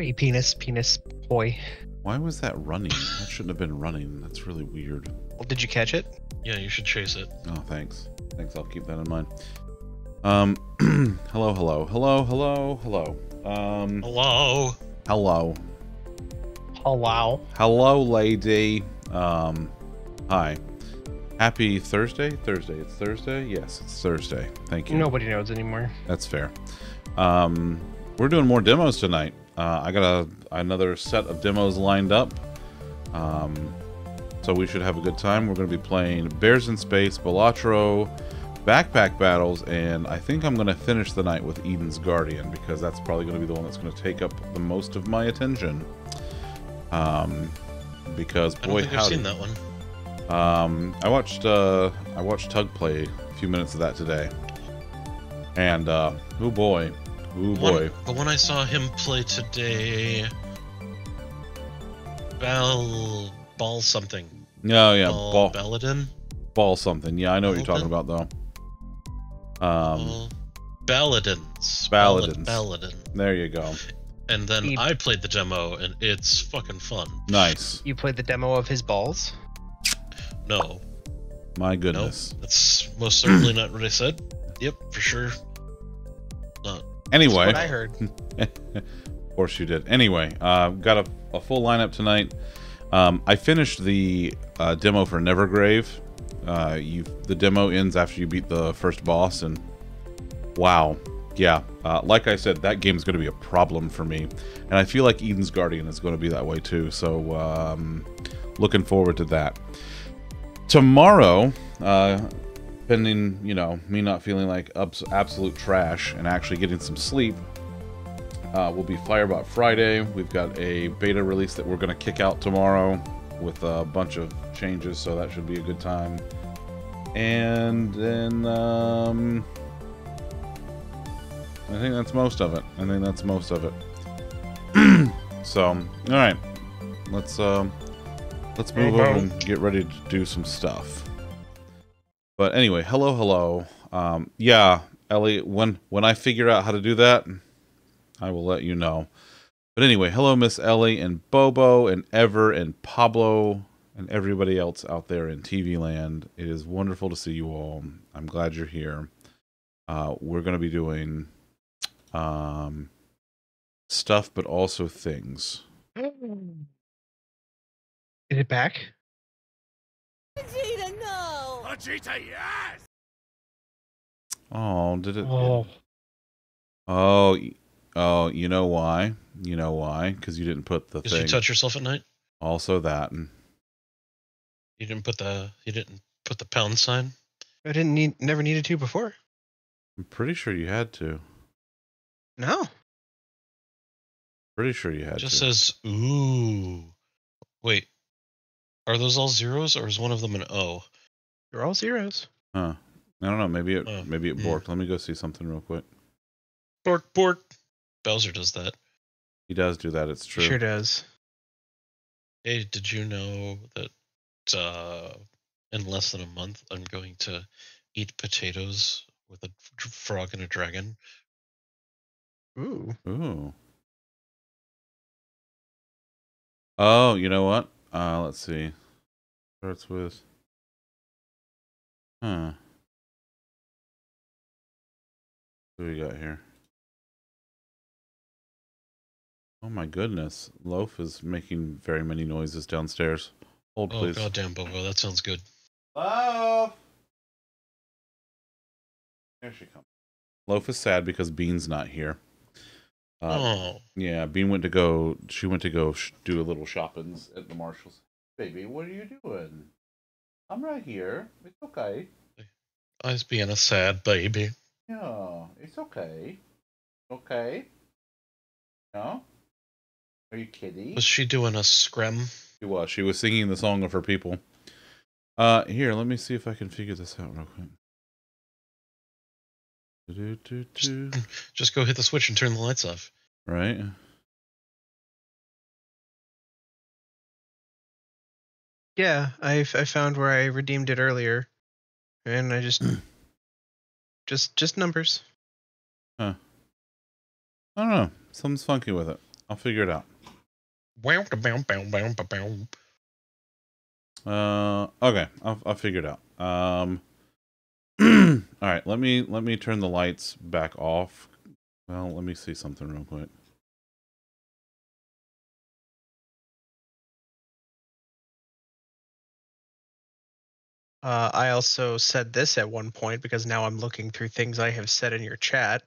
Poi, penis, penis, poi. Why was that running? That shouldn't have been running. That's really weird. Well, did you catch it? Yeah, you should chase it. Oh, thanks. Thanks. I'll keep that in mind. Um, hello, hello, hello, hello, hello. Um, Hello. hello, Oh wow. hello, lady. Um, hi. Happy Thursday. Thursday. It's Thursday. Yes, it's Thursday. Thank you. Nobody knows anymore. That's fair. Um, we're doing more demos tonight. Uh, I got a, another set of demos lined up. Um, so we should have a good time. We're going to be playing Bears in Space, Balatro, Backpack Battles, and I think I'm going to finish the night with Eden's Guardian because that's probably going to be the one that's going to take up the most of my attention. Um, because I don't boy, I've seen that one. Um, I watched uh, I watched Tug play a few minutes of that today, and uh, oh boy, oh boy, One, the one I saw him play today. Bell. Ball something. no, yeah, Ball, ball, Belladin? ball something. Yeah, I know what you're talking about though. Um, Ball. Balladins. Balladins. Balladin. there you go. And then He- I played the demo, and it's fucking fun. Nice. You played the demo of his balls. No, My no, goodness. that's most certainly not what I said. Yep, for sure. Anyway, What I heard. of course you did. Anyway, uh, got a, a full lineup tonight. Um, I finished the uh, demo for Nevergrave. Uh, you the demo ends after you beat the first boss, and wow, yeah. Uh, like I said, that game is going to be a problem for me, and I feel like Eden's Guardian is going to be that way too. So, um, looking forward to that. Tomorrow, uh, pending you know me not feeling like absolute trash and actually getting some sleep, uh, will be Firebot Friday. We've got a beta release that we're going to kick out tomorrow with a bunch of changes, so that should be a good time. And then um, I think that's most of it. I think that's most of it. so, all right, let's um, let's move over and get ready to do some stuff. But anyway, hello, hello. Um, yeah, Ellie, when when I figure out how to do that, I will let you know. But anyway, hello, Miss Ellie and Bobo and Ever and Pablo and everybody else out there in TV land. It is wonderful to see you all. I'm glad you're here. Uh, we're going to be doing um, stuff, but also things. Is it back? Vegeta, no! Oh, did it? Oh, Oh, oh, you know why? You know why? Because you didn't put the Did thing. you touch yourself at night? also that. And You didn't put the. You didn't put the pound sign. I didn't need, never needed to before. I'm pretty sure you had to. No. Pretty sure you had It just to. says ooh. Wait, are those all zeros or is one of them an O? They're all zeros. Huh. I don't know. Maybe it Oh, maybe it hmm. borked. Let me go see something real quick. Bork bork. Bowser does that. He does do that. It's true. He Sure does. Hey, did you know that uh, in less than a month I'm going to eat potatoes with a frog and a dragon? Ooh. Ooh. Oh, you know what? Uh, let's see. Starts with. Huh. What do we got here? Oh my goodness. Loaf is making very many noises downstairs. Hold, Oh please. goddamn, Bobo, that sounds good. Loaf! Here she comes. Loaf is sad because Bean's not here. Uh, oh, yeah, Bean went to go. She went to go sh- do a little shoppings at the Marshalls. Baby, what are you doing? I'm right here. It's okay. I was being a sad baby. Yeah, it's okay. Okay. No. Are you kidding? Was she doing a scrim? She was. She was singing the song of her people. Uh, here, let me see if I can figure this out real quick. Do-do-do-do. Just go hit the switch and turn the lights off. Right. Yeah, I I found where I redeemed it earlier, and I just just just numbers. Huh. I don't know. Something's funky with it. I'll figure it out. Uh, okay, I'll, I'll figure it out. Um, all right, let me let me turn the lights back off. Well, let me see something real quick. Uh, I also said this at one point because now I'm looking through things I have said in your chat.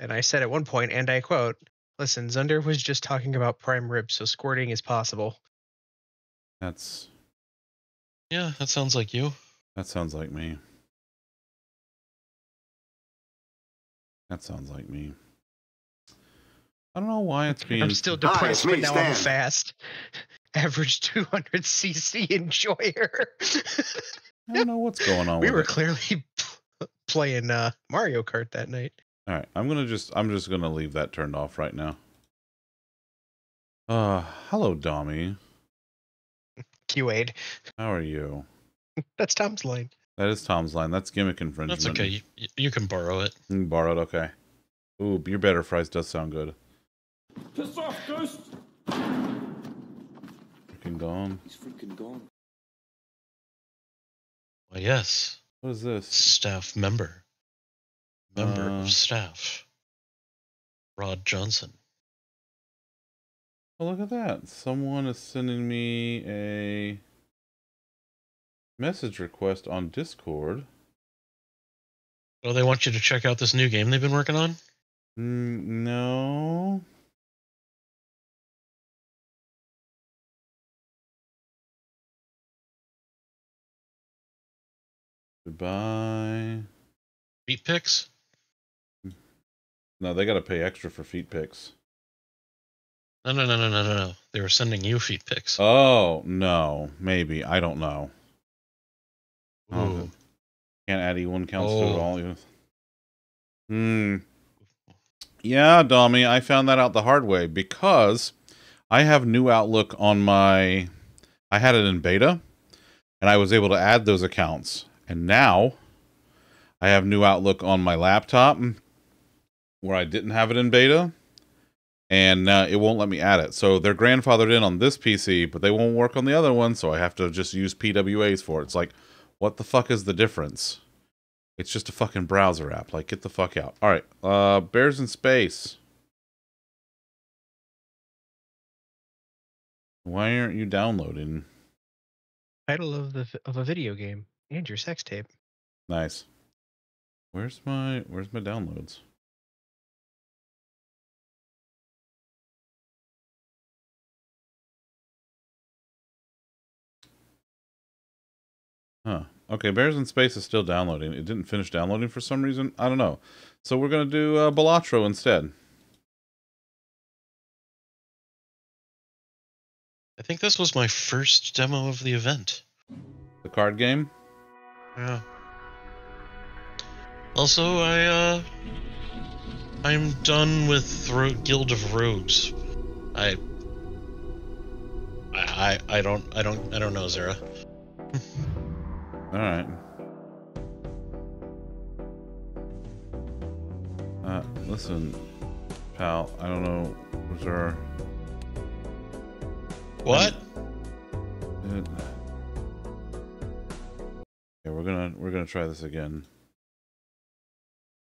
And I said at one point, and I quote, Listen, Zunder was just talking about prime rib, so squirting is possible. That's Yeah, that sounds like you. that sounds like me. That sounds like me. I don't know why it's being. I'm still Hi, depressed, it's but me, now I'm fast. Average 200 cc enjoyer. I don't know what's going on. we with were it. clearly playing uh, Mario Kart that night. All right, I'm gonna just I'm just gonna leave that turned off right now. Uh, hello, Dommy. Q8. How are you? That's Tom's line. That is Tom's line. That's gimmick infringement. That's okay. You, you can borrow it. Borrowed. Okay. Ooh, your better fries does sound good. Piss off, Ghost! Freaking gone. He's freaking gone. Why, yes. What is this? Staff member. Member Uh. of staff. Rod Johnson. Oh, look at that. Someone is sending me a message request on Discord. Oh, they want you to check out this new game they've been working on? Mm, no. Goodbye. Feet picks? No, they got to pay extra for feet picks. No, no, no, no, no, no, no. They were sending you feet pics. Oh, no. Maybe. I don't know. Oh, Ooh. Can't add E1 counts to it Oh. all. Hmm. Yeah, Dommy, I found that out the hard way because I have new Outlook on my. I had it in beta, and I was able to add those accounts. And now I have new Outlook on my laptop where I didn't have it in beta, and uh, it won't let me add it. So they're grandfathered in on this PC, but they won't work on the other one. So I have to just use PWAs for it. It's like, what the fuck is the difference? It's just a fucking browser app. Like, get the fuck out. All right, uh, Bears in Space. Why aren't you downloading? Title of the of a video game and your sex tape. Nice. Where's my Where's my downloads? Huh. Okay, Bears in Space is still downloading. It didn't finish downloading for some reason. I don't know. So we're gonna do uh, Balatro instead. I think this was my first demo of the event. The card game. Yeah. Also, I uh, I'm done with Ro- Guild of Rogues. I, I, I I don't, I don't, I don't know, Zara. All right. Uh, listen, pal. I don't know. There? What? It... Yeah, we're gonna we're gonna try this again.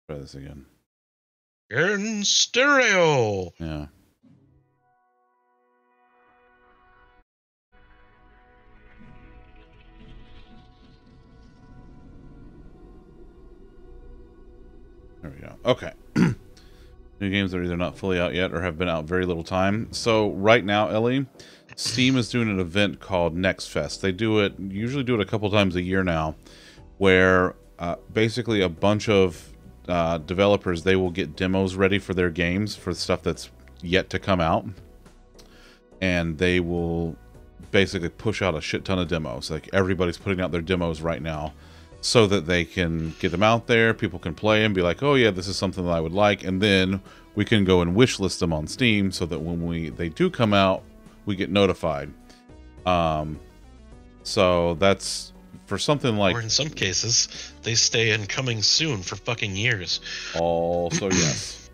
Try this again. In stereo. Yeah. There we go. Okay. New games are either not fully out yet or have been out very little time. So right now, Ellie, Steam is doing an event called Next Fest. They do it usually do it a couple times a year now, where uh, basically a bunch of uh, developers they will get demos ready for their games for stuff that's yet to come out, and they will basically push out a shit ton of demos. Like everybody's putting out their demos right now, so that they can get them out there. People can play and be like, "Oh yeah, this is something that I would like," and then we can go and wish list them on Steam, so that when we they do come out, we get notified. Um, so that's for something like or in some cases, they stay in coming soon for fucking years. Also, yes.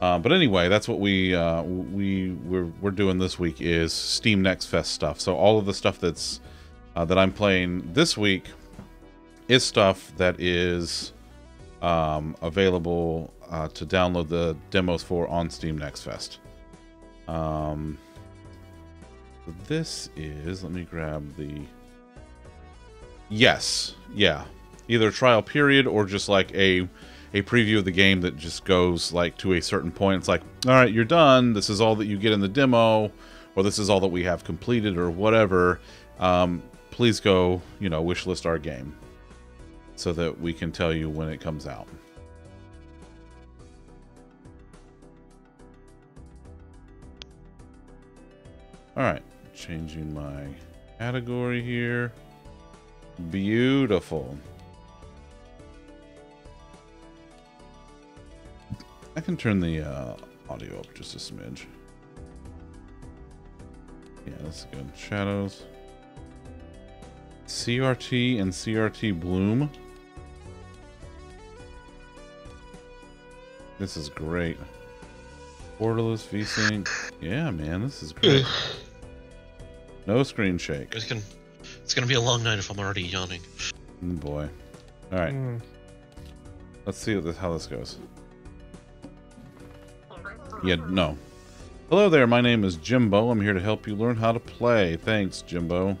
Uh, but anyway, that's what we uh, we we're, we're doing this week is Steam Next Fest stuff. So all of the stuff that's uh, that I'm playing this week is stuff that is um, available uh, to download the demos for on Steam Next Fest. Um, this is let me grab the yes yeah. Either trial period or just like a a preview of the game that just goes like to a certain point. It's like all right you're done. This is all that you get in the demo or this is all that we have completed or whatever. Um, please go you know wishlist our game so that we can tell you when it comes out. All right changing my category here beautiful I can turn the uh, audio up just a smidge. Yeah, that's good. Shadows. CRT and CRT Bloom. This is great. Borderless VSync. Yeah, man, this is great. No screen shake. It's gonna, it's gonna be a long night if I'm already yawning. Oh, boy. All right, Mm. let's see what this, how this goes. Yeah, no. Hello there, my name is Jimbo. I'm here to help you learn how to play. Thanks, Jimbo.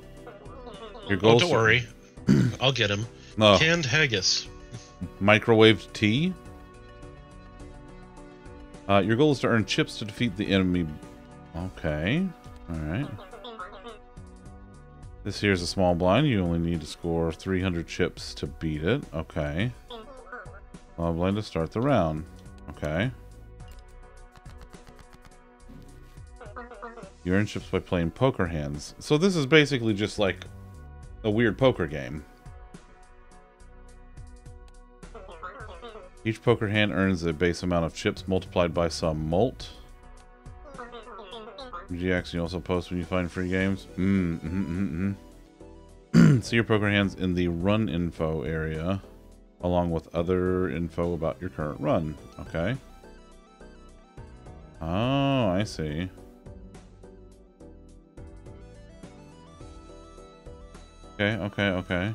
Your Oh, don't worry. I'll get him. No, Canned haggis. microwaved tea. Uh, your goal is to earn chips to defeat the enemy. Okay. Alright. This here's a small blind. You only need to score 300 chips to beat it. Okay. Small blind to start the round. Okay. You earn chips by playing poker hands. So this is basically just like a weird poker game. Each poker hand earns a base amount of chips multiplied by some mult. GX, you also post when you find free games. Mm, mm, mm, mm. See your poker hands in the run info area, along with other info about your current run. Okay. Oh, I see. Okay, okay, okay.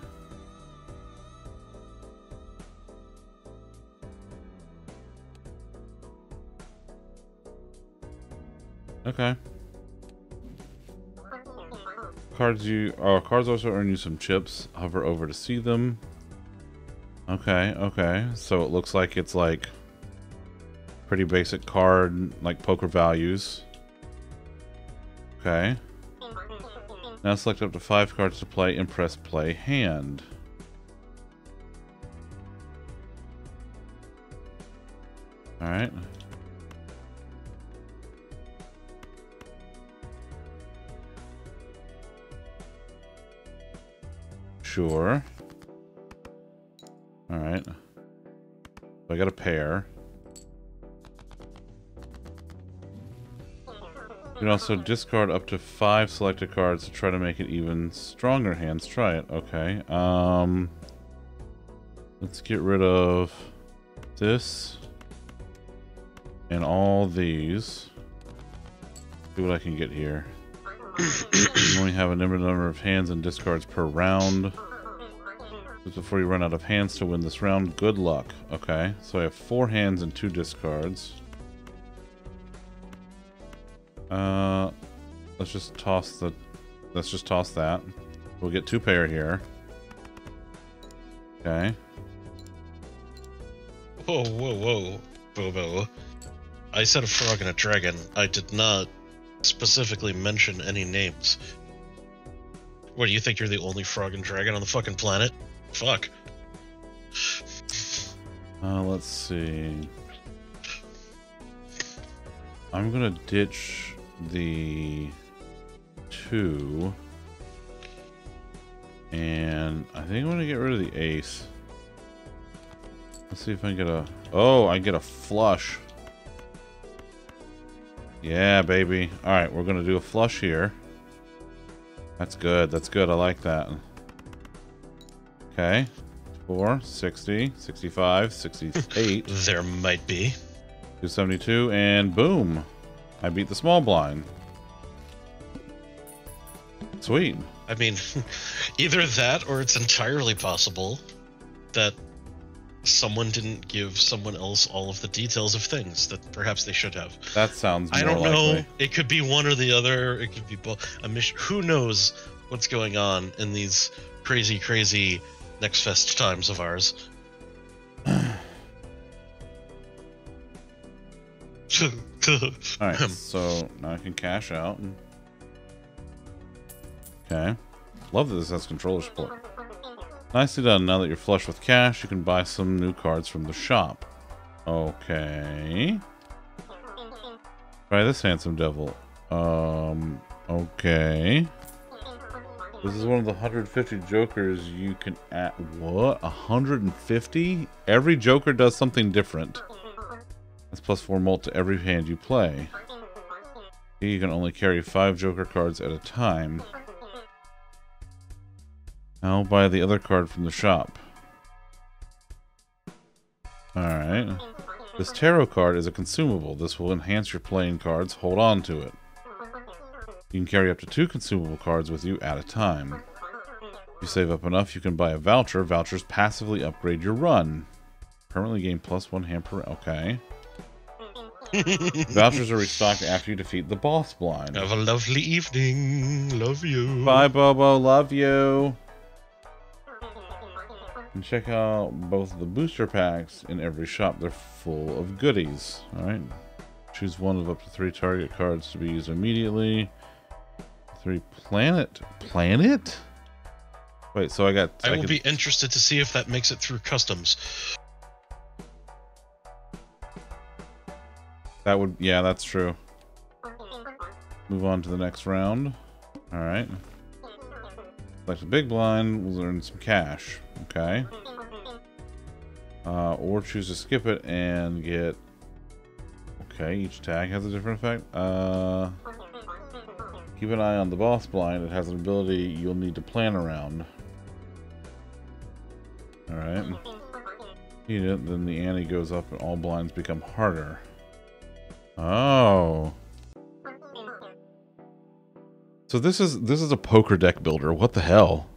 Okay. Cards you oh cards also earn you some chips. Hover over to see them. Okay, okay. So it looks like it's like pretty basic card like poker values. Okay. Now select up to five cards to play and press play hand. Alright. Sure. Alright. I got a pair. You can also discard up to five selected cards to try to make it even stronger hands. Try it. Okay. Um, let's get rid of this and all these. See what I can get here. You only have a limited number of hands and discards per round. Just before you run out of hands to win this round, good luck. Okay, so I have four hands and two discards. Uh, let's just toss the. Let's just toss that. We'll get two pair here. Okay. Whoa, whoa, whoa, Bobo. I said a frog and a dragon. I did not specifically mention any names. What do you think? You're the only frog and dragon on the fucking planet? Fuck. Uh, let's see. I'm gonna ditch the two. And I think I'm gonna get rid of the ace. Let's see if I can get a... Oh, I get a flush. Yeah, baby. Alright, we're gonna do a flush here. That's good, that's good, I like that. Okay. 4, 60, 65, 68. There might be. 272, and boom. I beat the small blind. Sweet. I mean, either that or it's entirely possible that someone didn't give someone else all of the details of things that perhaps they should have. That sounds more I don't likely. know. It could be one or the other. It could be both. A mission. Who knows what's going on in these crazy, crazy next fest times of ours? Alright, so now I can cash out. and- Okay. Love that this has controller support. Nicely done. Now that you're flush with cash, you can buy some new cards from the shop. Okay. Try this handsome devil. Um, okay. This is one of the 150 jokers you can add. What? 150? Every joker does something different. That's plus 4 mult to every hand you play. You can only carry 5 joker cards at a time. Now buy the other card from the shop. Alright. This tarot card is a consumable. This will enhance your playing cards. Hold on to it. You can carry up to two consumable cards with you at a time. If you save up enough, you can buy a voucher. Vouchers passively upgrade your run. Permanently gain plus one hand per... Okay. Vouchers are restocked after you defeat the boss blind. Have a lovely evening. Love you. Bye, Bobo. Love you. And check out both the booster packs in every shop. They're full of goodies. Alright. Choose one of up to three tarot cards to be used immediately. Three planet. Planet? Wait, so I got. I will can- be interested to see if that makes it through customs. That would. Yeah, that's true. Move on to the next round. Alright. Select a big blind. We'll earn some cash. Okay. Uh, or choose to skip it and get. Okay, each tag has a different effect. Uh, keep an eye on the boss blind. It has an ability you'll need to plan around. Alright. Eat it, then the ante goes up and all blinds become harder. Oh. So this is this is a poker deck builder. What the hell?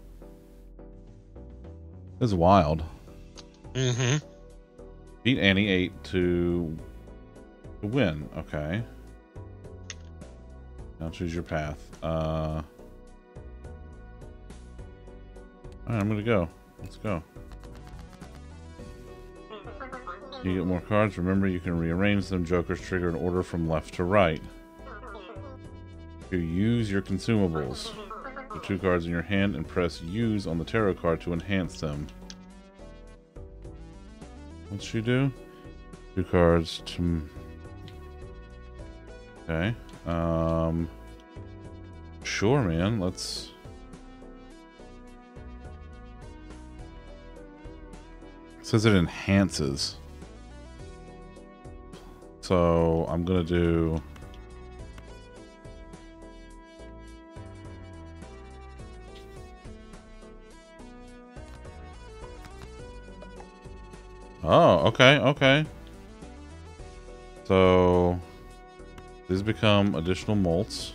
This is wild. Mm-hmm. Beat Ante 8 to, to win. Okay. Now choose your path. Uh, Alright, I'm gonna go. Let's go. You get more cards. Remember, you can rearrange them. Jokers trigger an order from left to right. You use your consumables. Put two cards in your hand and press use on the tarot card to enhance them. What's she do? Two cards to. Okay. Um. Sure, man. Let's. It says it enhances. So I'm gonna do. Oh, okay, okay. So these become additional mults.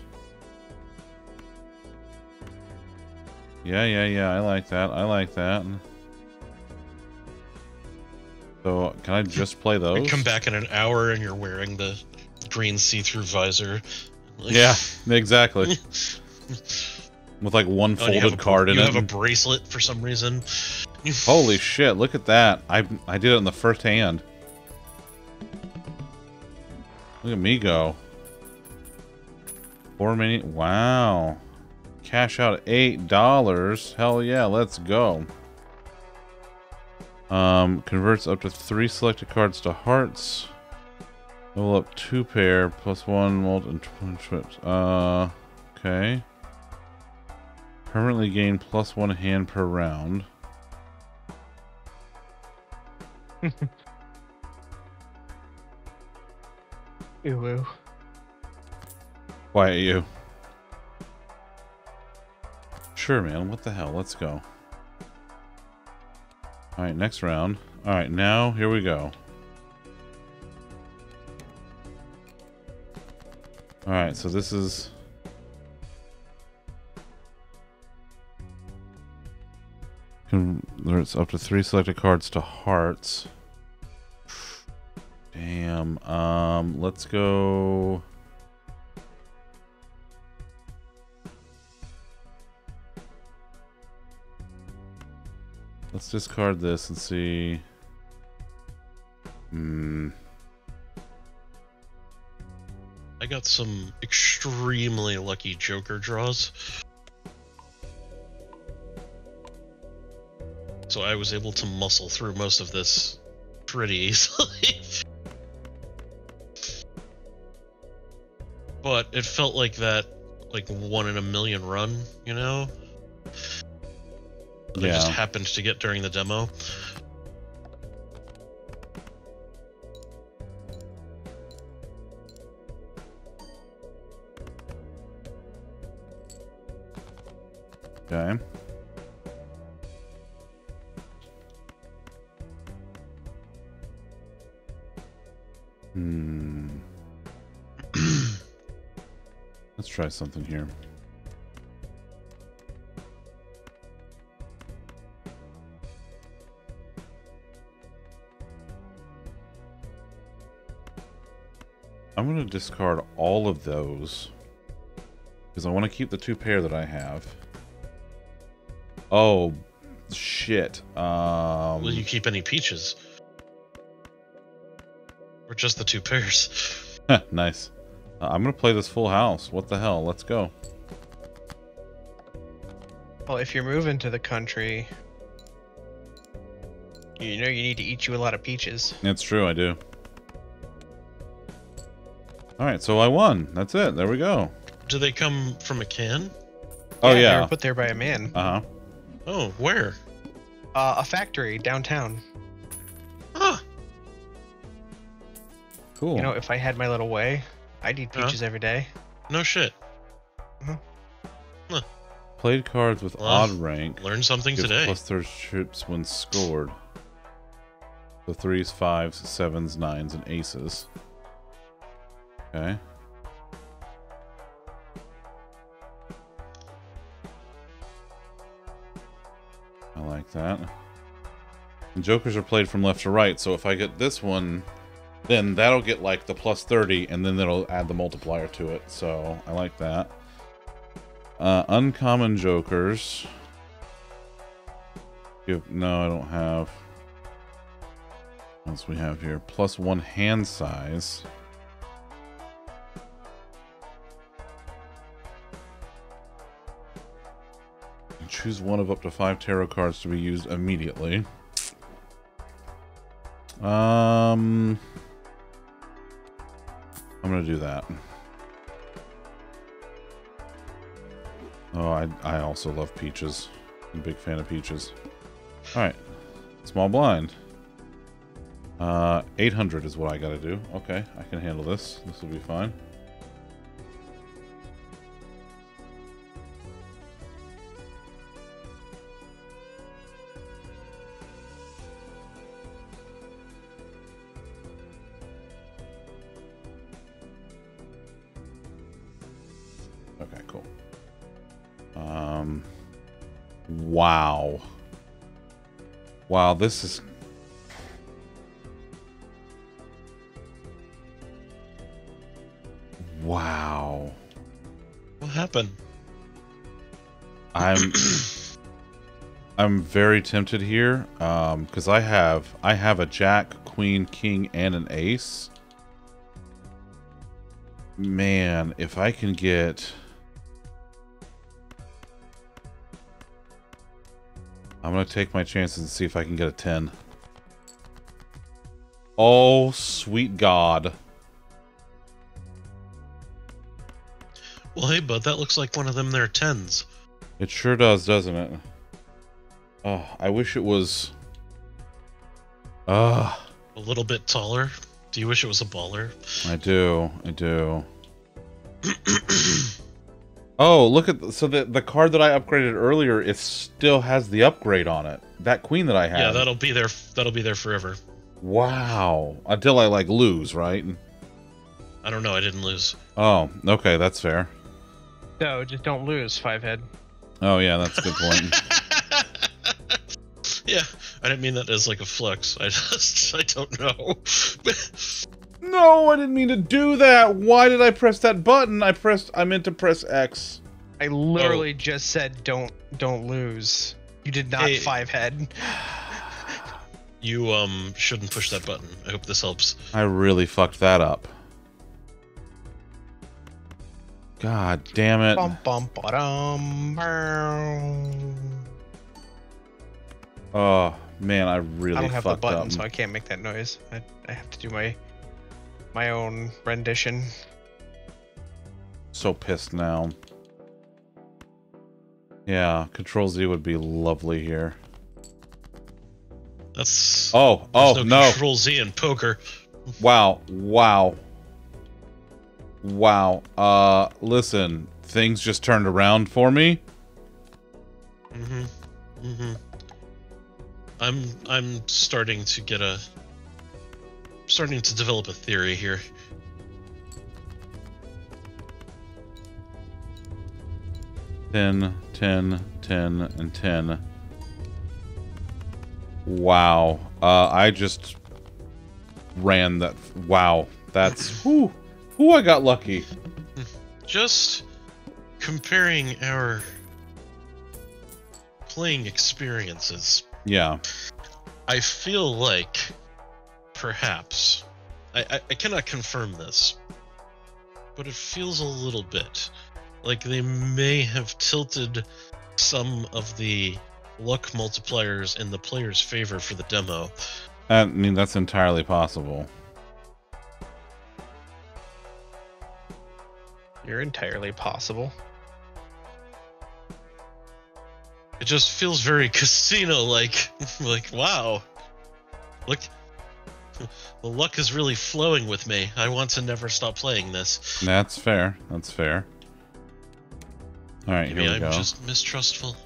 Yeah, yeah, yeah. I like that. I like that. So can I just play those? come back in an hour and you're wearing the green see-through visor. Yeah, exactly. With like one Oh, you folded a- card in you it. have a bracelet for some reason. Holy shit! Look at that. I I did it in the first hand. Look at me go. Four minute. Wow. Cash out eight dollars. Hell yeah! Let's go. Um, converts up to three selected cards to hearts. Level up two pair plus one mult and twin trips. Uh, okay. Permanently gain plus one hand per round. Ooh. Quiet you. Sure, man. What the hell? Let's go. Alright, next round. Alright, now here we go. All right, so this is. Can, there's up to three selected cards to hearts. Damn. Um, let's go. Let's discard this and see. Hmm. I got some extremely lucky Joker draws. So I was able to muscle through most of this pretty easily. but it felt like that like one in a million run, you know? That I just happened to get during the demo. Okay. Hmm. Let's try something here. I'm going to discard all of those because I want to keep the two pair that I have. Oh, shit. Um, Will you keep any peaches? Just the two pairs? nice. Uh, I'm gonna play this full house. What the hell? Let's go. Well, if you're moving to the country, you know you need to eat you a lot of peaches. It's true, I do. All right, so I won. That's it. There we go. Do they come from a can? Oh they yeah. were put there by a man. Uh huh. Oh, where? Uh, a factory downtown. Cool. You know, if I had my little way, I'd eat Huh? peaches every day. No shit. Hmm. Played cards with Well, odd rank. Learned something gives today. Plus their chips when scored. The threes, fives, sevens, nines, and aces. Okay. I like that. And jokers are played from left to right, so if I get this one, then that'll get like the plus 30, and then that'll add the multiplier to it. So I like that. Uh, uncommon jokers. No, I don't have. What else we have here? Plus one hand size. Choose one of up to five tarot cards to be used immediately. Um, I'm gonna do that. Oh, I I also love peaches. I'm a big fan of peaches. All right, small blind. Uh, 800 is what I gotta do. Okay, I can handle this. This will be fine. Wow. Wow, this is Wow. What happened? I'm I'm very tempted here um cuz I have I have a jack, queen, king and an ace. Man, if I can get I'm going to take my chances and see if I can get a 10. Oh, sweet god. Well, hey, bud, that looks like one of them there tens. It sure does, doesn't it? Oh, I wish it was. Ah, A little bit taller. Do you wish it was a baller? I do, I do. oh, look at so the the card that I upgraded earlier. It still has the upgrade on it. That queen that I had. Yeah, that'll be there. That'll be there forever. Wow. Until I like lose, right? I don't know. I didn't lose. Oh, okay, that's fair. No, just don't lose, five head. Oh yeah, that's a good point. yeah, I didn't mean that as like a flex. I just I don't know. no, I didn't mean to do that. Why did I press that button? I pressed. I meant to press X. I literally just said don't don't lose. You did not Hey. five head. you um shouldn't push that button. I hope this helps. I really fucked that up. God damn it. Bum bum ba-dum. Oh man, I really I don't have the button, up. so I can't make that noise. I, I have to do my my own rendition. So pissed now. Yeah, Control Z would be lovely here. That's Oh, oh no. Control Z in poker. Wow, wow. Wow. Uh listen, things just turned around for me. Mm-hmm. Mm-hmm. I'm I'm starting to get a starting to develop a theory here. Ten, ten, ten, and 10. Wow. Uh I just ran that wow. That's whoo. Whoo, I got lucky. Just comparing our playing experiences. Yeah. I feel like perhaps I, I, I cannot confirm this, but it feels a little bit like they may have tilted some of the luck multipliers in the player's favor for the demo. I mean that's entirely possible. You're entirely possible. It just feels very casino like. like, wow. Look. The luck is really flowing with me. I want to never stop playing this. That's fair. That's fair. All right, Maybe here we I'm go. just mistrustful.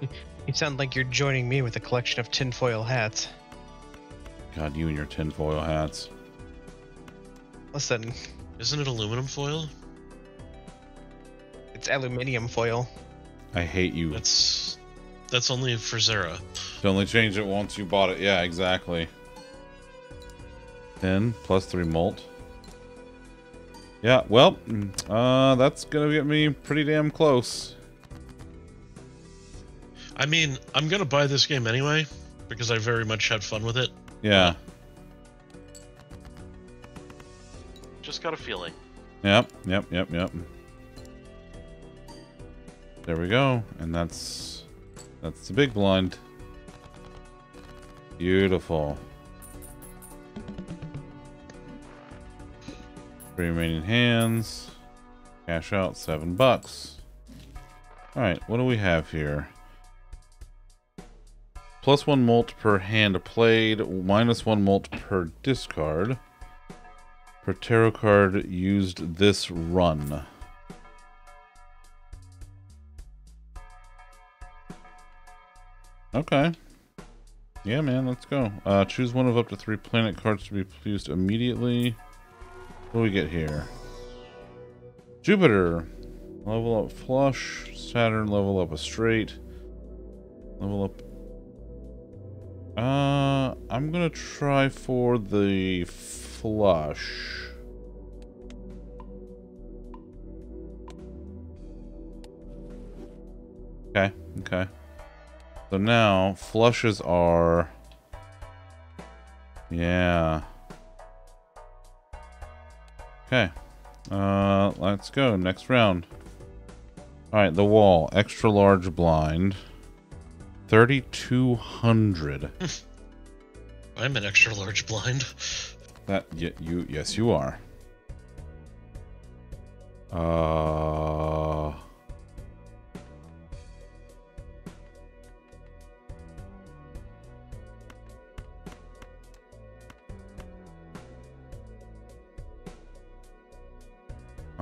You sound like you're joining me with a collection of tinfoil hats. God, you and your tinfoil hats. Listen, Isn't it aluminum foil? it's aluminium foil. I hate you. That's that's only for Zera. You only change it once you bought it. Yeah, exactly. 10 plus 3 mult. Yeah, well, mm, uh, that's gonna get me pretty damn close. I mean, I'm gonna buy this game anyway because I very much had fun with it. Yeah. Just got a feeling. Yep, yep, yep, yep. There we go. And that's that's the big blind. Beautiful. Three remaining hands. Cash out seven bucks. Alright, what do we have here? Plus one mult per hand played, minus one mult per discard. Per tarot card used this run. Okay. Yeah, man, let's go. Uh, choose one of up to three planet cards to be used immediately. What do we get here? Jupiter. Level up flush. Saturn, level up a straight. Level up. Uh, I'm gonna try for the flush. Okay, okay. So now flushes are Yeah. Okay. Uh let's go. Next round. Alright, the wall. Extra large blind. Thirty two hundred. I'm an extra large blind. That y- you yes you are. Uh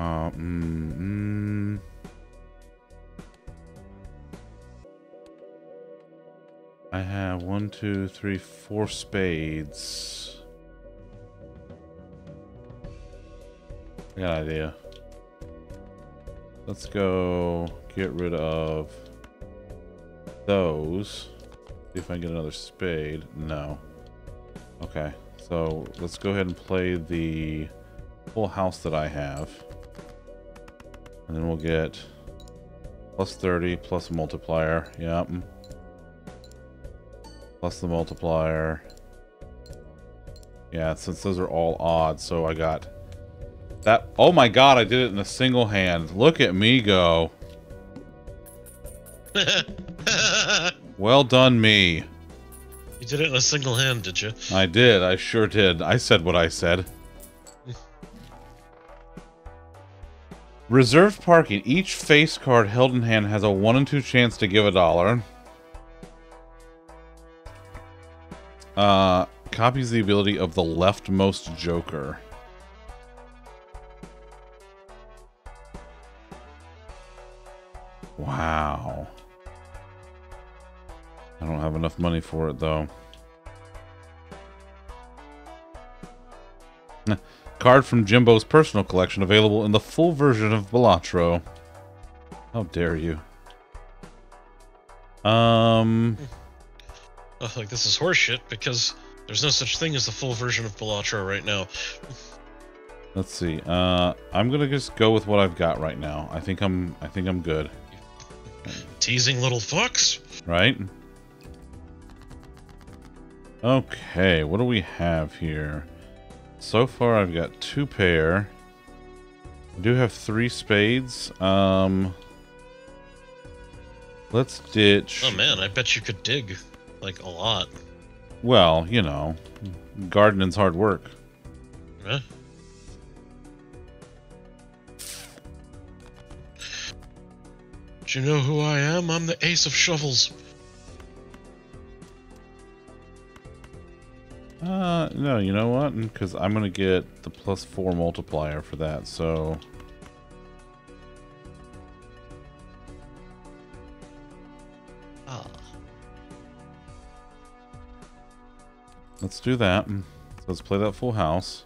Uh, mm, mm. I have one, two, three, four spades. I got an idea. Let's go get rid of those. See if I can get another spade. No. Okay, so let's go ahead and play the full house that I have. And then we'll get plus 30 plus multiplier. Yep. Plus the multiplier. Yeah, since those are all odd, so I got that. Oh my god, I did it in a single hand. Look at me go. Well done, me. You did it in a single hand, did you? I did. I sure did. I said what I said. Reserved parking. Each face card held in hand has a 1 in 2 chance to give a dollar. Uh, copies the ability of the leftmost joker. Wow. I don't have enough money for it, though. Card from Jimbo's personal collection available in the full version of Balatro. How dare you. Um, Oh, like this is horseshit because there's no such thing as the full version of Balatro right now. let's see. Uh, I'm gonna just go with what I've got right now. I think I'm. I think I'm good. Teasing little fucks. Right? Okay, what do we have here? So far, I've got two pair. I do have three spades. Um, let's ditch. Oh man, I bet you could dig like a lot. Well, you know, gardening's hard work. Huh? Do you know who I am? I'm the ace of shovels. Uh, no, you know what? Because I'm gonna get the plus four multiplier for that. So Ah, let's do that. So let's play that full house.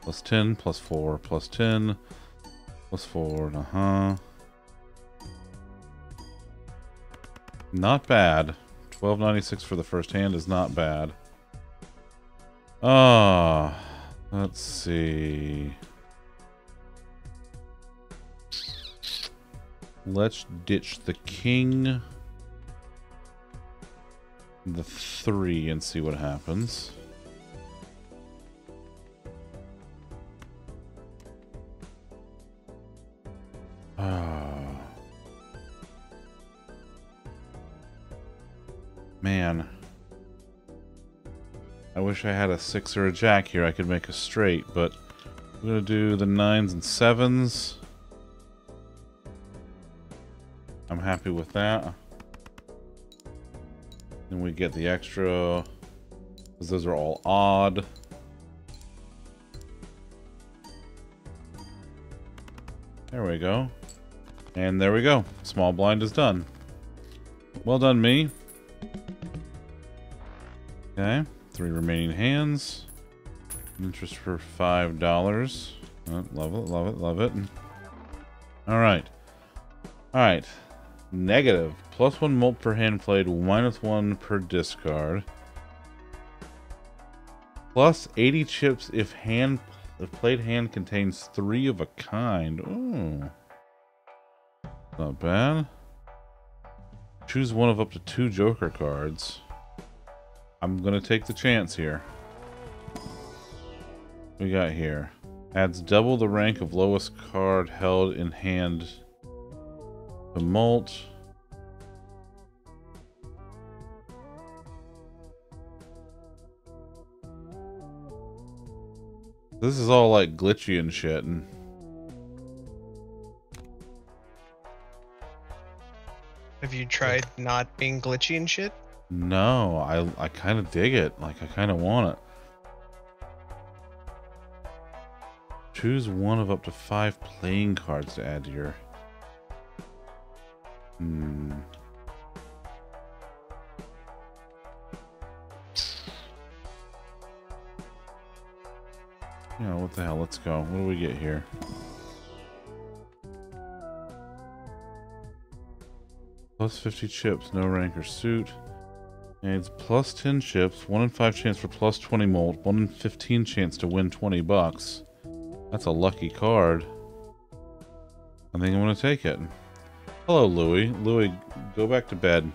Plus ten, plus four, plus ten, plus four. Uh huh. Not bad. Twelve ninety six for the first hand is not bad. Ah, let's see. Let's ditch the king, the three, and see what happens. Ah. Man. I wish I had a six or a jack here. I could make a straight, but I'm gonna do the nines and sevens. I'm happy with that. Then we get the extra, because those are all odd. There we go. And there we go. Small blind is done. Well done, me. Okay. Three remaining hands. Interest for five dollars. Oh, love it, love it, love it. All right, all right. Negative plus one mult per hand played, minus one per discard. Plus 80 chips if hand if played hand contains three of a kind. Ooh, not bad. Choose one of up to two Joker cards. I'm gonna take the chance here. We got here? Adds double the rank of lowest card held in hand to mult. This is all like glitchy and shit. And have you tried not being glitchy and shit? No, I, I kind of dig it. Like, I kind of want it. Choose one of up to five playing cards to add to your... Hmm. Yeah, what the hell? Let's go. What do we get here? Plus 50 chips, no rank or suit. Aids plus 10 chips, 1 in 5 chance for plus 20 mult, 1 in 15 chance to win 20 bucks. That's a lucky card. I think I'm going to take it. Hello, Louie. Louie, go back to bed.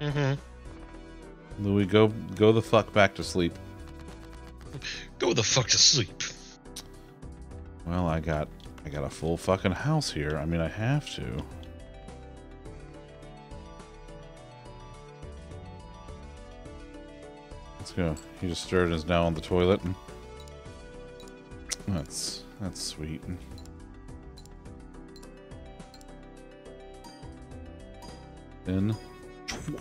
Mm-hmm. Louie, go go the fuck back to sleep. Go the fuck to sleep. Well, I got I got a full fucking house here. I mean, I have to. Go. He just stirred and is now on the toilet. That's that's sweet. Then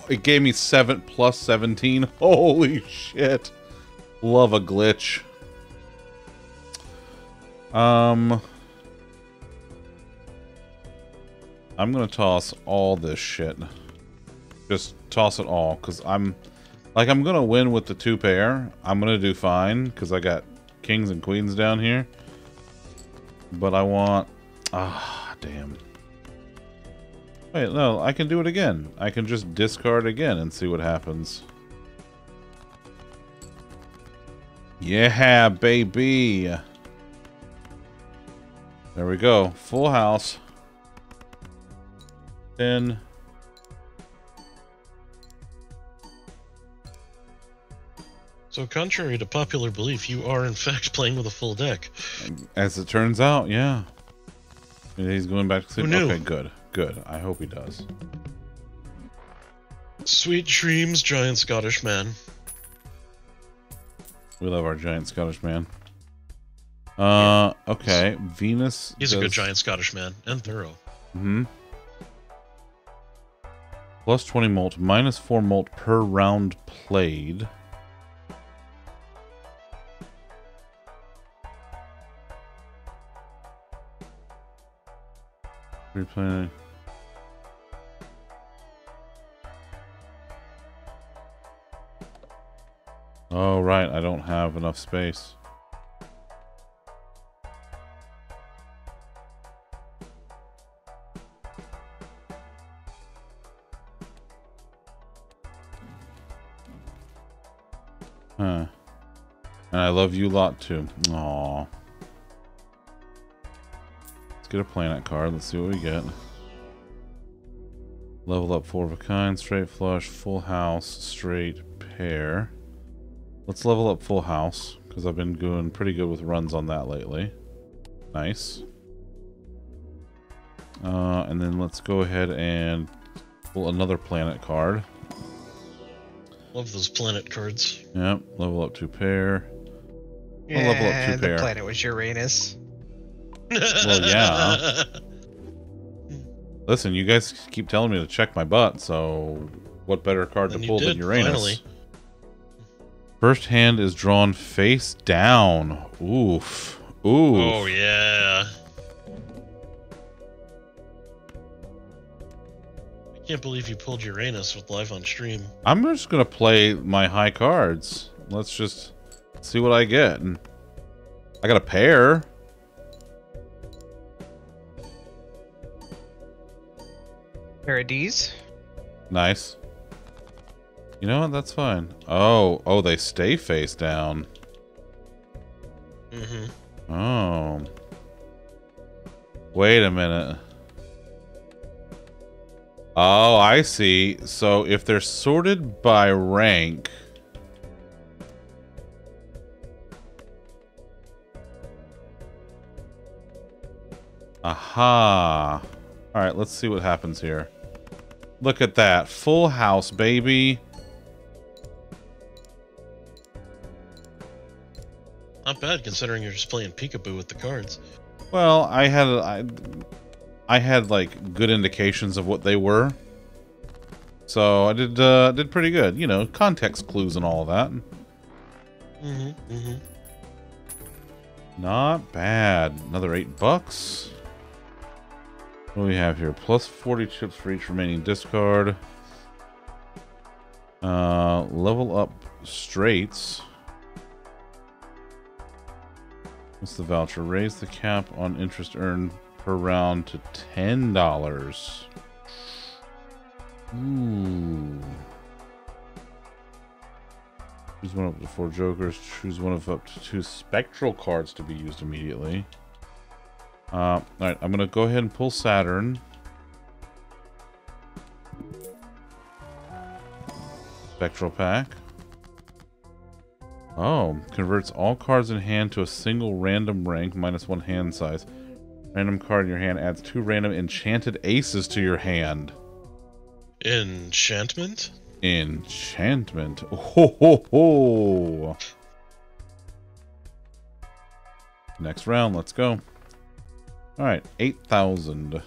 it gave me seven plus seventeen. Holy shit! Love a glitch. Um, I'm gonna toss all this shit. Just toss it all, cause I'm like I'm gonna win with the two pair. I'm gonna do fine, cause I got kings and queens down here. But I want ah damn. Wait, no, I can do it again. I can just discard again and see what happens. Yeah, baby. There we go. Full house. 10. So, contrary to popular belief, you are in fact playing with a full deck. As it turns out, yeah. He's going back to sleep. Okay, good. Good. I hope he does. Sweet dreams, giant Scottish man. We love our giant Scottish man. Uh, okay. Venus. He's a good giant Scottish man and thorough. Mm hmm. Plus 20 mult, minus 4 mult per round played. Replay. Oh, right. I don't have enough space. Huh. And I love you lot too. Aw. Let's get a planet card. Let's see what we get. Level up four of a kind, straight flush, full house, straight pair. Let's level up full house, because I've been doing pretty good with runs on that lately. Nice. Uh, and then let's go ahead and pull another planet card. Love those planet cards. Yep, level up two pair. I'll level up two the pair. planet was Uranus. Well, yeah. Listen, you guys keep telling me to check my butt, so what better card And to pull than Uranus? finally. First hand is drawn face down. Oof. Oof. Oh yeah. I can't believe you pulled Uranus with live on stream. I'm just gonna play my high cards. Let's just see what I get. And I got a pair. Paradise. Nice. You know what? That's fine. Oh, oh, they stay face down. Mm-hmm. Oh. Wait a minute. Oh, I see. So if they're sorted by rank. Aha. All right, let's see what happens here. Look at that. Full house, baby. Not bad considering you're just playing peekaboo with the cards. Well, I had I, I had like good indications of what they were, so I did uh, did pretty good. You know, context clues and all that. Mm-hmm. Mm-hmm. Not bad. Another eight bucks. What do we have here? Plus forty chips for each remaining discard. Uh, level up straights. What's the voucher? Raise the cap on interest earned per round to ten dollars. Ooh. Choose one up to four jokers. Choose one of up to two spectral cards to be used immediately. Uh, all right, I'm gonna go ahead and pull Saturn. Spectral pack. Oh, converts all cards in hand to a single random rank minus one hand size. Random card in your hand adds two random enchanted aces to your hand. Enchantment? Enchantment. Ho ho ho. Next round, let's go. Alright, 8,000.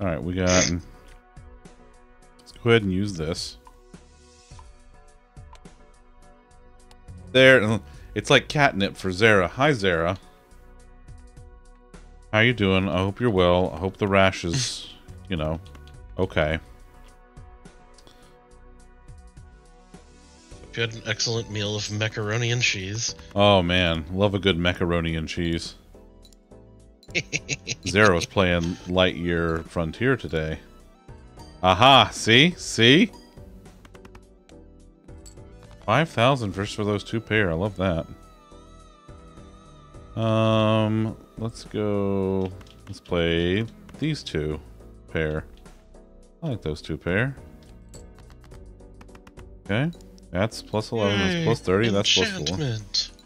Alright, we got... Let's go ahead and use this. There, it's like catnip for Zara. Hi, Zara. How you doing? I hope you're well. I hope the rash is, you know, okay. You had an excellent meal of macaroni and cheese. Oh man, love a good macaroni and cheese. Zara was playing Lightyear Frontier today. Aha! See? See? 5,000 first for those two pair. I love that. Um, let's go... Let's play these two pair. I like those two pair. Okay. That's plus 11. That's Yay, plus 30. That's plus 4.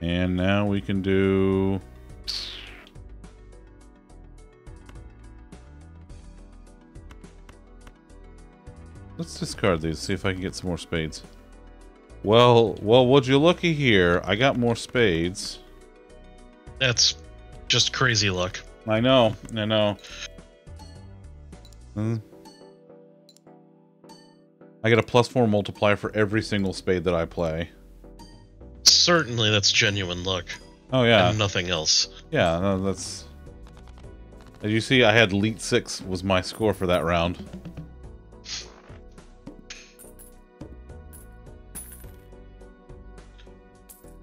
And now we can do... Let's discard these, see if I can get some more spades. Well, well, would you looky here? I got more spades. That's just crazy luck. I know, I know. Hmm. I get a plus four multiplier for every single spade that I play. Certainly that's genuine luck. Oh yeah, And nothing else. yeah. No, that's. As you see, I had elite six was my score for that round.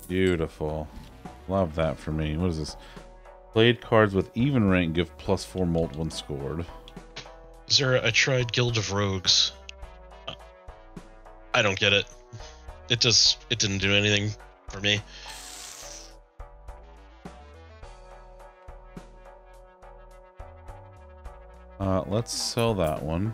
Beautiful. Love that for me. What is this? Played cards with even rank give plus four mult when scored. Zara, I tried Guild of Rogues. I don't get it. It just it didn't do anything for me. Uh, let's sell that one.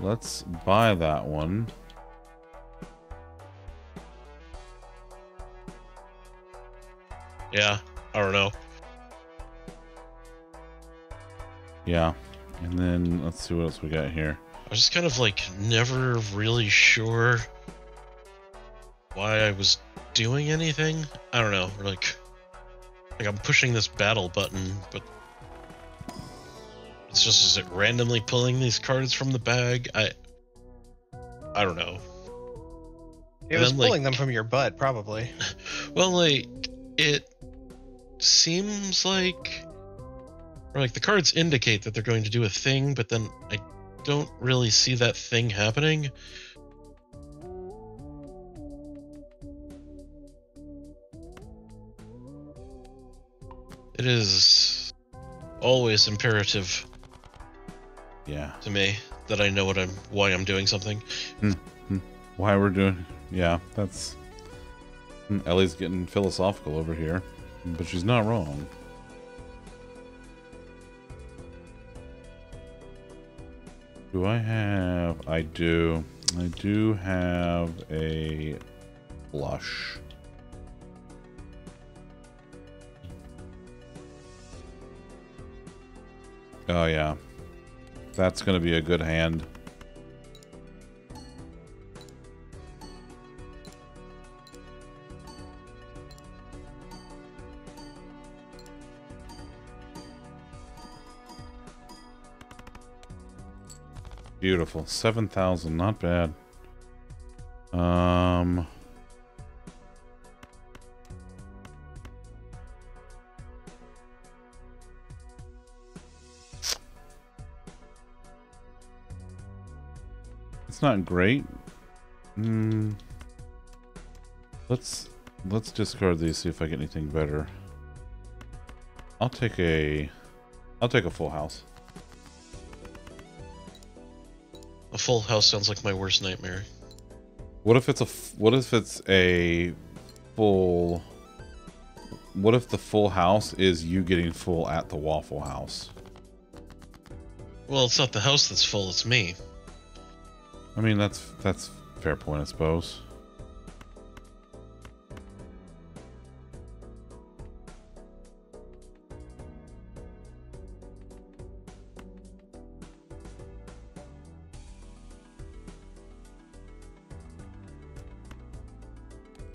Let's buy that one. Yeah, I don't know. Yeah. And then let's see what else we got here. I was just kind of like never really sure why I was doing anything. I don't know. Like, like I'm pushing this battle button, but it's just is it randomly pulling these cards from the bag? I I don't know. It And was then, like- pulling them from your butt, probably. Well, like it seems like or like the cards indicate that they're going to do a thing, but then I don't really see that thing happening. It is always imperative Yeah. to me that I know what I'm why I'm doing something. Why we're doing. Yeah, that's. Hmm, Ellie's getting philosophical over here. But she's not wrong. Do I have. I do. I do have a blush. Oh, yeah. That's going to be a good hand. Beautiful. 7,000. Not bad. Um... It's not great. Mm. Let's let's discard these, see if I get anything better. I'll take a I'll take a full house. A full house sounds like my worst nightmare. What if it's a f- what if it's a full what if the full house is you getting full at the waffle house? Well, it's not the house that's full, it's me. I mean that's that's fair point I suppose.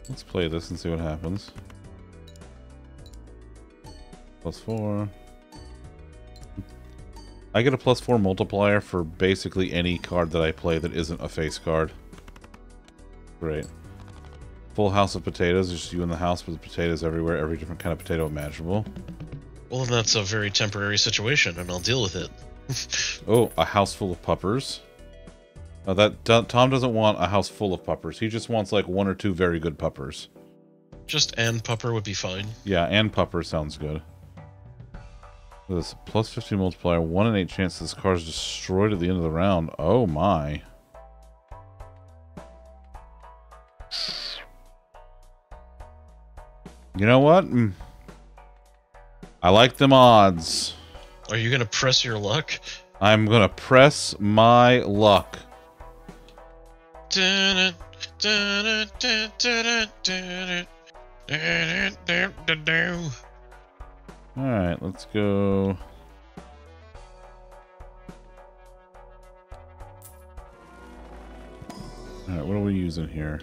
Let's play this and see what happens. Plus four. I get a plus four multiplier for basically any card that I play that isn't a face card. Great. Full house of potatoes, just you in the house with potatoes everywhere, every different kind of potato imaginable. Well, that's a very temporary situation, and I'll deal with it. Oh, a house full of puppers. Uh, that Tom doesn't want a house full of puppers. He just wants like one or two very good puppers. Just and pupper would be fine. Yeah, and pupper sounds good. This plus 50 multiplier, 1 in 8 chance this car is destroyed at the end of the round. Oh my. You know what? Mm. I like them odds. Are you gonna press your luck? I'm gonna press my luck. Dun-dun. Alright, let's go. Alright, what are we using here?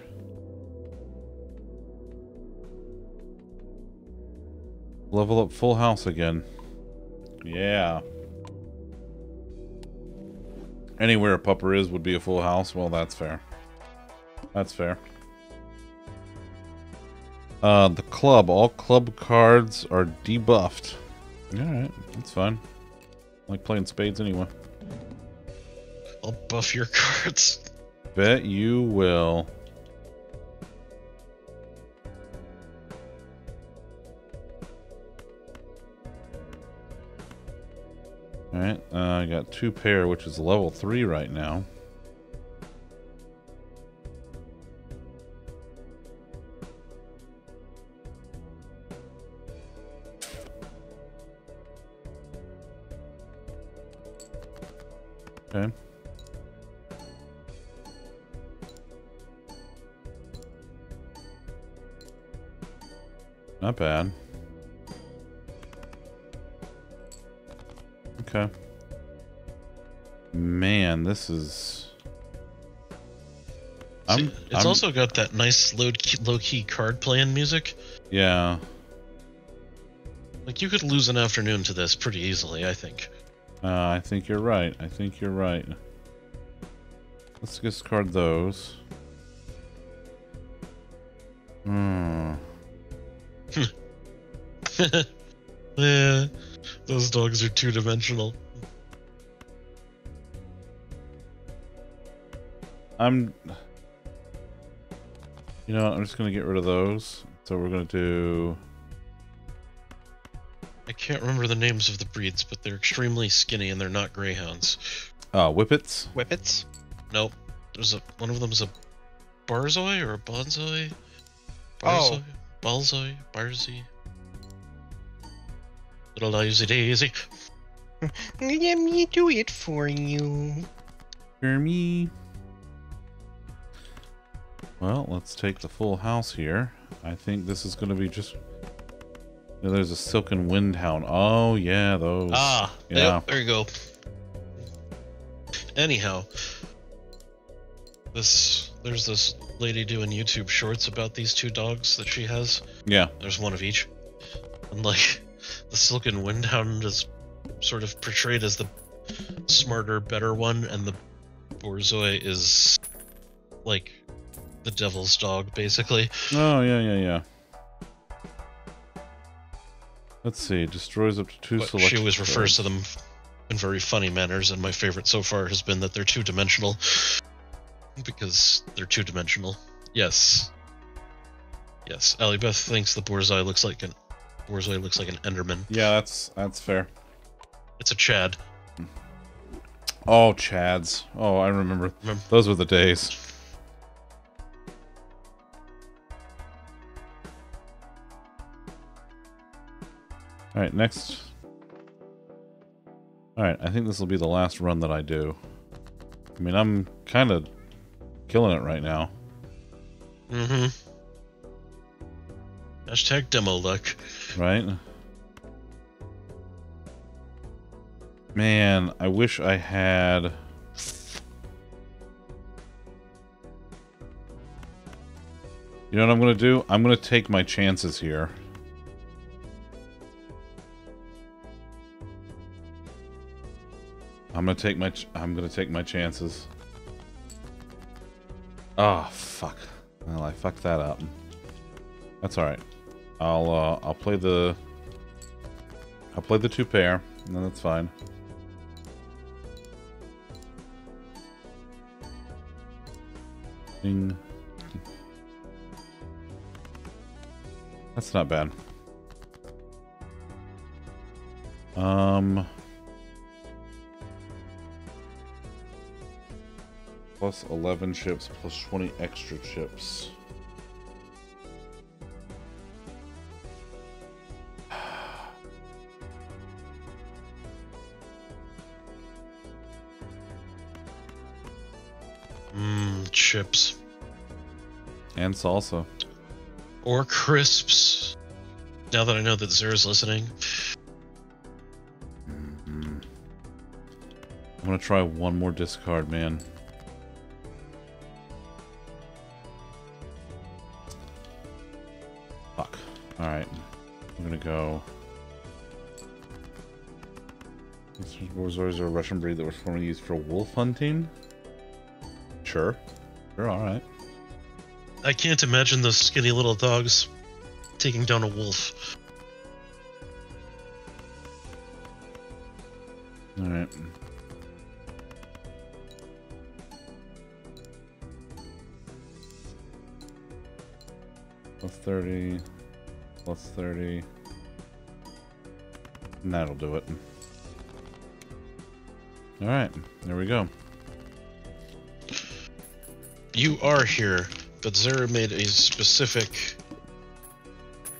Level up full house again. Yeah. Anywhere a pupper is would be a full house. Well, that's fair. That's fair. Uh, the club. All club cards are debuffed. Alright, that's fine. I like playing spades anyway. I'll buff your cards. Bet you will. Alright, uh, I got two pair, which is level three right now. Okay. Not bad. Okay. Man, this is. I'm. It's I'm- also got that nice low key, low key card playing music. Yeah. Like you could lose an afternoon to this pretty easily, I think. Uh, I think you're right. I think you're right. Let's discard those. Hmm. yeah, those dogs are two dimensional. I'm. You know, I'm just gonna get rid of those. So we're gonna do. I can't remember the names of the breeds, but they're extremely skinny and they're not greyhounds. Uh, whippets. Whippets. Nope. There's a one of them's a Barzoi or a Bonzoi. Oh. Barzoi, Balzoi, Barzy. Little lazy daisy. Let me do it for you. For me. Well, let's take the full house here. I think this is going to be just. There's a Silken Windhound. Oh, yeah, those. Ah, Yeah. yep, there you go. Anyhow, this there's this lady doing YouTube shorts about these two dogs that she has. Yeah. There's one of each, and like the Silken Windhound is sort of portrayed as the smarter, better one, and the Borzoi is like the devil's dog, basically. Oh, yeah, yeah, yeah. Let's see. Destroys up to two But she always refers to them in very funny manners, and my favorite so far has been that they're two dimensional. because they're two dimensional. Yes. Yes. Alibeth thinks the Borzoi looks like an Borzoi looks like an Enderman. Yeah, that's that's fair. It's a Chad. Oh, Chads. Oh, I remember. Remember- Those were the days. All right, next. All right, I think this will be the last run that I do. I mean, I'm kind of killing it right now. Mm-hmm. Hashtag demo luck. right? Man, I wish I had. You know what I'm gonna do? I'm gonna take my chances here. I'm gonna take my. I'm gonna take my chances. Oh fuck! Well, I fucked that up. That's all right. I'll uh, I'll play the I'll play the two pair, and then that's fine. Ding. That's not bad. Um. Plus 11 chips, plus 20 extra chips. Mmm, chips. And salsa. Or crisps. Now that I know that Zera's listening. Mhm. I'm gonna try one more discard, man. Borzoi are a Russian breed that was formerly used for wolf hunting. Sure. Sure, alright. I can't imagine those skinny little dogs taking down a wolf. Here, but Zara made a specific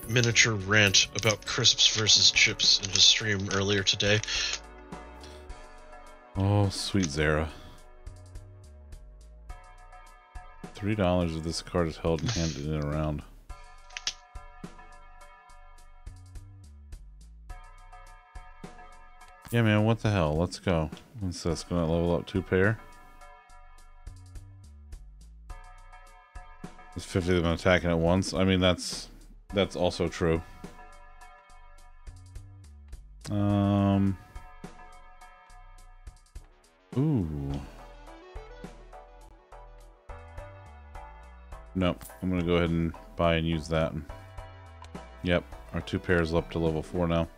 miniature rant about crisps versus chips in his stream earlier today. Oh, sweet Zara. Three dollars of this card is held and handed in around. Yeah, man, what the hell? Let's go. What's this? Gonna level up two pair? There's 50 of them attacking at once. I mean, that's that's also true. Um. Ooh. Nope. I'm gonna go ahead and buy and use that. Yep. Our two pairs up to level four now.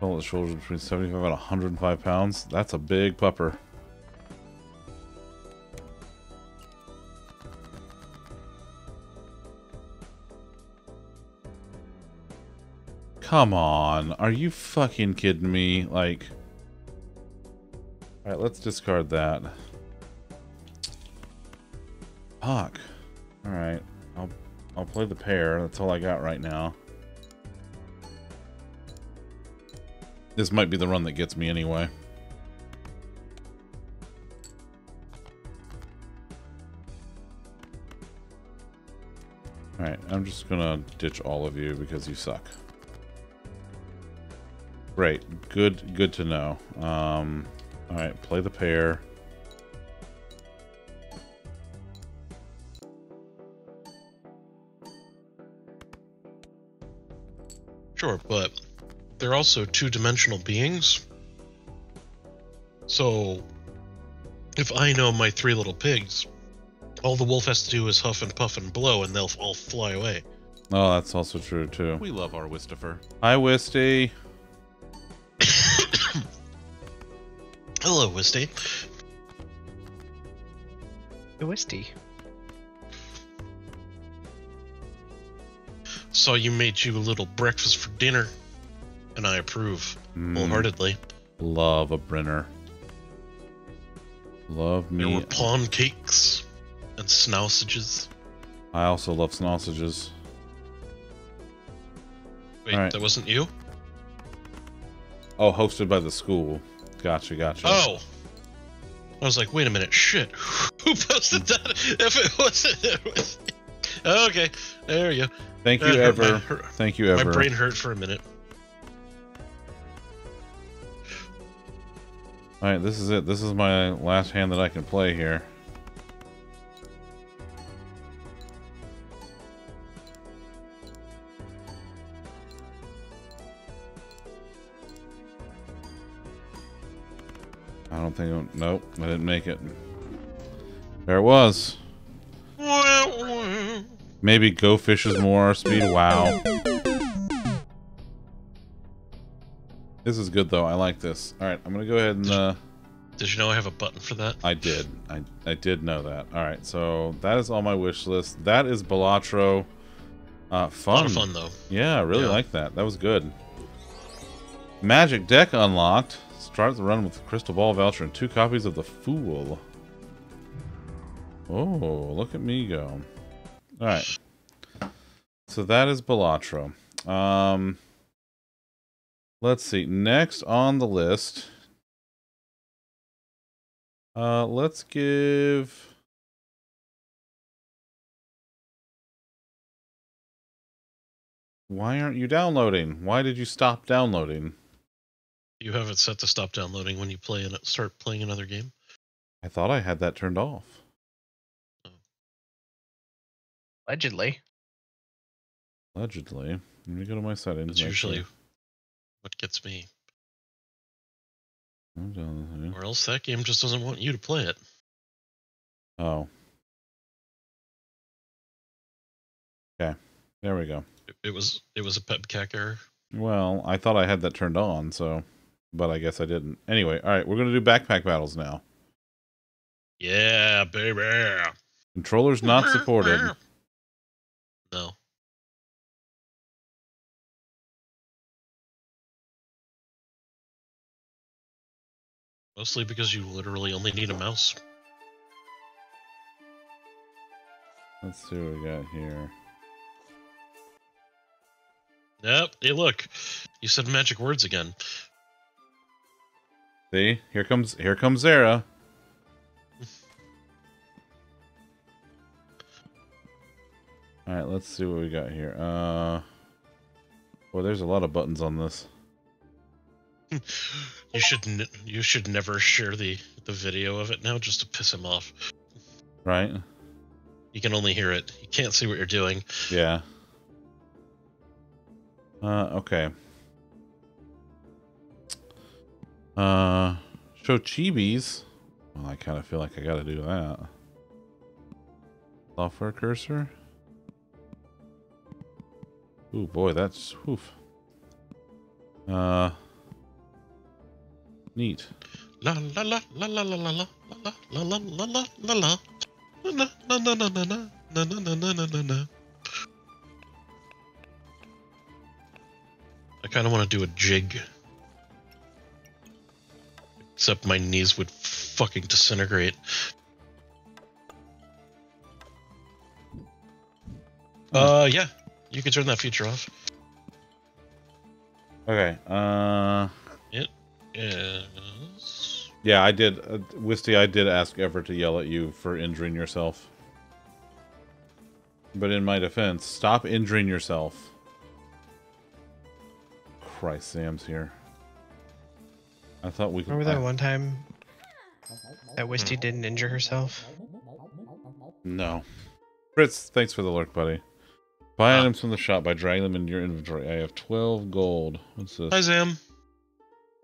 Well, the shoulders between 75 and 105 pounds. That's a big pupper. Come on. Are you fucking kidding me? Like... Alright, let's discard that. Fuck. Alright. I'll I'll play the pair. That's all I got right now. This might be the run that gets me anyway. Alright, I'm just gonna ditch all of you because you suck. Great. Good good to know. Um alright, play the pair. Sure, but they're also two dimensional beings. So, if I know my three little pigs, all the wolf has to do is huff and puff and blow, and they'll all fly away. Oh, that's also true too. We love our Wistifer. Hi Wisty. Hello, Wisty. Twisty. Saw you made you a little breakfast for dinner, and I approve Mm, wholeheartedly. love a brinner. Love me. There me. were pawn cakes and snausages. I also love sausages. Wait, Alright. that wasn't you? Oh, hosted by the school. Gotcha, gotcha. Oh. I was like, wait a minute, shit. Who posted that? If it wasn't, it was. Okay, there you go. Thank you, That hurt my- ever. Thank you, Ever. My brain hurt for a minute. All right, this is it. This is my last hand that I can play here. Don't think. Nope, I didn't make it. There it was. Maybe Go Fish is more speed. Wow. This is good though. I like this. All right, I'm gonna go ahead and. Uh, Did you know I have a button for that? I did. I I did know that. All right, so that is on my wish list. That is Balatro. Uh, A lot fun. of fun though. Yeah, I really Yeah. like that. That was good. Magic deck unlocked. Start the run with Crystal Ball voucher and two copies of the Fool. Oh, look at me go. All right. So that is Balatro. Um, let's see. Next on the list. Uh, let's give. Why aren't you downloading? Why did you stop downloading? You have it set to stop downloading when you play and start playing another game. I thought I had that turned off. Oh. Allegedly. Allegedly. Let me go to my settings. That's usually sure. what gets me. I'm down there. Or else that game just doesn't want you to play it. Oh. Okay. There we go. It, it was it was a PEBCAK error. Well, I thought I had that turned on, so but I guess I didn't. Anyway, all right, we're gonna do backpack battles now. Yeah, baby. Controllers not supported. No. Mostly because you literally only need a mouse. Let's see what we got here. Yep. Hey, look. You said magic words again. See, here comes here comes Zara. All right, let's see what we got here. Uh, well, there's a lot of buttons on this. You should n- you should never share the the video of it now just to piss him off. Right? You can only hear it. You can't see what you're doing. Yeah. Uh, okay. Uh, show chibis. Well, I kind of feel like I got to do that. Software cursor. Ooh, boy, that's oof. Uh, neat. La la la la la la la la la la la la la la la na na na na na na na na na na na na na. I kind of want to do a jig. Except my knees would fucking disintegrate. Uh, yeah. You can turn that feature off. Okay. Uh, Yes. yeah, I did. Uh, Wisty, I did ask Ever to yell at you for injuring yourself. But in my defense, stop injuring yourself. Christ, Sam's here. I thought we could. Remember that I- one time that Wisty didn't injure herself? No. Fritz, thanks for the lurk, buddy. Buy Ah. items from the shop by dragging them into your inventory. I have 12 gold. What's this? Hi, Zam.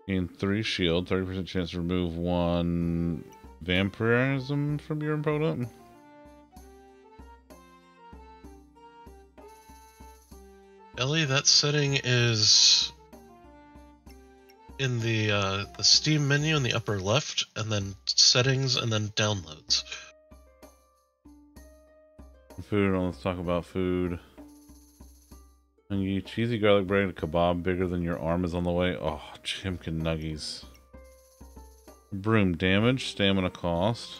Gain 3 shield, 30% chance to remove 1 vampirism from your opponent. Ellie, that setting is in the uh, the Steam menu in the upper left, and then settings, and then downloads. Food. Let's talk about food. Hungry cheesy garlic bread kebab bigger than your arm is on the way. Oh, chimkin nuggies. Broom damage, stamina cost.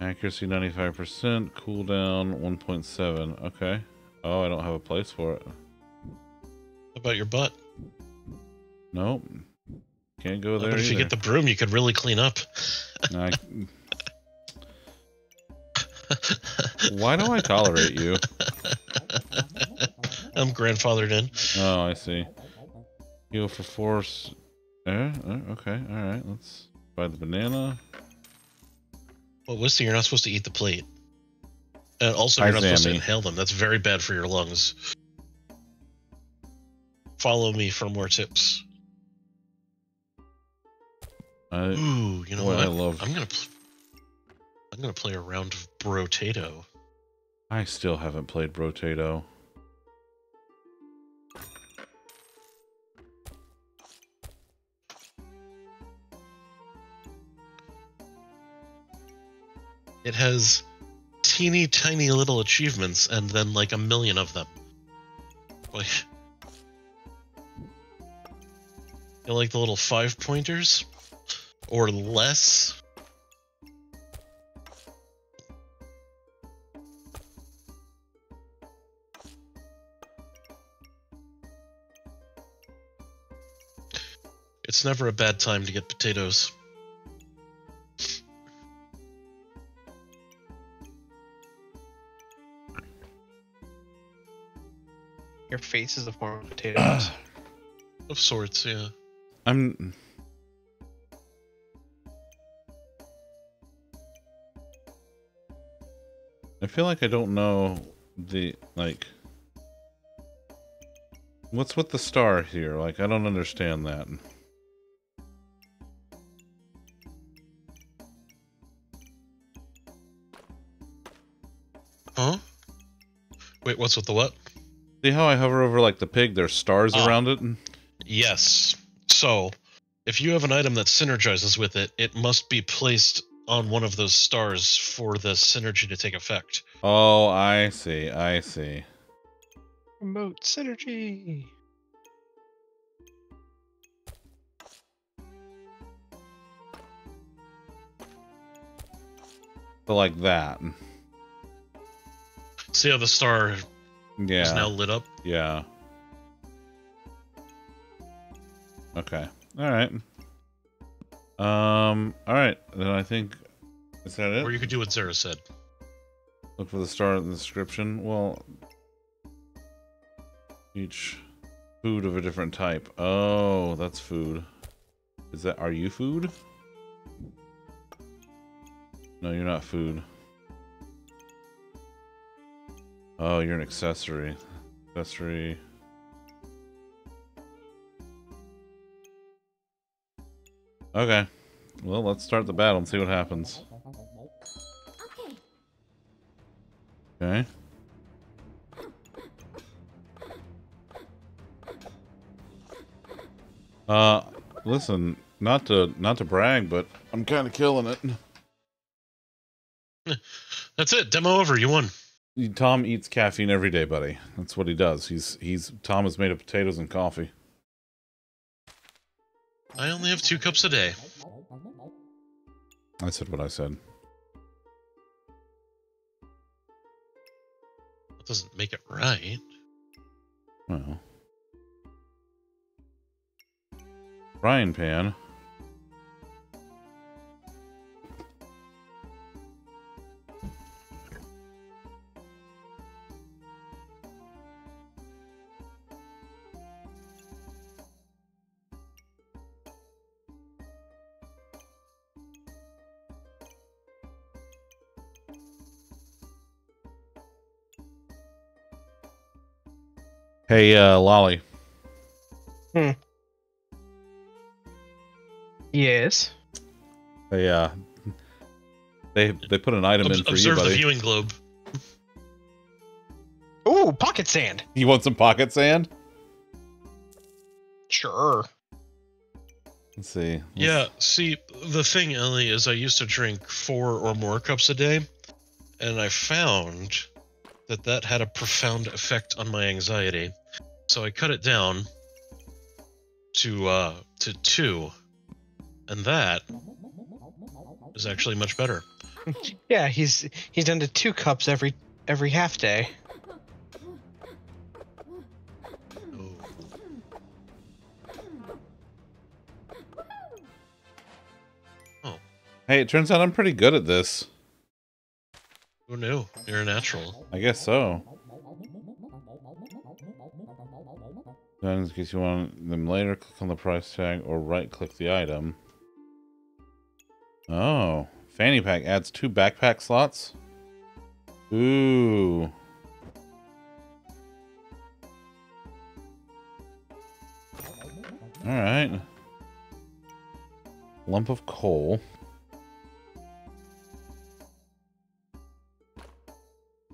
Accuracy 95%, cooldown 1.7. Okay. Oh, I don't have a place for it. About your butt? Nope. Can't go there. but if you get the broom, you could really clean up. I... Why do I tolerate you? I'm grandfathered in. Oh, I see. Heal for force. Eh, eh, okay, alright. Let's buy the banana. Well, Wisty, you're not supposed to eat the plate. And also, you're not supposed to inhale them. That's very bad for your lungs. Follow me for more tips. I, Ooh, you know boy, what? I love. I'm gonna. Pl- I'm gonna play a round of Brotato. I still haven't played Brotato. It has teeny tiny little achievements and then like a million of them. Like, you like the little five pointers or less? It's never a bad time to get potatoes. Your face is a form of potatoes. Of sorts, yeah. I'm. I feel like I don't know the like. What's with the star here? Like I don't understand that. Huh? Wait, what's with the what? See how I hover over like the pig? There's stars Ah. around it. Yes. So, if you have an item that synergizes with it, it must be placed on one of those stars for the synergy to take effect. Oh, I see. I see. Remote synergy. So like that. See how the star Yeah. is now lit up? Yeah. Okay. All right. Um. All right. Then I think is that it? Or you could do what Zara said. Look for the star in the description. Well, each food of a different type. Oh, that's food. Is that? Are you food? No, you're not food. Oh, you're an accessory. Accessory. Okay. Well, let's start the battle and see what happens. Okay. Uh, listen, not to not to brag, but I'm kind of killing it. That's it. Demo over. You won. Tom eats caffeine every day, buddy. That's what he does. He's he's Tom is made of potatoes and coffee. I only have two cups a day. I said what I said. That doesn't make it right. Well, frying pan. Hey, uh, Lolly. Yes. They uh, they they put an item Obs- in for you, observe the viewing globe. Ooh, pocket sand. You want some pocket sand? Sure. Let's see. Let's- Yeah, see, the thing, Ellie, is I used to drink four or more cups a day, and I found that that had a profound effect on my anxiety. So I cut it down to uh to two, and that is actually much better. Yeah, he's he's down to two cups every every half day. Oh. Hey, it turns out I'm pretty good at this. Who knew? You're a natural. I guess so. In case you want them later, click on the price tag or right click the item. Oh, fanny pack adds two backpack slots. Ooh. All right. Lump of coal.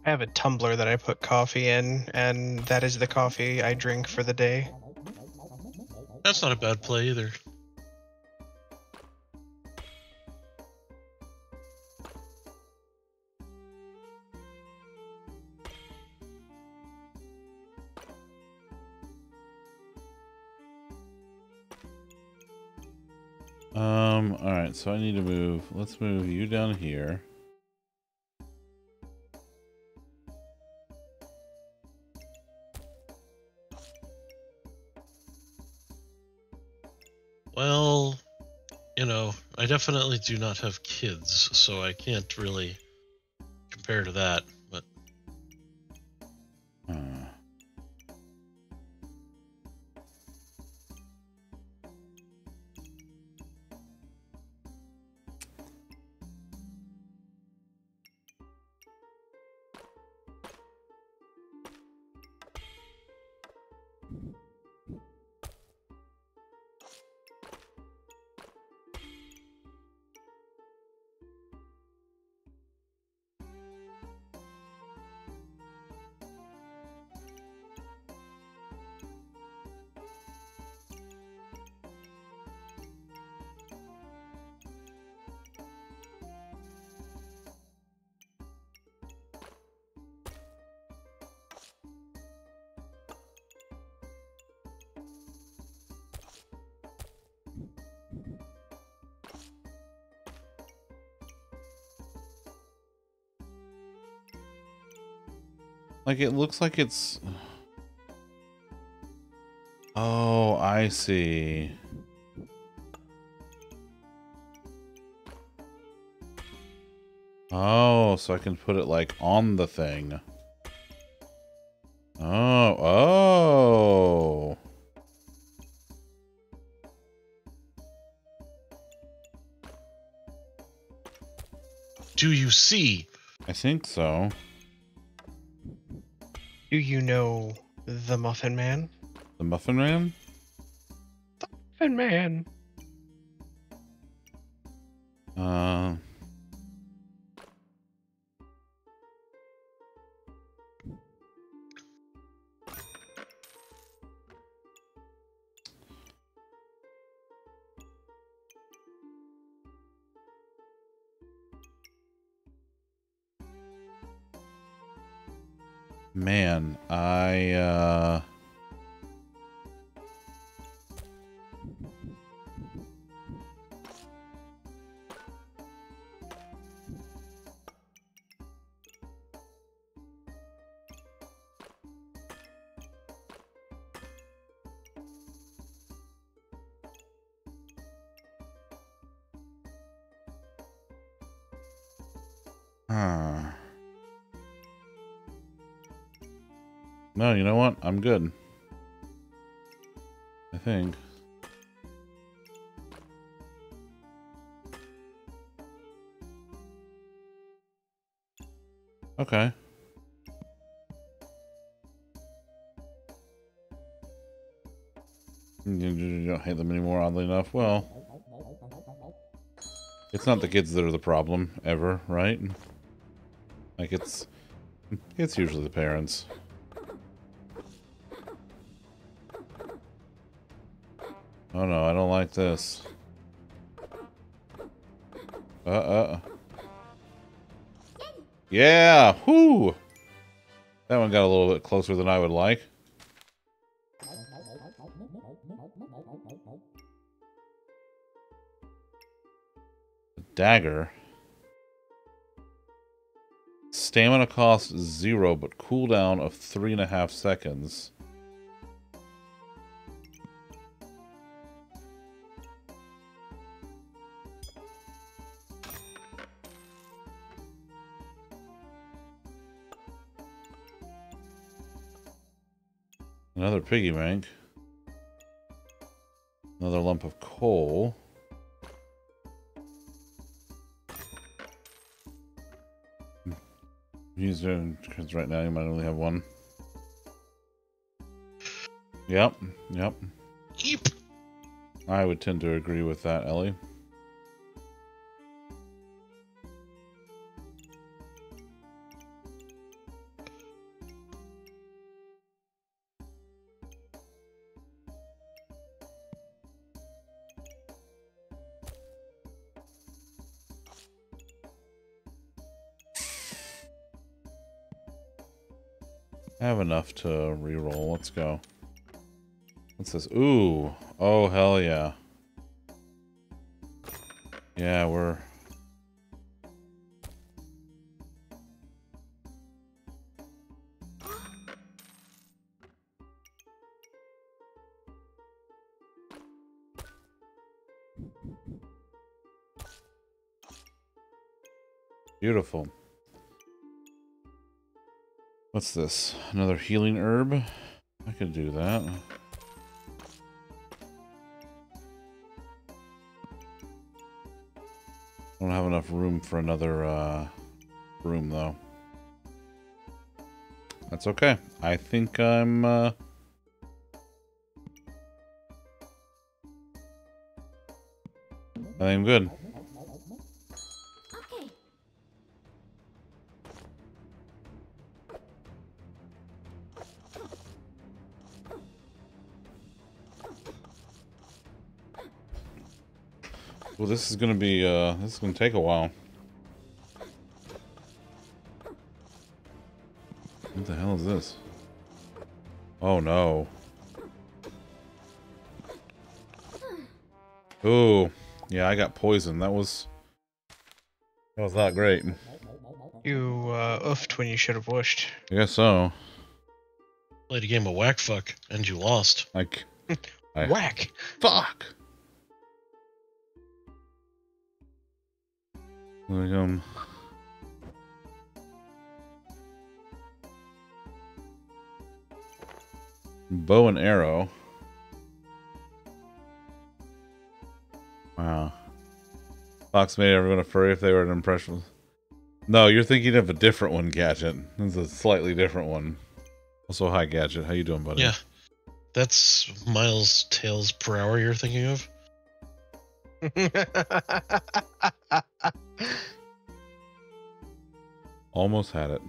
I have a tumbler that I put coffee in, and that is the coffee I drink for the day. That's not a bad play either. Um, alright, so I need to move. Let's move you down here. Well, you know, I definitely do not have kids, so I can't really compare to that. Like it looks like it's. Oh, I see. Oh, so I can put it like on the thing. Oh, oh. do you see? I think so. You know the Muffin Man? The Muffin Man? The Muffin Man. No, you know what? I'm good. I think. Okay. You don't hate them anymore, oddly enough. Well, it's not the kids that are the problem, ever, right? Like, it's... It's usually the parents. Oh no, I don't like this. Uh, uh. Yeah, whoo! That one got a little bit closer than I would like. Dagger. Stamina cost zero, but cooldown of three and a half seconds. Another piggy bank. Another lump of coal. Because right now you might only have one. Yep, yep. Eep. I would tend to agree with that, Ellie. Enough to reroll. Let's go. What's this? Ooh. Oh, hell yeah. Yeah, we're... Beautiful. What's this? Another healing herb? I could do that. I don't have enough room for another uh, room, though. That's okay. I think I'm... Uh... I think I'm good. This is gonna be, uh, this is gonna take a while. What the hell is this? Oh no. Ooh. Yeah, I got poisoned. That was... That was not great. You uh, oofed when you should have wished. I guess so. Played a game of whack fuck and you lost. Like... I... Whack! Fuck! Um... Bow and arrow. Wow. Fox made everyone a furry if they were an impression. No, you're thinking of a different one, Gadget. This is a slightly different one. Also, hi, Gadget. How you doing, buddy? Yeah. That's miles tails per hour you're thinking of? Almost had it.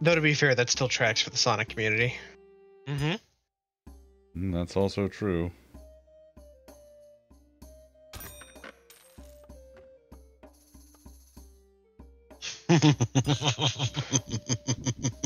Though to be fair, that still tracks for the Sonic community. Mm-hmm. Mm, that's also true.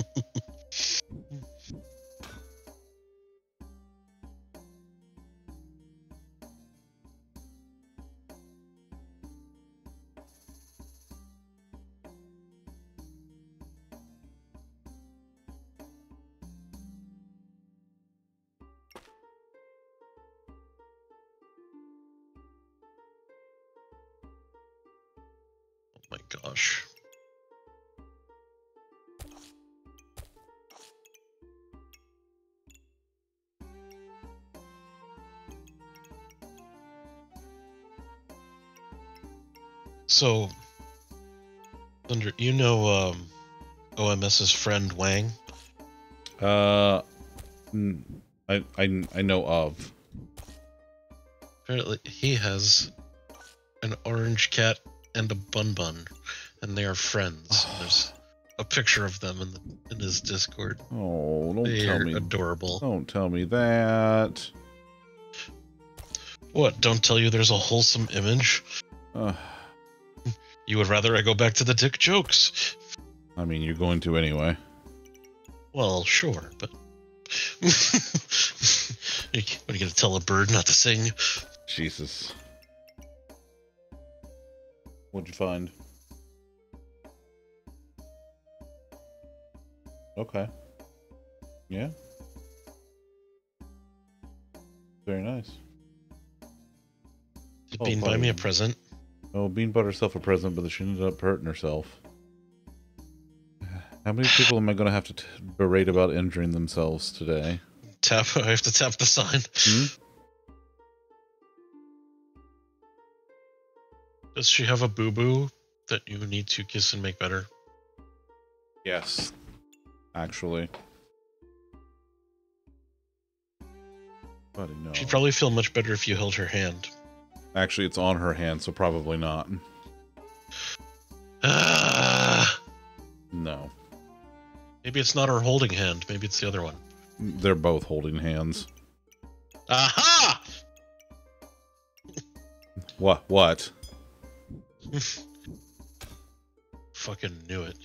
So, under you know um, OMS's friend Wang. Uh, I, I, I know of. Apparently, he has an orange cat and a bun bun, and they are friends. There's a picture of them in the in his Discord. Oh, don't They tell me. adorable. Don't tell me that. What? Don't tell you there's a wholesome image. Uh, You would rather I go back to the dick jokes. I mean, you're going to anyway. Well, sure, but what are you gonna tell a bird not to sing? Jesus. What'd you find? Okay. Yeah. Very nice. Did Oh, Bean buy me a present? Oh, Bean bought herself a present, but she ended up hurting herself. How many people am I going to have to t- berate about injuring themselves today? Tap. I have to tap the sign. Hmm? Does she have a boo boo that you need to kiss and make better? Yes. Actually. Buddy, no. She'd probably feel much better if you held her hand. Actually, it's on her hand, so probably not. Ah, No. maybe it's not her holding hand. Maybe it's the other one. They're both holding hands. Aha! What? What? Fucking knew it.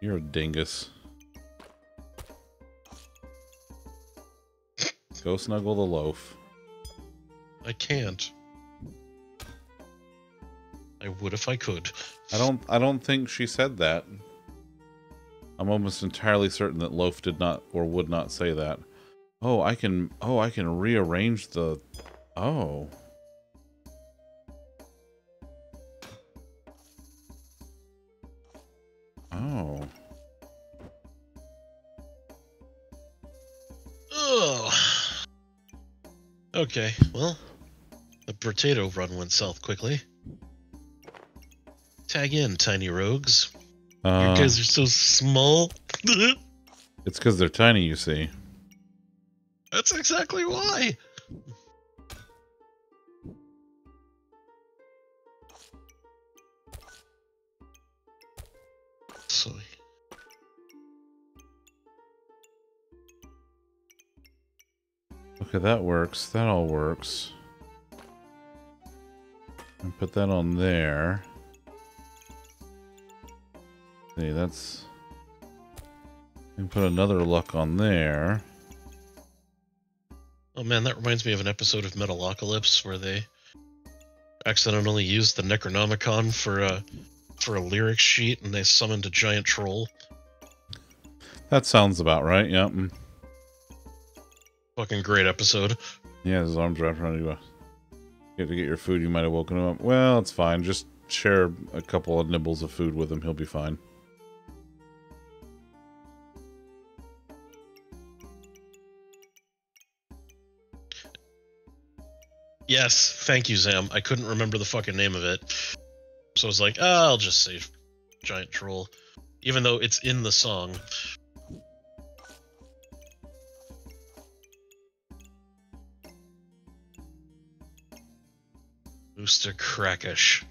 You're a dingus. Go snuggle the loaf. I can't. I would if I could. I don't I don't think she said that. I'm almost entirely certain that Loaf did not or would not say that. Oh, I can oh, I can rearrange the Oh. Oh. Oh. Okay, well, the potato run went south quickly. Tag in, tiny rogues. You Uh, guys are so small. it's because they're tiny, you see. That's exactly why. So, Okay, that works. That all works. And put that on there. See, that's. And put another luck on there. oh man, that reminds me of an episode of Metalocalypse where they accidentally used the Necronomicon for a for a lyric sheet, and they summoned a giant troll. That sounds about right. Yep. mm. Fucking great episode. Yeah, his arms wrapped around you. You have to get your food. You might have woken him up. Well, it's fine. Just share a couple of nibbles of food with him. He'll be fine. Yes, thank you, Zam. I couldn't remember the fucking name of it. So I was like, ah, I'll just say giant troll. Even though it's in the song. Booster Crackish.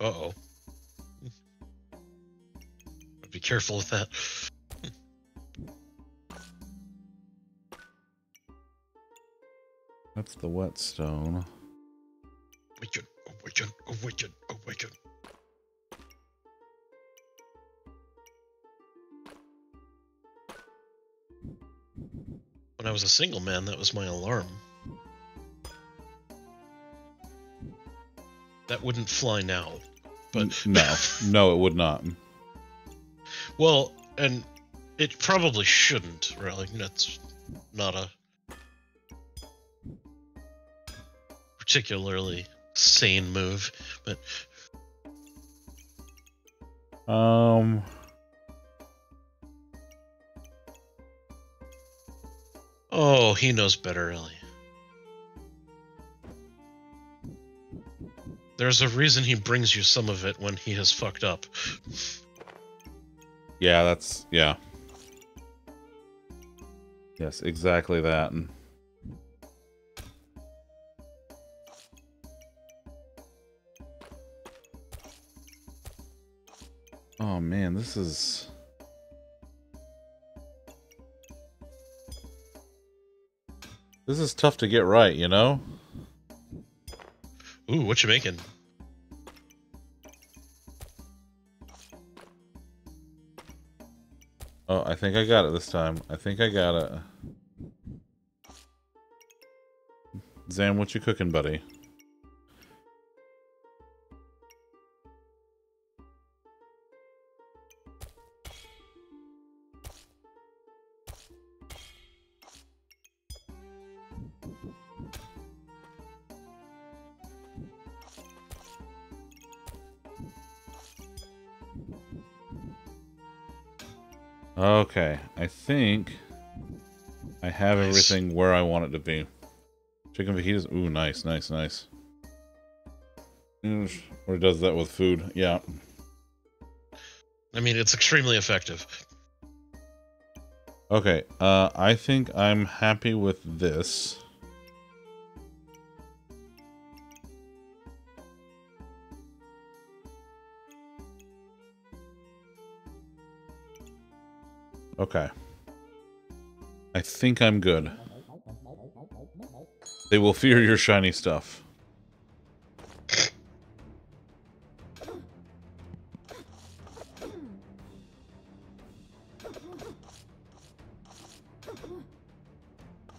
Uh oh. Be careful with that. That's the whetstone. Awaken, awaken, awaken, awaken. When I was a single man, that was my alarm. That wouldn't fly now. But no, no, it would not. well, and it probably shouldn't, really. That's not a particularly sane move. But Um, oh, he knows better, Ellie. There's a reason he brings you some of it when he has fucked up. yeah, that's yeah. Yes, exactly that. And Oh man, this is. This is tough to get right, you know? Ooh, what you making? Oh, I think I got it this time. I think I got it. Zam, what you cooking, buddy? Okay, I think I have Nice. everything where I want it to be. Chicken fajitas. Ooh, nice, nice, nice. Mm, Or does that with food? Yeah. I mean, it's extremely effective. Okay, uh, I think I'm happy with this. Okay. I think I'm good. They will fear your shiny stuff.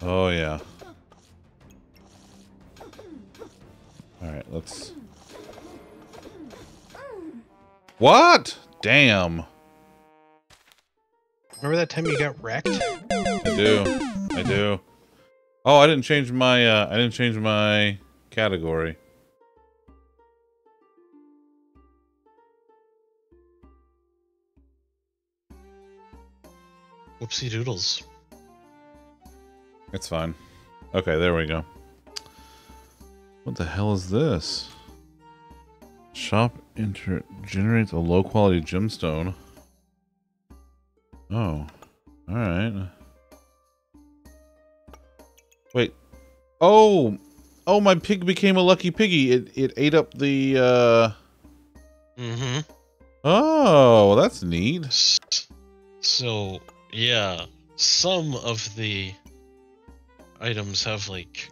Oh, yeah. Alright, let's... What? Damn. Remember that time you got wrecked? I do. I do. Oh, I didn't change my, uh, I didn't change my category. Whoopsie doodles. It's fine. Okay, there we go. What the hell is this? Shop inter generates a low quality gemstone. Oh. Alright. Wait. Oh! Oh, my pig became a lucky piggy. It it ate up the uh Mm-hmm. Oh, that's neat. So, yeah, some of the items have like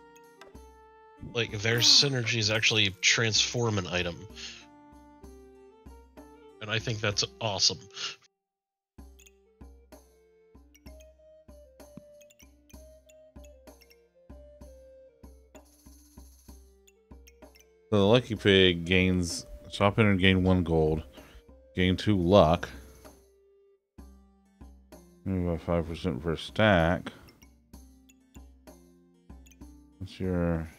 like their synergies actually transform an item. And I think that's awesome. So the lucky pig gains shop and gain one gold, gain two luck. Maybe about five percent per stack. What's your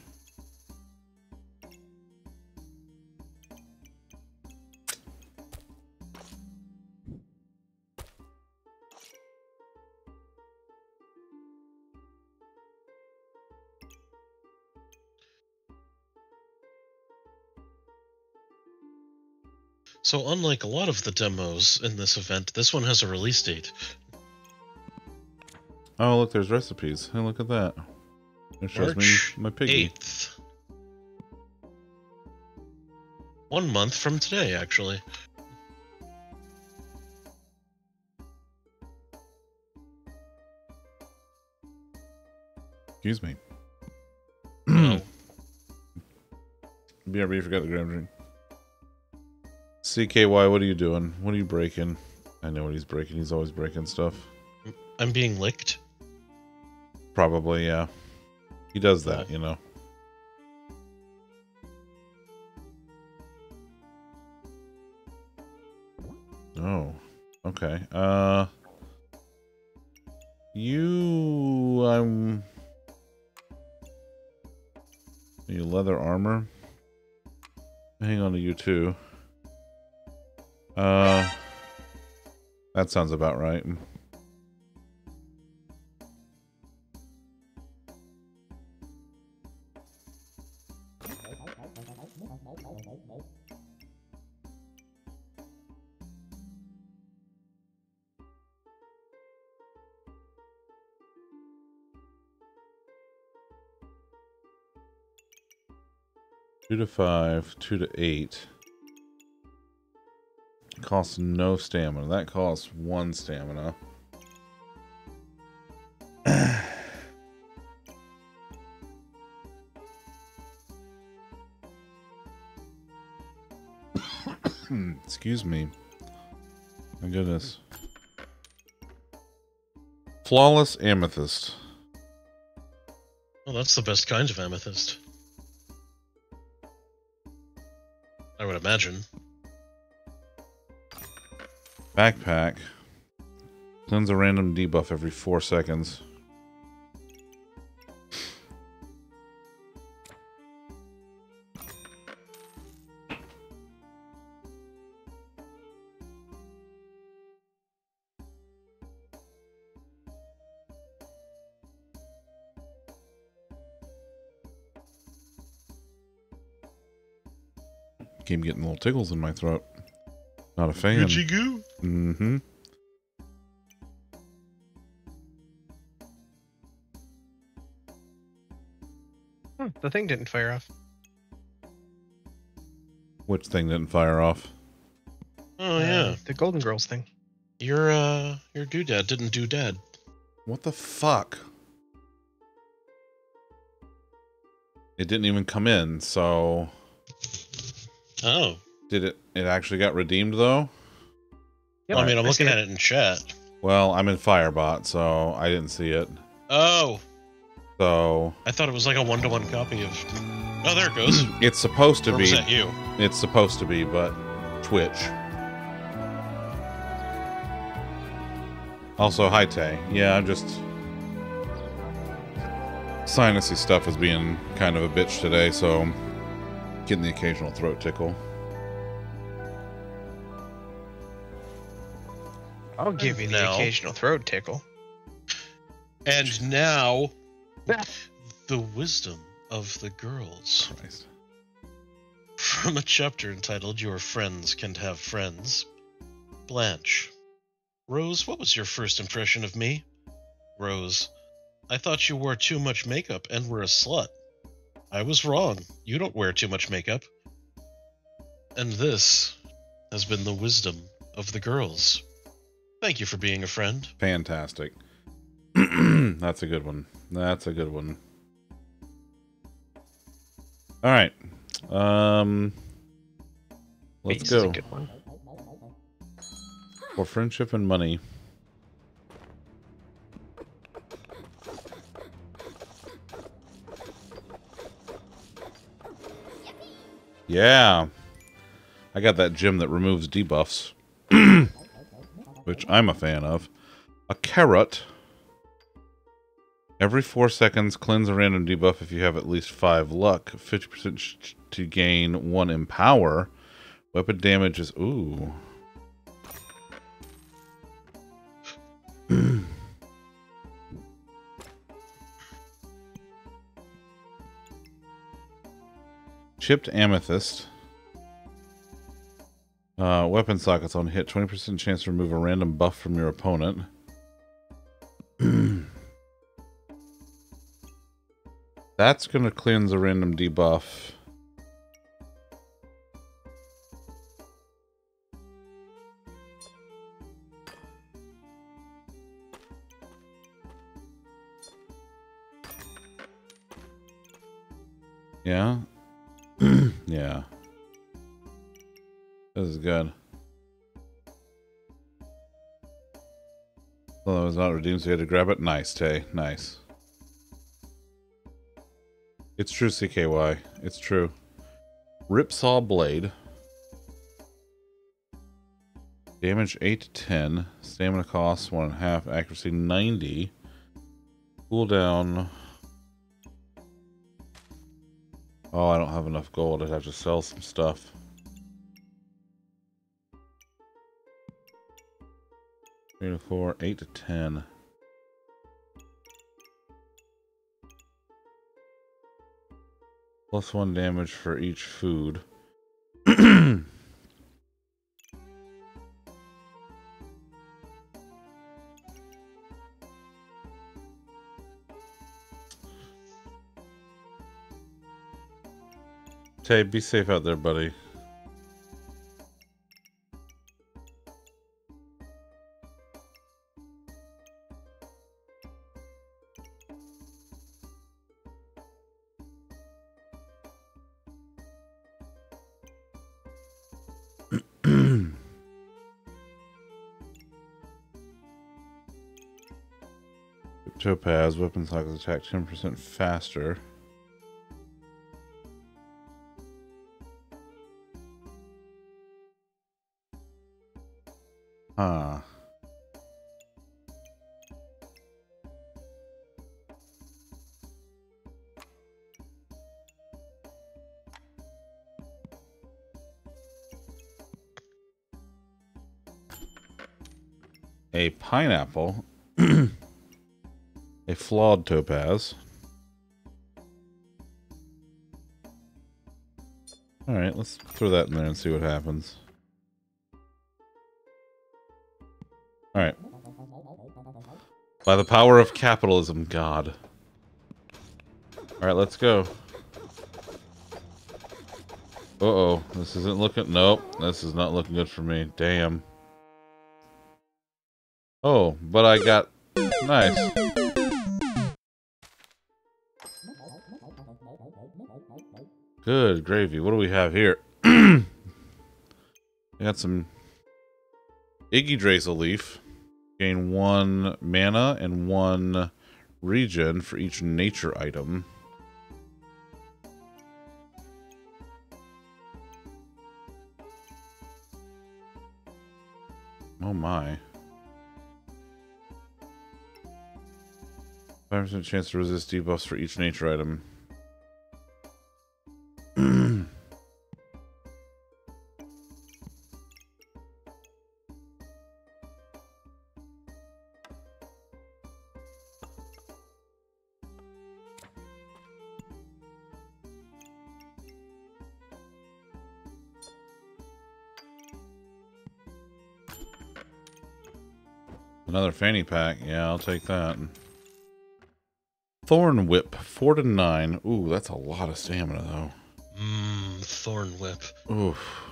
So unlike a lot of the demos in this event, this one has a release date. Oh look, there's recipes. Hey, look at that. It shows March me my piggy. 8th. One month from today, actually. Excuse me. Oh, BRB forgot the gram drink. CKY, what are you doing? What are you breaking? I know what he's breaking. He's always breaking stuff. I'm being licked. Probably, yeah. He does that, you know. Oh, okay. Uh, you, I'm. You leather armor. Hang on to you too. Uh, that sounds about right. Two to five, two to eight. Costs no stamina. That costs one stamina. Excuse me. My goodness. Flawless amethyst. Well, that's the best kind of amethyst. I would imagine. Backpack. Cleanse a random debuff every four seconds. Keep getting little tickles in my throat. Not a fan. goo. Mm-hmm. Hmm, the thing didn't fire off. Which thing didn't fire off? Oh Uh, yeah, the Golden Girls thing. your uh, your doodad didn't do dad. What the fuck? It didn't even come in, so Oh, did it it actually got redeemed though? Yep, I mean, I'm I looking at it in chat. Well, I'm in Firebot, so I didn't see it. Oh, So I thought it was like a one-to-one copy of. Oh, there it goes. it's supposed to or be was that you? it's supposed to be, but Twitch. Also, hi Tay. Yeah, I'm just sinusy stuff is being kind of a bitch today, so getting the occasional throat tickle. I'll give you the No. occasional throat tickle. And now, the wisdom of the girls. Christ. From a chapter entitled Your Friends Can Have Friends. Blanche. Rose, what was your first impression of me? Rose. I thought you wore too much makeup and were a slut. I was wrong. You don't wear too much makeup. And this has been the wisdom of the girls. Thank you for being a friend. Fantastic. That's a good one. That's a good one. All right. Um let's Beats is a go good one. for friendship and money. Yeah. I got that gem that removes debuffs, which I'm a fan of. A carrot. Every four seconds, cleanse a random debuff if you have at least five luck. 50% to gain one empower. Weapon damage is. Ooh. Chipped amethyst. Uh, weapon sockets on hit. 20% chance to remove a random buff from your opponent. That's going to cleanse a random debuff. Yeah? yeah. This is good. Well, that was not redeemed, so you had to grab it. Nice, Tay. Nice. It's true, CKY. It's true. Ripsaw Blade. Damage 8 to 10. Stamina cost 1.5. Accuracy 90. Cooldown. Oh, I don't have enough gold. I'd have to sell some stuff. Three to four, eight to ten. Plus one damage for each food. Tay, be safe out there, buddy. Topaz. Weapon cycles attack 10% faster. Huh. A pineapple. A flawed topaz. Alright, let's throw that in there and see what happens. Alright. By the power of capitalism, God. Alright, let's go. Uh-oh. This isn't looking... Nope. This is not looking good for me. Damn. Oh, but I got... Nice. Good gravy. What do we have here? we got some Yggdrasil leaf. Gain one mana and one regen for each nature item. Oh my. 5% chance to resist debuffs for each nature item. Fanny pack. Yeah, I'll take that. Thorn Whip, 4 to 9. Ooh, that's a lot of stamina, though. Mmm, Thorn Whip. Oof.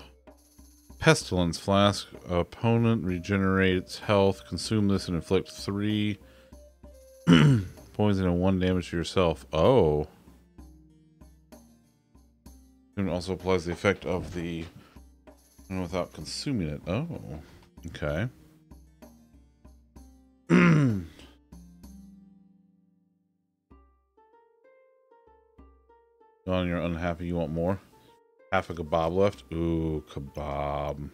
Pestilence Flask. Opponent regenerates health. Consume this and inflict 3 poison and 1 damage to yourself. Oh. And also applies the effect of the... without consuming it. Oh. Okay. John, you're unhappy. You want more? Half a kebab left? Ooh, kebab.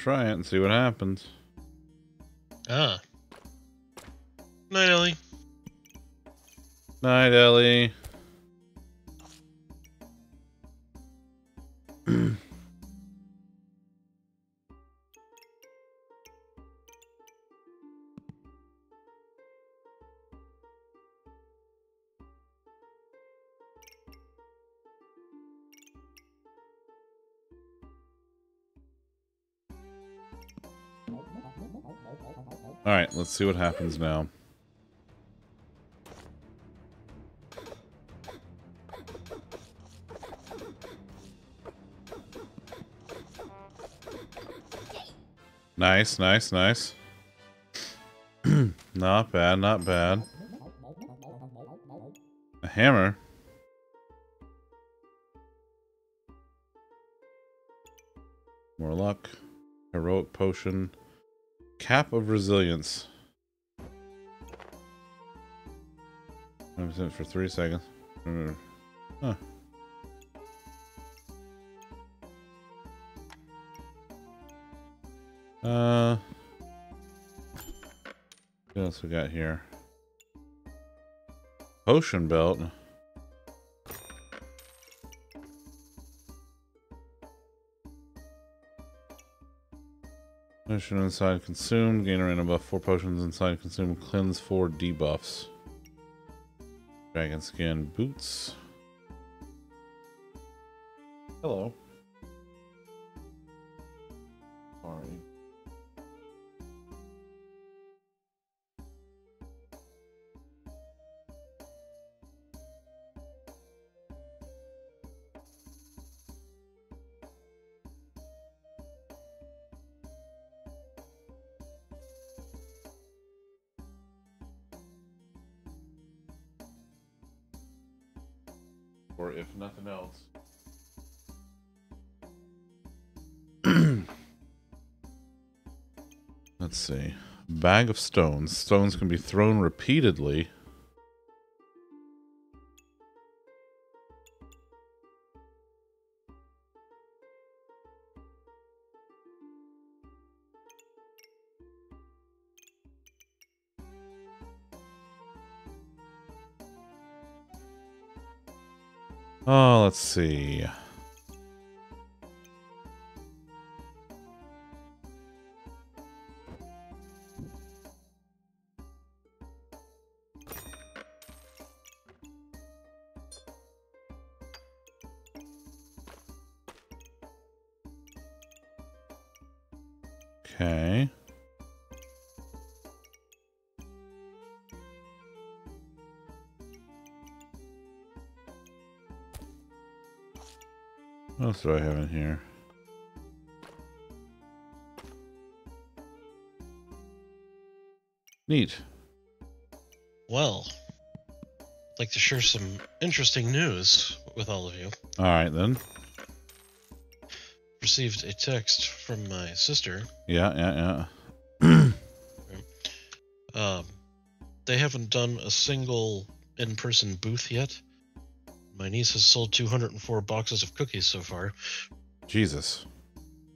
Try it and see what happens. See what happens now. Nice, nice, nice. not bad, not bad. A hammer. More luck. Heroic potion. Cap of resilience. 100% for three seconds. Huh. Uh, what else we got here? Potion belt. Potion inside consumed. Gain a random buff. Four potions inside consumed. Cleanse four debuffs. Dragon skin boots. Bag of stones. Stones can be thrown repeatedly. Share some interesting news with all of you. All right then. Received a text from my sister. Yeah, yeah, yeah. Um, they haven't done a single in-person booth yet. My niece has sold 204 boxes of cookies so far. Jesus.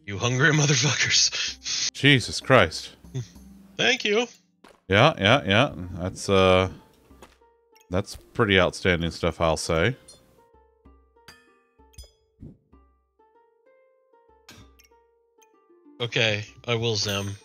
You hungry motherfuckers? Jesus Christ. Thank you. Yeah, yeah, yeah. That's uh that's pretty outstanding stuff, I'll say. Okay, I will, Zem.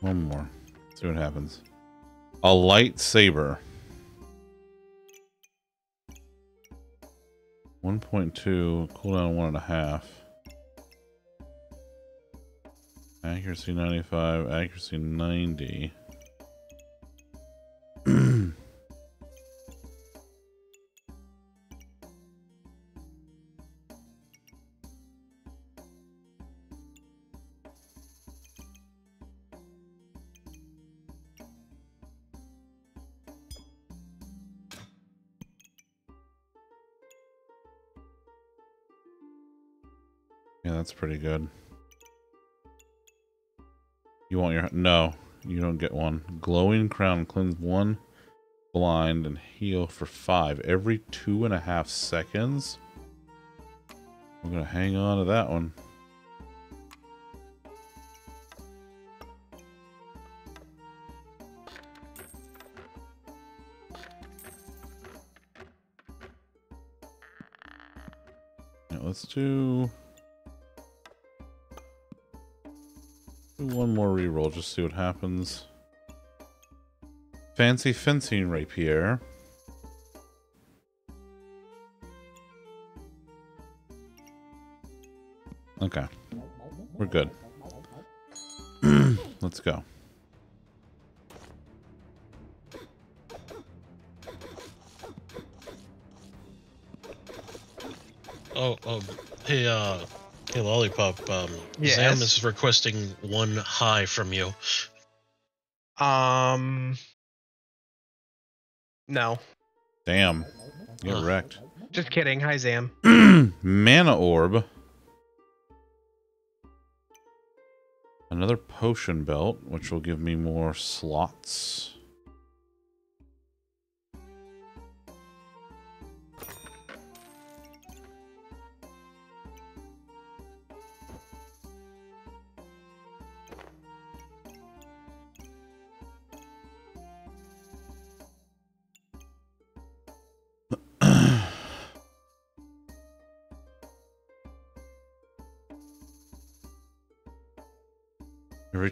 One more. See what happens. A lightsaber. 1.2, cooldown one and a half. Accuracy 95, accuracy 90. Glowing crown. Cleanse one blind and heal for five. Every two and a half seconds? I'm going to hang on to that one. Yeah, let's do... Do one more reroll, just see what happens. Fancy fencing rapier. Okay. We're good. Let's go. Oh, oh, hey, uh, hey, Lollipop, um, yes. Zam is requesting one high from you. Um, no, Damn. Huh. wrecked. just kidding. Hi, Zam. Mana orb. Another potion belt, which will give me more slots.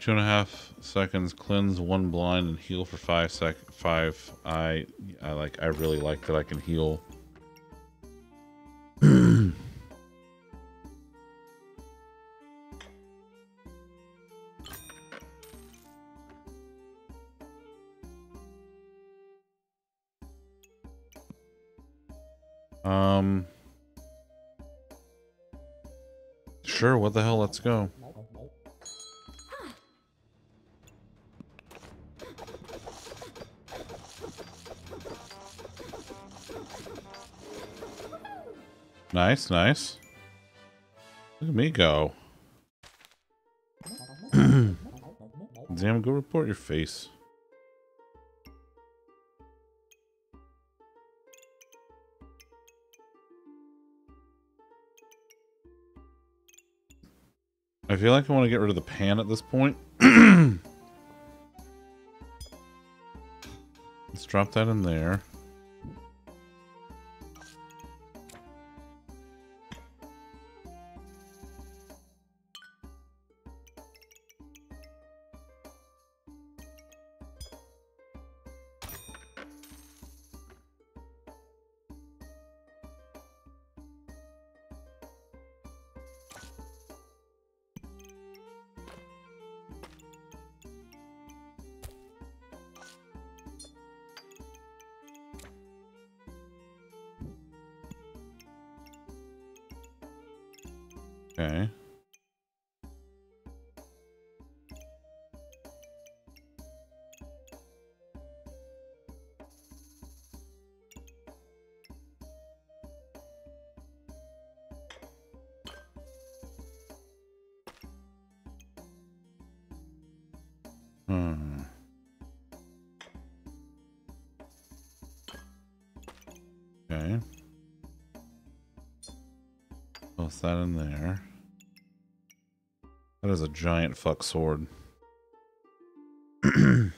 Two and a half seconds, cleanse one blind and heal for five sec. Five. I I like. I really like that I can heal. um. Sure. What the hell? Let's go. Nice, nice. Look at me go. Damn, go report your face. I feel like I want to get rid of the pan at this point. Let's drop that in there. Giant fuck sword.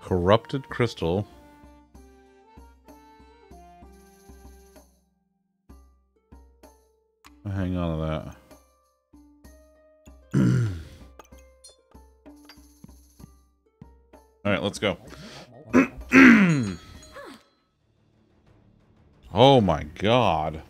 Corrupted crystal. Let's go. oh my god.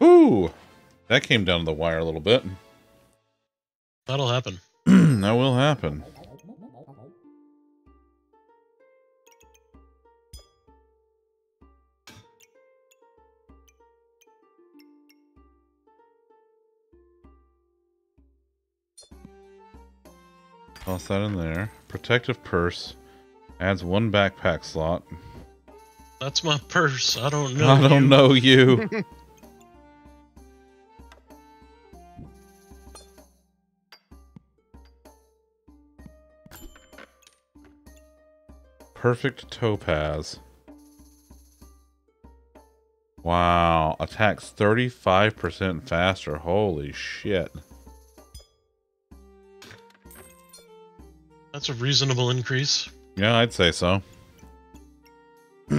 Ooh, that came down to the wire a little bit. That'll happen. that will happen. Toss that in there. Protective purse adds one backpack slot. That's my purse. I don't know. I don't you. know you. Perfect topaz. Wow, attacks 35% faster. Holy shit. That's a reasonable increase. Yeah, I'd say so.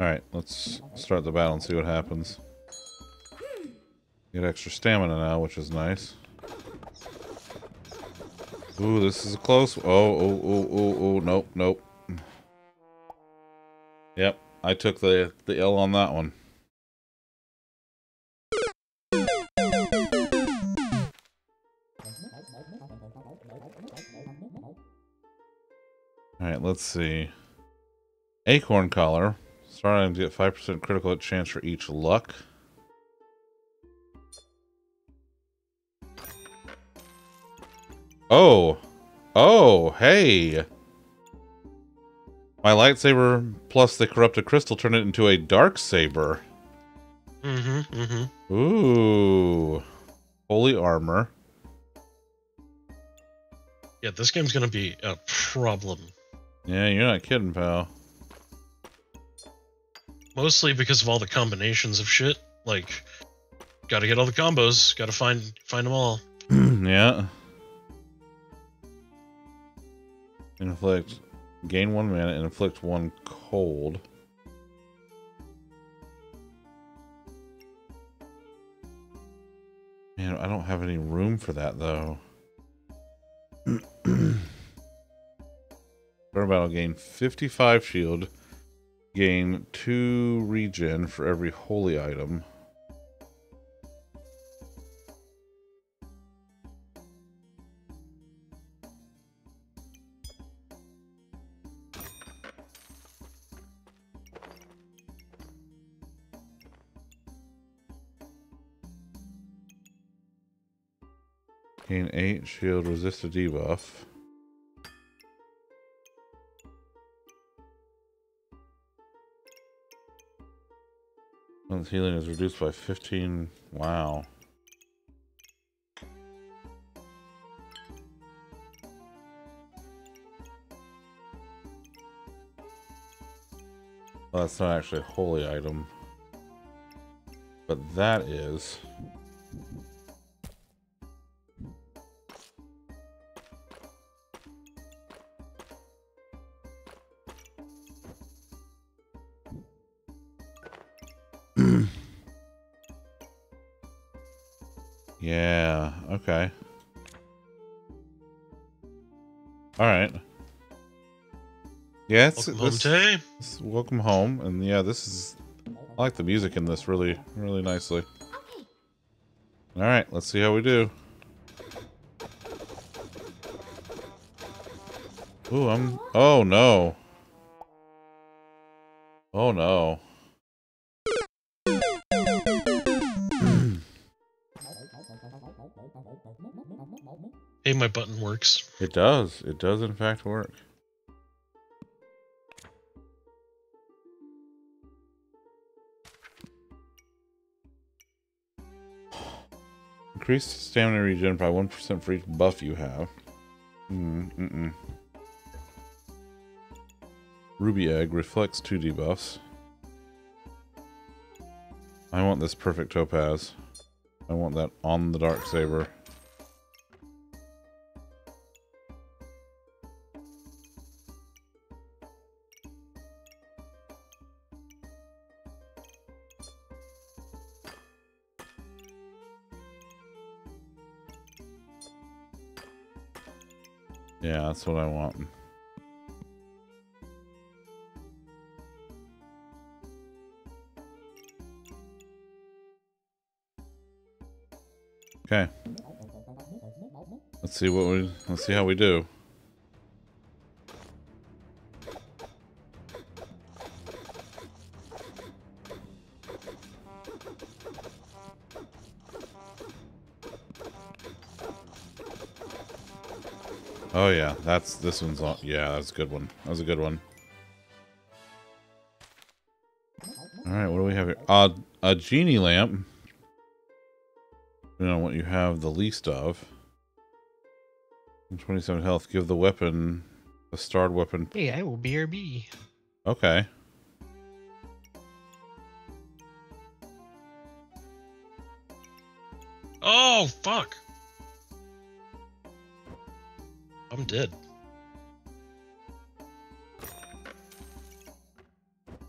Alright, let's start the battle and see what happens. Get extra stamina now, which is nice. Ooh, this is a close... Oh, oh, oh, oh, oh, nope, nope. Yep, I took the the L on that one. All right, let's see. Acorn collar. Starting to get 5% critical chance for each luck. Oh. Oh, hey. My lightsaber plus the corrupted crystal turn it into a dark saber. Mm-hmm. Mm-hmm. Ooh. Holy armor. Yeah, this game's gonna be a problem. Yeah, you're not kidding, pal. Mostly because of all the combinations of shit. Like, gotta get all the combos. Gotta find find them all. yeah. Inflict. Gain one mana and inflict one cold. Man, I don't have any room for that though. Turn battle gain 55 shield. Gain 2 regen for every holy item. Gain 8 shield, resist a debuff. Healing is reduced by 15. Wow. Well, that's not actually a holy item. But that is. Yeah, it's, Welcome home, this- Tay. this- welcome home, and yeah, this is. I like the music in this really, really nicely. All right, let's see how we do. Ooh, I'm. Oh no. Oh no. Hey, my button works. It does. It does, in fact, work. Increase stamina regen by 1% for each buff you have. Mm, mm-mm. Ruby Egg reflects 2 debuffs. I want this perfect topaz. I want that on the dark saber. What I want. Okay. Let's see what we let's see how we do. That's this one's on. Yeah, that's a good one. That was a good one. All right, what do we have here? Uh, a genie lamp. You know what you have the least of. 27 health. Give the weapon a starred weapon. Hey, I will BRB. Okay. Oh fuck! I'm dead.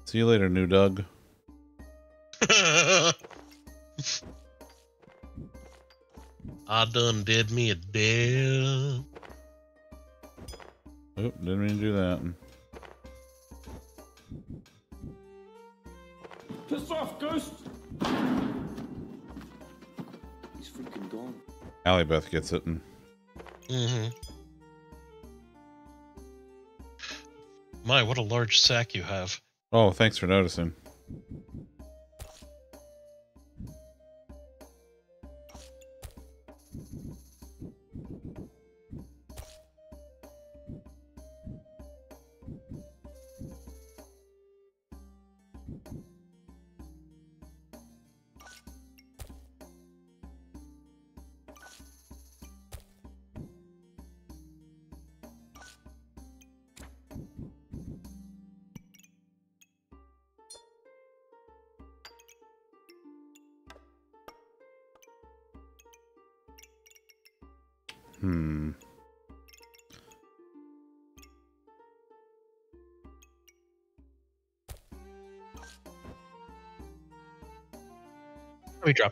See you later, new Doug. I done did me a deal. Oop, didn't mean to do that. Piss off, Ghost! He's freaking gone. Allie Beth gets it. And My, what a large sack you have. oh, thanks for noticing.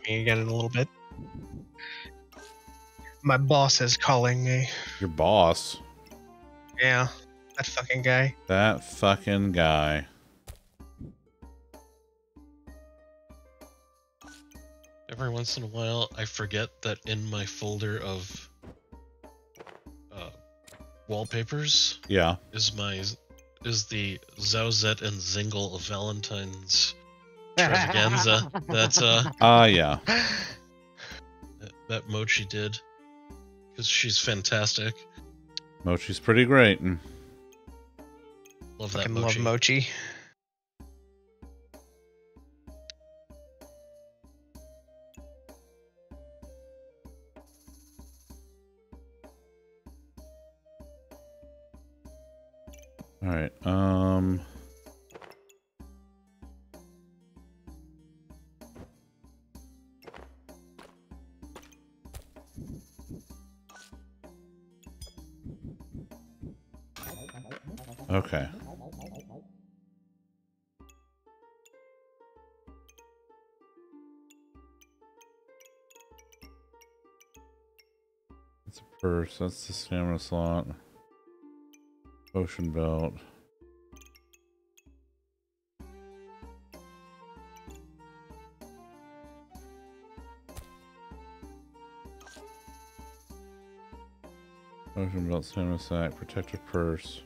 I'll be dropping again in a little bit. My boss is calling me. Your boss. Yeah, that fucking guy. That fucking guy. Every once in a while, I forget that in my folder of uh, wallpapers Yeah. is my is the Zauzet and Zingle of Valentine's Travaganza that uh Ah, yeah. that- that Mochi did because she's fantastic. Mochi's pretty great. And Love that Mochi. love mochi. Purse. That's the stamina slot. Potion belt. Potion belt, stamina sack, protective purse.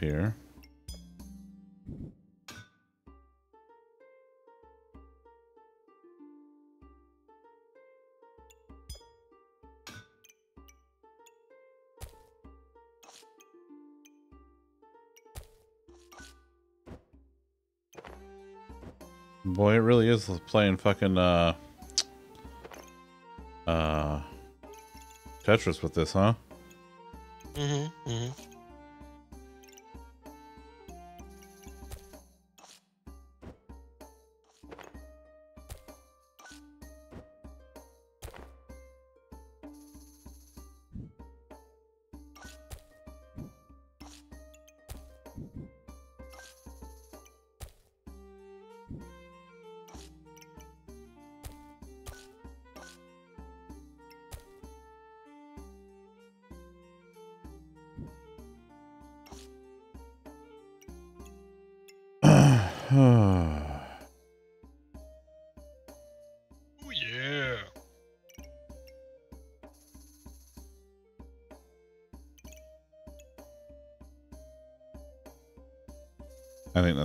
Here. Boy, it really is playing fucking uh uh Tetris with this, huh?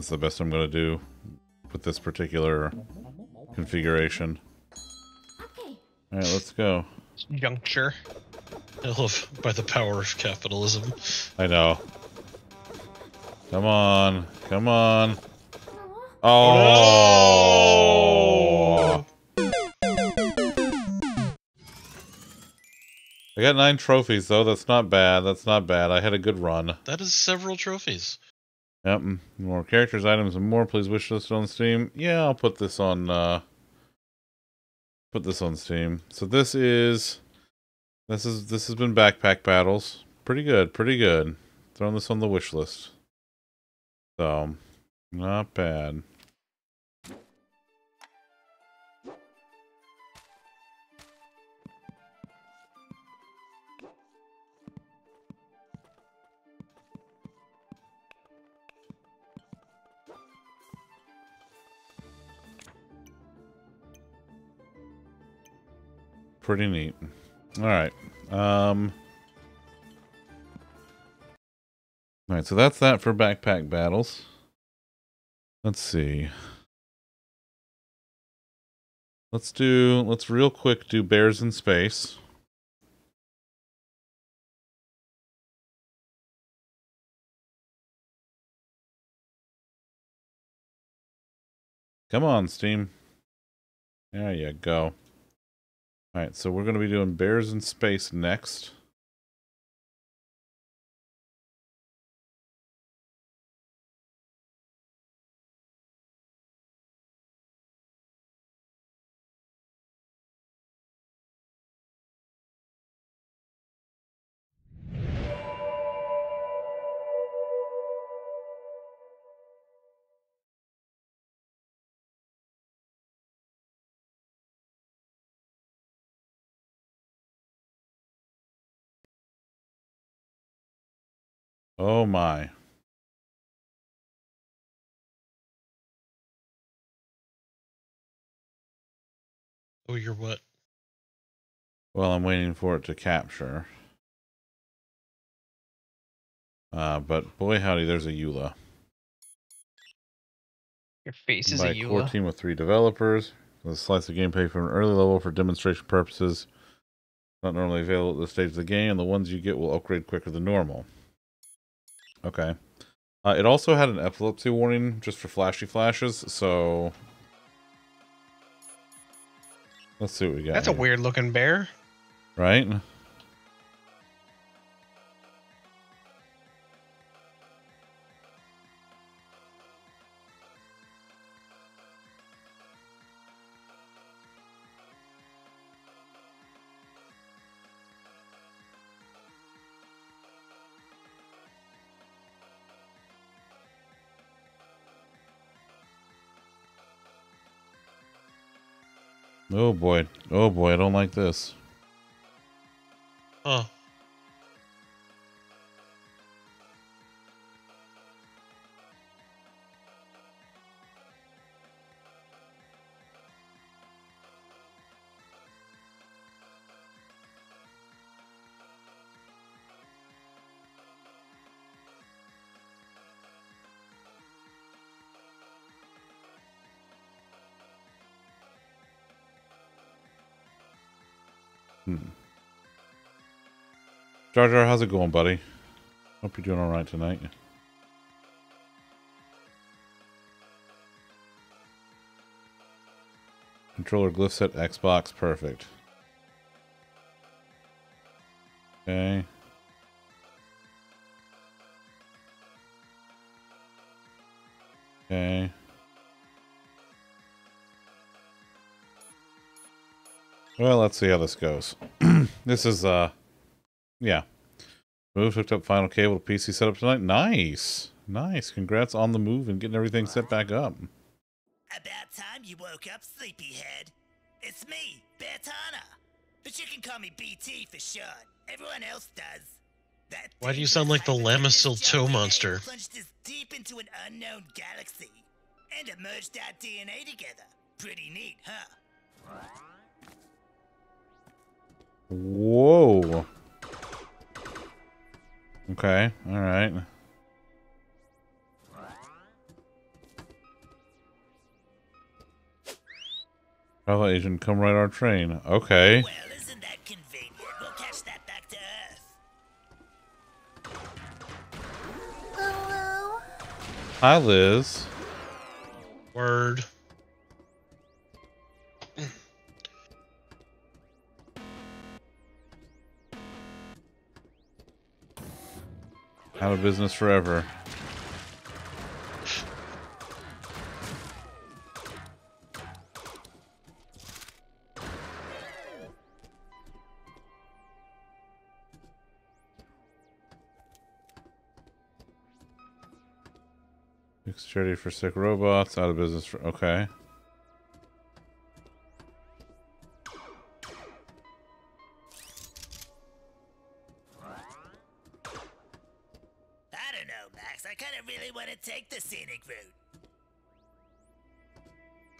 That's the best I'm going to do with this particular configuration. Okay. All right, let's go. Juncture. I love by the power of capitalism. I know. Come on. Come on. Oh! Oh! I got nine trophies, though. That's not bad. That's not bad. I had a good run. That is several trophies. Yep. More characters, items, and more. Please wish list on Steam. Yeah, I'll put this on. uh Put this on Steam. So this is. This is this has been backpack battles. Pretty good. Pretty good. Throwing this on the wish list. So, not bad. Pretty neat. All right. Um. All right, so that's that for backpack battles. Let's see. Let's do. Let's real quick do bears in space. Come on, Steam. There you go. All right, so we're going to be doing bears in space next. Oh my. Oh, you're what? Well, I'm waiting for it to capture. Uh, but boy howdy, there's a EULA. Your face is by a a core team of three developers. The slice of gameplay from an early level for demonstration purposes. Not normally available at this stage of the game, and the ones you get will upgrade quicker than normal. Okay. Uh, it also had an epilepsy warning just for flashy flashes, so let's see what we got. That's a weird looking bear. right? Oh boy. Oh boy, I don't like this. Huh. Jar Jar, how's it going, buddy? Hope you're doing all right tonight. Controller glyph set Xbox, perfect. Okay. Okay. Well, let's see how this goes. this is uh yeah. Move hooked up final cable to PC setup tonight. Nice. Nice. Congrats on the move and getting everything set back up. About time you woke up, sleepyhead. It's me, Bertana. But you can call me BT for short. Everyone else does. That Why do you sound like the hyperconnected Lamisil toe monster? Plunged us deep into an unknown galaxy. And it merged our DNA together. Pretty neat, huh? Whoa. Okay, alright. Travel agent, come ride our train. Okay. Well, isn't that convenient? We'll catch that back to Earth. Hello? Hi, Liz. Word. Out of business forever. Fix charity for sick robots. Out of business for. Okay.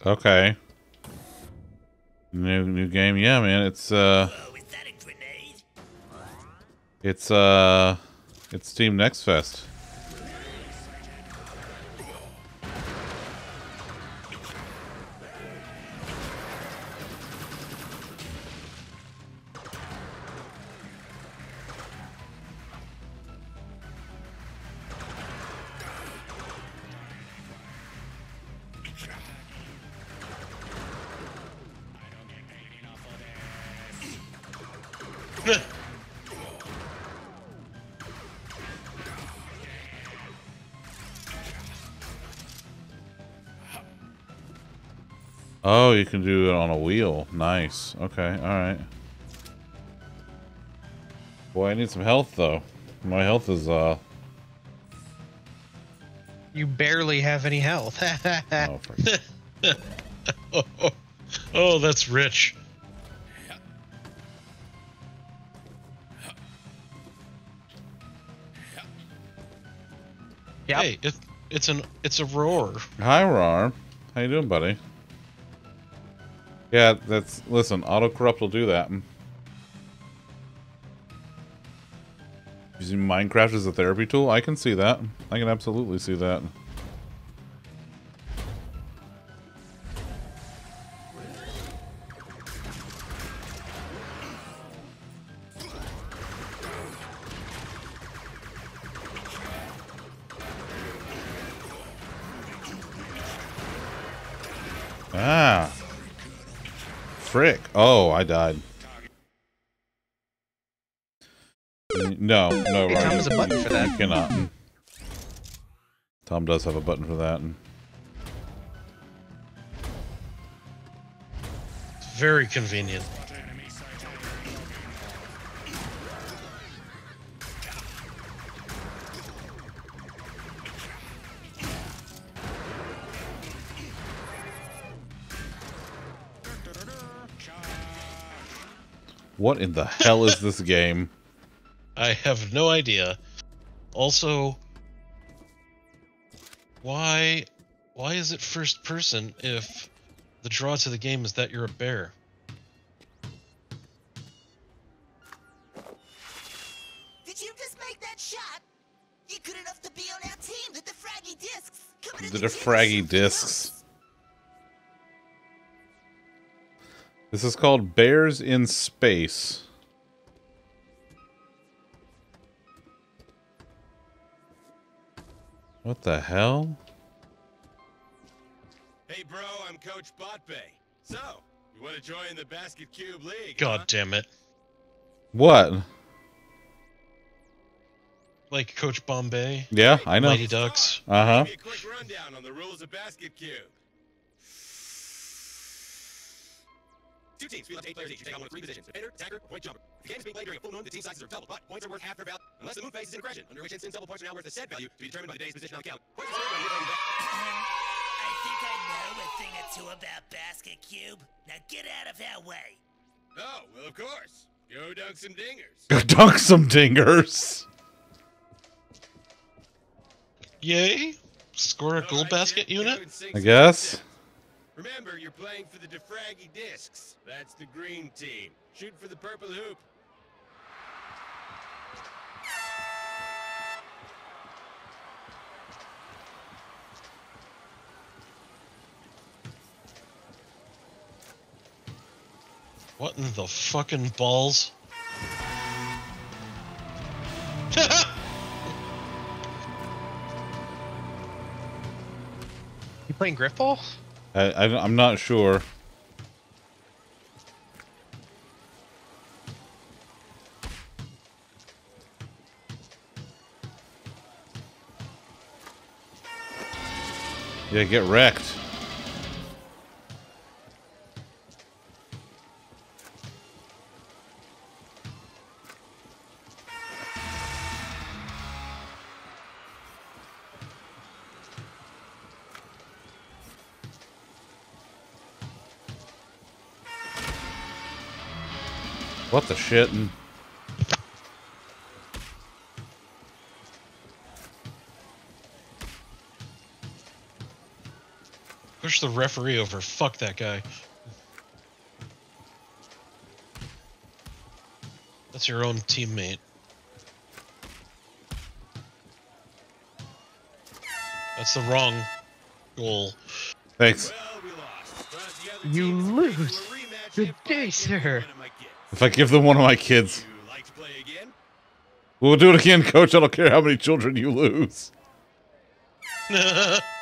Okay. New new game. Yeah, man. It's uh Oh, is that a grenade? it's uh it's Steam Next Fest. Oh, you can do it on a wheel. Nice. Okay, alright. Boy, I need some health though. My health is uh You barely have any health. oh, Oh, oh, oh, that's rich. Yep. Hey, it, it's an it's a roar. Hi roar. How you doing, buddy? Yeah, that's listen, auto corrupt will do that. Using Minecraft as a therapy tool, I can see that. I can absolutely see that. Oh, I died. No, no, Hey. Tom has a button for that. You cannot. Tom does have a button for that. And very convenient. What in the hell is this game? I have no idea. Also, why why is it first person if the draw to the game is that you're a bear? Did you just make that shot? You good enough to be on our team, the Defraggy Discs. Coming The Defraggy Discs. This is called Bears in Space. What the hell? Hey, bro, I'm Coach Botbay. So, you want to join the Basket Cube League? God huh? damn it. What? Like Coach Bombay, Yeah, I know. Mighty Ducks. Uh Two teams, we left eight players each. You take on one of three positions: defender, attacker, or point jumper. If the game is being played during a full moon, the team sizes are double, but points are worth half their value, unless the moon phase is in aggression, under which instance double points are now worth a set value to be determined by the day's position on the calendar. Points are scored by the. I think I know a thing or two about Basket Cube. Now get out of our way. Oh, well, of course. Go dunk some dingers. Go Dunk some dingers. Yay! score a gold Alright, basket Jim, unit? go and sing I some guess. Steps. Remember, you're playing for the Defraggy Discs. That's the green team. Shoot for the purple hoop. What in the fucking balls? You playing Grifball? I, I, I'm not sure. Yeah, get wrecked. What the shit? And Push the referee over. Fuck that guy. That's your own teammate. That's the wrong goal. Thanks. Well, we lost. But the other You team is ready lose. for a rematch Good day, sir. If I give them one of my kids, like we'll do it again, coach. I don't care how many children you lose.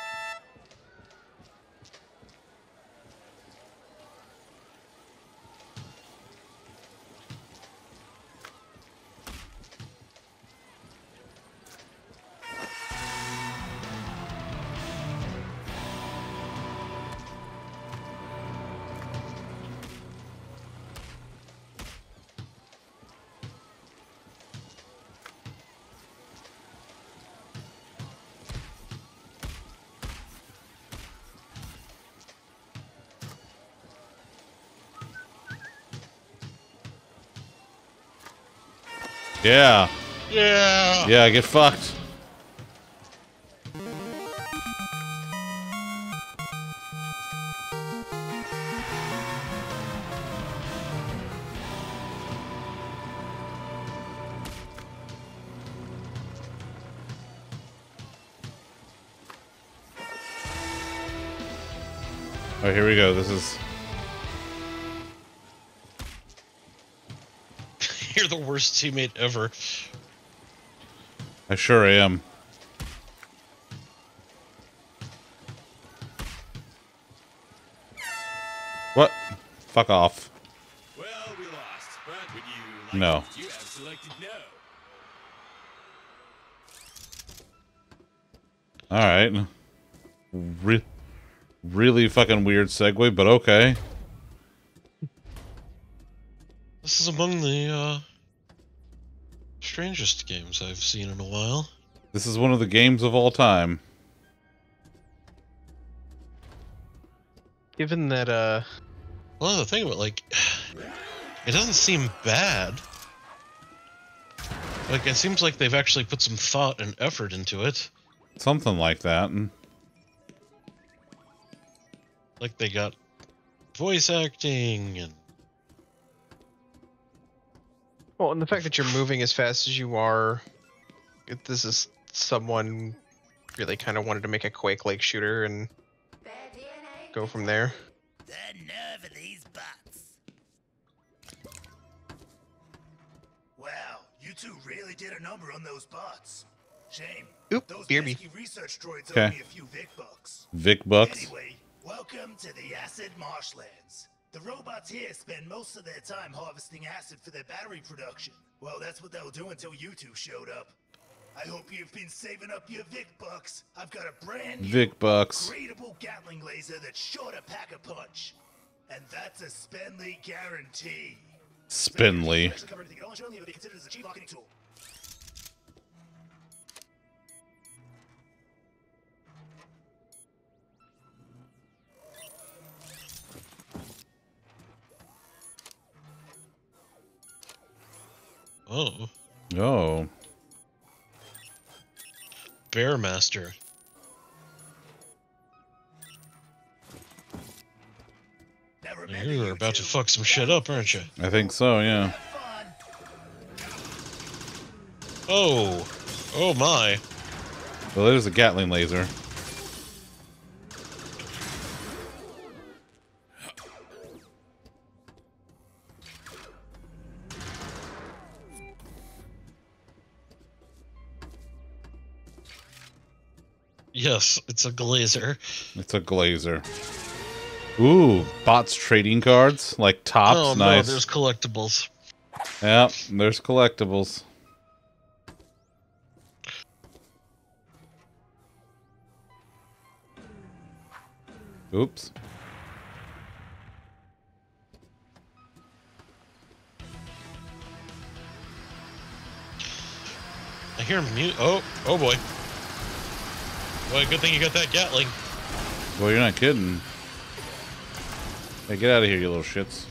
Yeah. yeah. Yeah, get fucked. All right, here we go. This is You're the worst teammate ever. I sure am. What? Fuck off. Well, we lost. But would you like No. to- You have selected no. All right. Re- really fucking weird segue, but okay. This is among the uh, strangest games I've seen in a while. This is one of the games of all time. Given that uh Well, the thing about like, it doesn't seem bad. Like it seems like they've actually put some thought and effort into it. Something like that. And Like they got voice acting and well, and the fact that you're moving as fast as you are, if this is someone really kind of wanted to make a Quake like shooter and go from there. The nerve of these bots. Wow, you two really did a number on those bots. Shame. Oop, Those beer me. research droids Okay. owe me a few Vic bucks. Vic Bucks. Anyway, welcome to the Acid Marshlands. The robots here spend most of their time harvesting acid for their battery production. Well, that's what they'll do until you two showed up. I hope you've been saving up your Vic bucks. I've got a brand new Vic Bucks. upgradable Gatling laser that's sure to pack a punch. And that's a Spenley guarantee. Spinley. Oh. Oh. Bearmaster. You're about to fuck some shit up, aren't you? I think so, yeah. Oh. Oh my. Well, there's a Gatling laser. Yes, it's a glazer. It's a glazer. Ooh, bots trading cards like tops. oh no, there's collectibles. Yeah, there's collectibles. Oops. I hear mute. Oh, oh boy. Well, good thing you got that Gatling. Well, you're not kidding. Hey, get out of here, you little shits.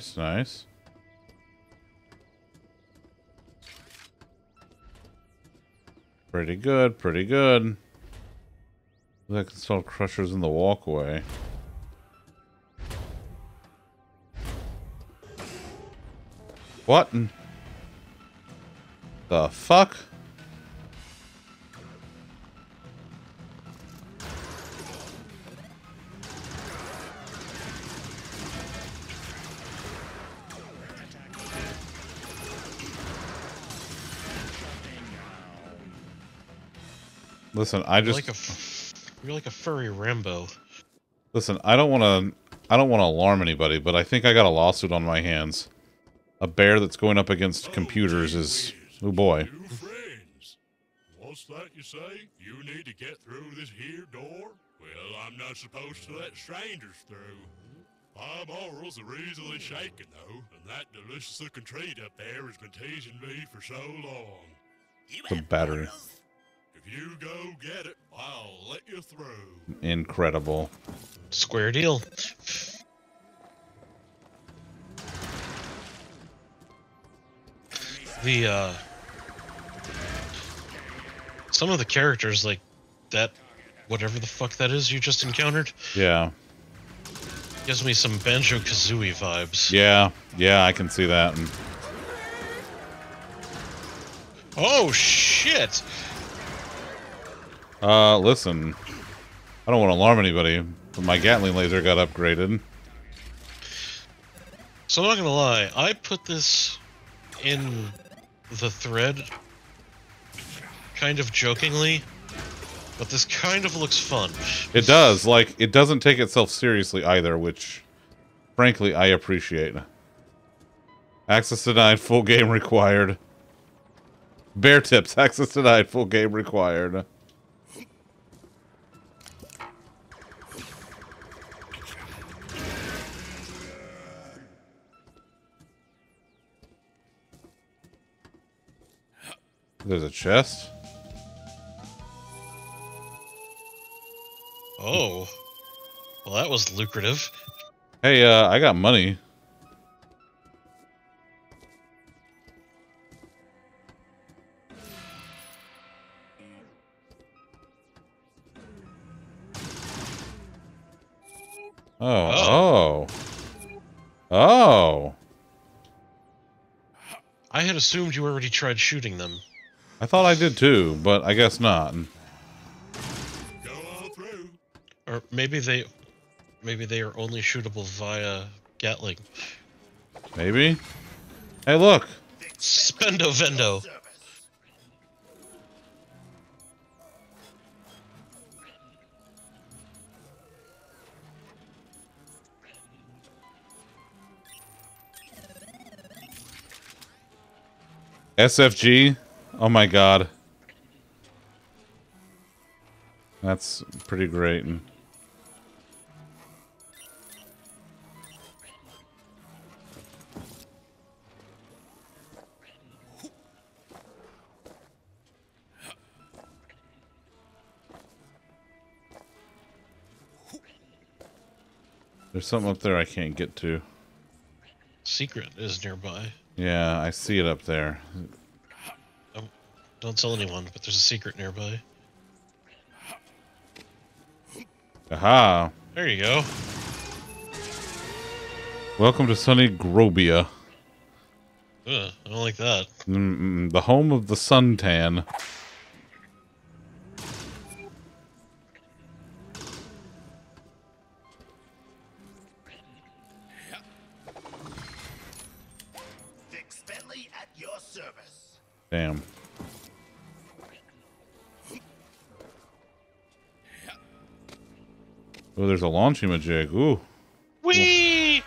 Nice, nice. Pretty good, pretty good. I can install crushers in the walkway. What? The fuck? Listen, I You're just like a, f- you're like a furry Rambo. Listen, I don't want to I don't want to alarm anybody, but I think I got a lawsuit on my hands. A bear that's going up against computers is oh boy. New friends. What's that you say? You need to get through this here door? Well, I'm not supposed to let strangers through. My morals are easily shaken, though, and that delicious looking treat up there has been teasing me for so long. You The have battery. morals? If you go get it, I'll let you through. Incredible. Square deal. The uh some of the characters like that whatever the fuck that is you just encountered Yeah. gives me some Banjo Kazooie vibes. Yeah. Yeah, I can see that. And Oh shit! Uh listen. I don't want to alarm anybody, but my Gatling laser got upgraded. So I'm not gonna lie, I put this in the thread kind of jokingly, but this kind of looks fun. It does. Like it doesn't take itself seriously either, which frankly I appreciate. Access denied, full game required. Bear tips, access denied, full game required. There's a chest. Oh. Well, that was lucrative. Hey, uh, I got money. Oh, oh. Oh. I had assumed you already tried shooting them. I thought I did too, but I guess not. Go on through. Or maybe they maybe they are only shootable via Gatling. Maybe? Hey, look. Spendo Vendo. SFG? Oh my god. That's pretty great. There's something up there I can't get to. Secret is nearby. Yeah, I see it up there. Don't tell anyone, but there's a secret nearby. Aha! There you go. Welcome to sunny Grobia, Ugh, I don't like that. mm, the home of the suntan. Vix Bentley at your service. Damn. Oh, there's a launching majig. Ooh. Whee!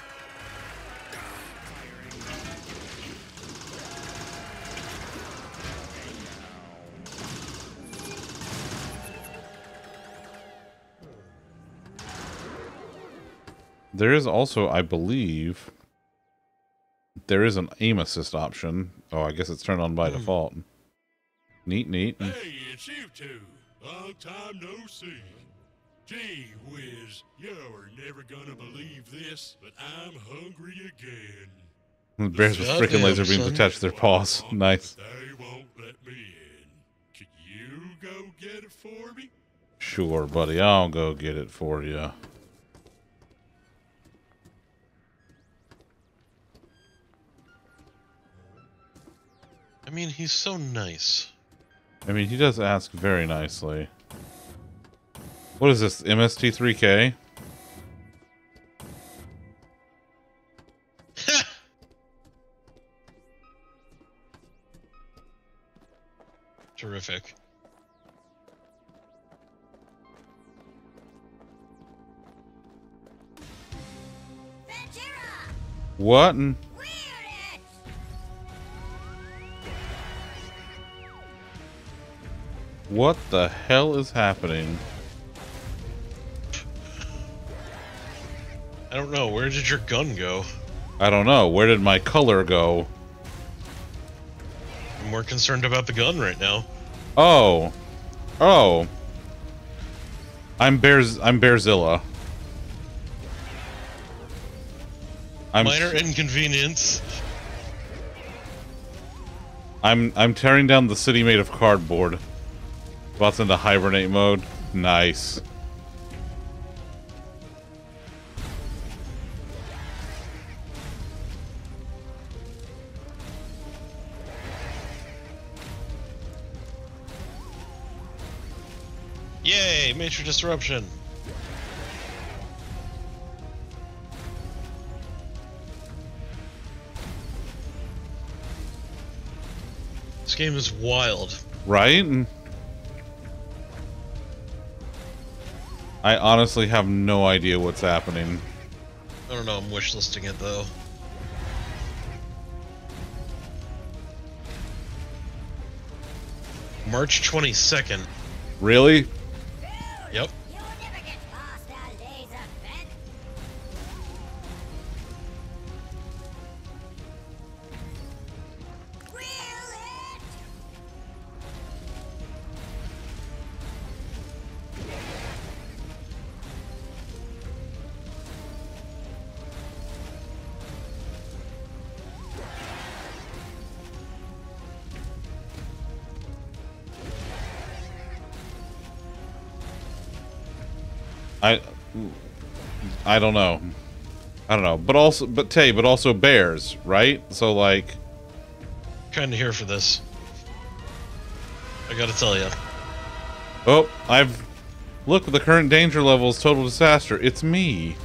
There is also, I believe, there is an aim assist option. Oh, I guess it's turned on by hmm. default. Neat, neat. Hey, it's you two. Long time no see. Gee whiz, you're never gonna believe this, but I'm hungry again. Bears with freaking laser beams son. attached to their paws. Nice. They won't let me in. Can you go get it for me? Sure, buddy. I'll go get it for you. I mean, he's so nice. I mean, he does ask very nicely. What is this? MST3K? Terrific. What? What the hell is happening? I don't know. Where did your gun go? I don't know. Where did my color go? I'm more concerned about the gun right now. Oh. Oh. I'm Bears I'm Bearzilla. I'm Minor inconvenience. I'm I'm tearing down the city made of cardboard. Bots into hibernate mode. Nice. Yay! Disruption. This game is wild. Right? I honestly have no idea what's happening. I don't know. I'm wishlisting it though. March 22nd. Really? I I don't know. I don't know. But also but Tay, but also bears, right? So like Kind of here for this. I gotta tell you. Oh, I've look the current danger level is total disaster. It's me.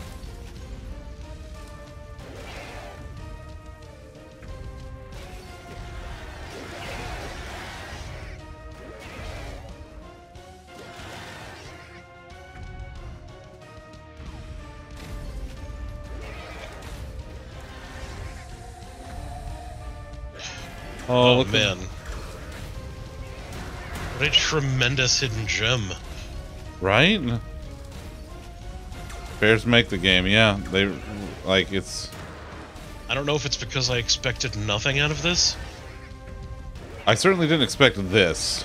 Oh, look man. What a tremendous hidden gem. Right? Bears make the game, yeah. They like it's I don't know if it's because I expected nothing out of this. I certainly didn't expect this.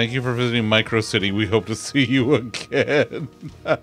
Thank you for visiting Micro City. We hope to see you again.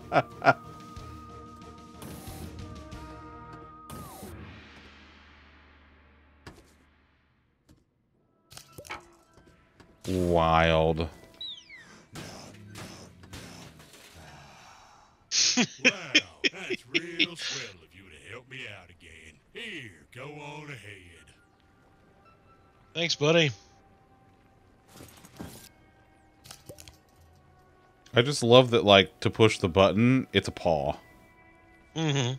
just love that, like, to push the button, it's a paw. Mm-hmm.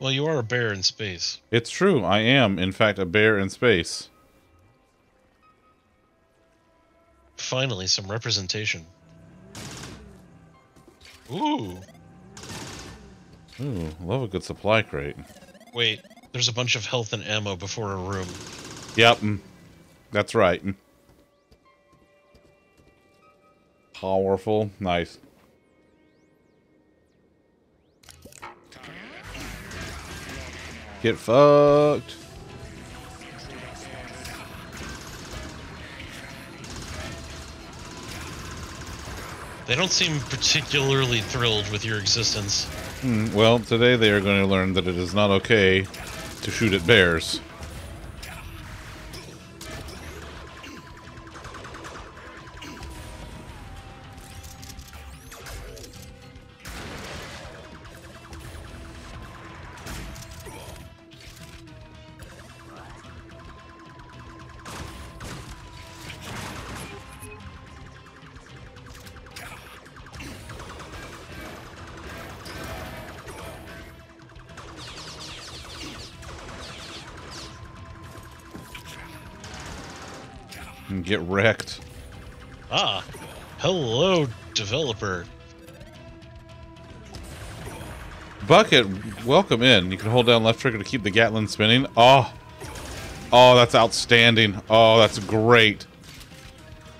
Well, you are a bear in space. It's true. I am, in fact, a bear in space. Finally, some representation. Ooh. Ooh, love a good supply crate. Wait, there's a bunch of health and ammo before a room. Yep, mm, that's right. Powerful. Nice. Get fucked. They don't seem particularly thrilled with your existence. Hmm, well, today they are going to learn that it is not okay to shoot at bears. Get wrecked. Ah, hello, developer. Bucket, welcome in. You can hold down left trigger to keep the Gatling spinning. Oh, oh, that's outstanding. Oh, that's great.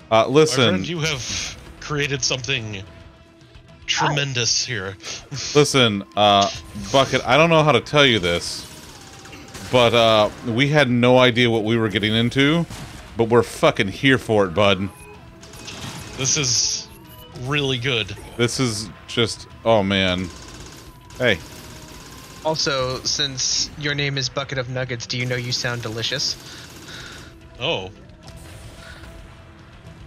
Uh, listen, friend, you have created something tremendous here. listen, uh, Bucket. I don't know how to tell you this, but uh, we had no idea what we were getting into, but we're fucking here for it, bud. This is really good. This is just, oh man. Hey, Also, since your name is Bucket of Nuggets, do you know you sound delicious? Oh,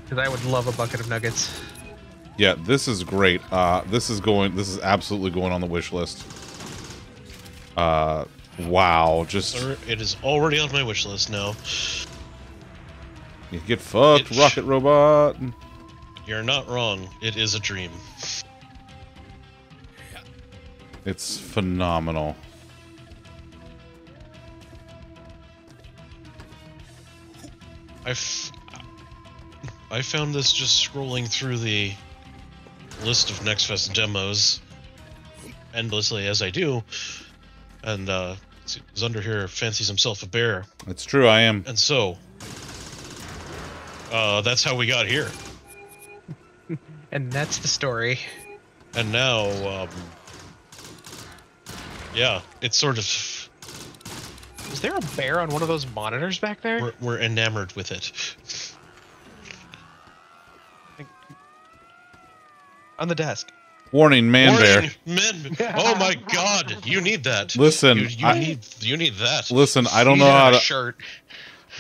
Because I would love a bucket of nuggets. yeah, this is great. Uh, this is going. This is absolutely going on the wish list. Uh, wow, just sir, it is already on my wish list now. You get fucked, rocket robot. You're not wrong. It is a dream. It's phenomenal. I, f- I found this just scrolling through the list of Next Fest demos endlessly as I do, and uh, Zunder here fancies himself a bear, It's true. I am. and so uh, that's how we got here. And that's the story. And now, um, yeah, it's sort of Is there a bear on one of those monitors back there? we're, we're enamored with it. On the desk. Warning, man bear. Warning, Men, oh my God, you need that. Listen, you, you I- need you need that. Listen, I don't Need know how to shirt.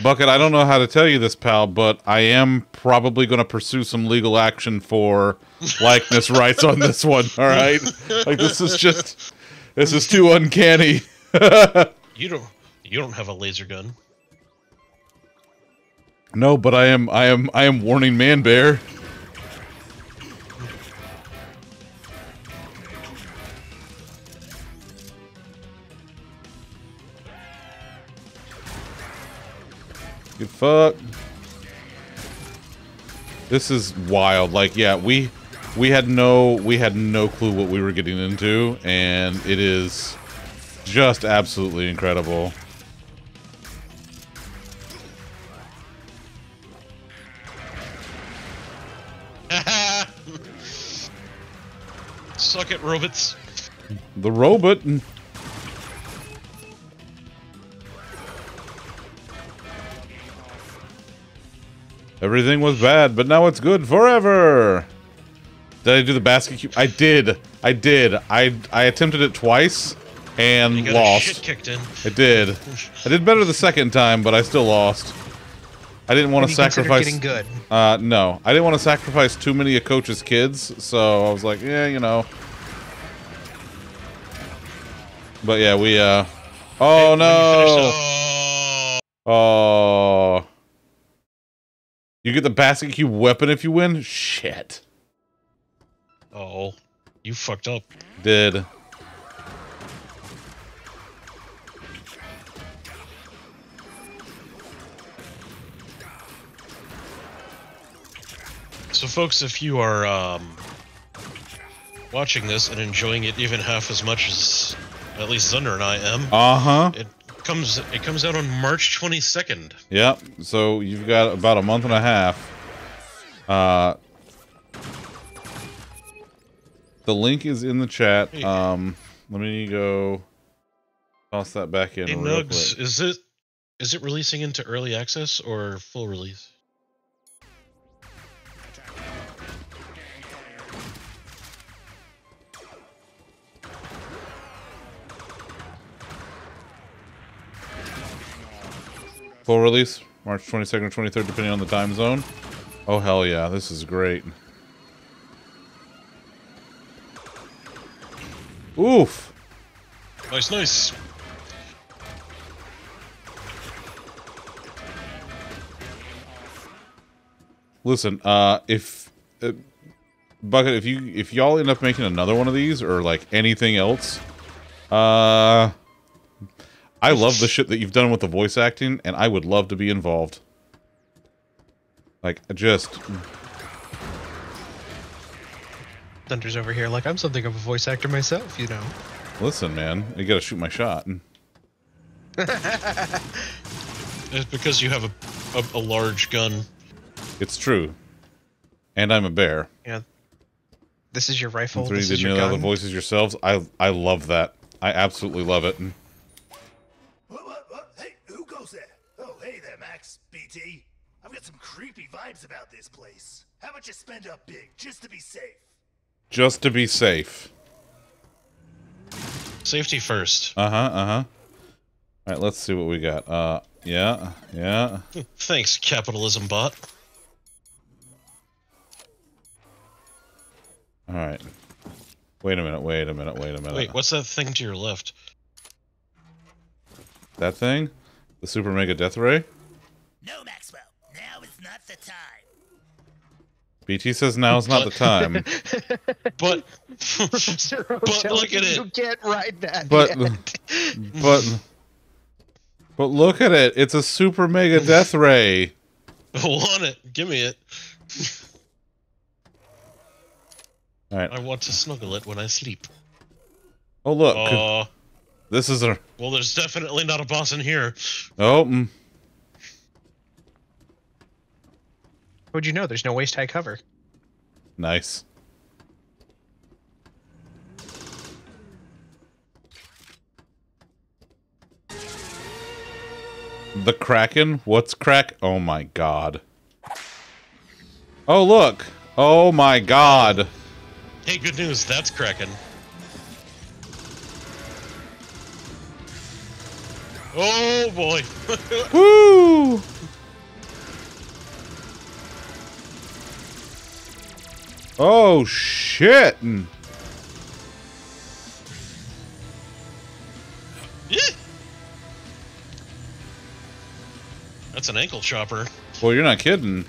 Bucket. I don't know how to tell you this, pal, but I am probably going to pursue some legal action for likeness rights on this one. All right, like this is just this is too uncanny. You don't you don't have a laser gun. no, but I am I am I am warning man bear. Get fucked. This is wild. Like, yeah, we we had no we had no clue what we were getting into, and it is Just absolutely incredible. Suck it, robots. The robot. Everything was bad, but now it's good forever. Did I do the basket cube? I did. I did. I I attempted it twice and lost. shit kicked in. I did. I did better the second time, but I still lost. I didn't want to sacrifice. getting good? Uh, no, I didn't want to sacrifice too many of Coach's kids, so I was like, yeah, you know. But yeah, we uh. Oh you no! Oh. You get the basket cube weapon if you win. Shit. oh, you fucked up. Did. So, folks, if you are um, watching this and enjoying it even half as much as at least Zunder and I am, Uh huh. it comes it comes out on March 22nd. Yep. So you've got about a month and a half. Uh, the link is in the chat. Um, let me go toss that back in Hey, real Nugs, quick. is it is it releasing into early access or full release? Full release March 22nd or 23rd, depending on the time zone. Oh hell yeah, this is great. Oof. Nice, nice. Listen, uh, if uh, Bucket, if you if y'all end up making another one of these or like anything else, uh, I love the shit that you've done with the voice acting, and I would love to be involved. Like, just Zunder's over here like I'm something of a voice actor myself, you know. listen, man, you got to shoot my shot. It's because you have a, a, a large gun. It's true, and I'm a bear. Yeah. This is your rifle. This is your all the voices yourselves. I I love that. I absolutely love it. Vibes about this place. How about you spend up big just to be safe? Just to be safe. Safety first. Uh huh. Uh huh. All right, let's see what we got. Uh, yeah, yeah. Thanks, capitalism bot. All right. Wait a minute. Wait a minute. Wait a minute. Wait, what's that thing to your left? that thing? The super mega death ray? No, the time. BT says now is not the time. But Zero But look at it. you can't ride that. But but but look at it. It's a super mega death ray. I want it. Give me it. All right. I want to snuggle it when I sleep. Oh look. Oh, This is a well, there's definitely not a boss in here. Oh, mm, How'd you know there's no waist high cover? nice. The Kraken? What's crack? Oh my god. Oh look. Oh my god. Hey, good news. That's Kraken. Oh boy. Woo! Oh shit! Hmm. That's an ankle chopper. Well, you're not kidding.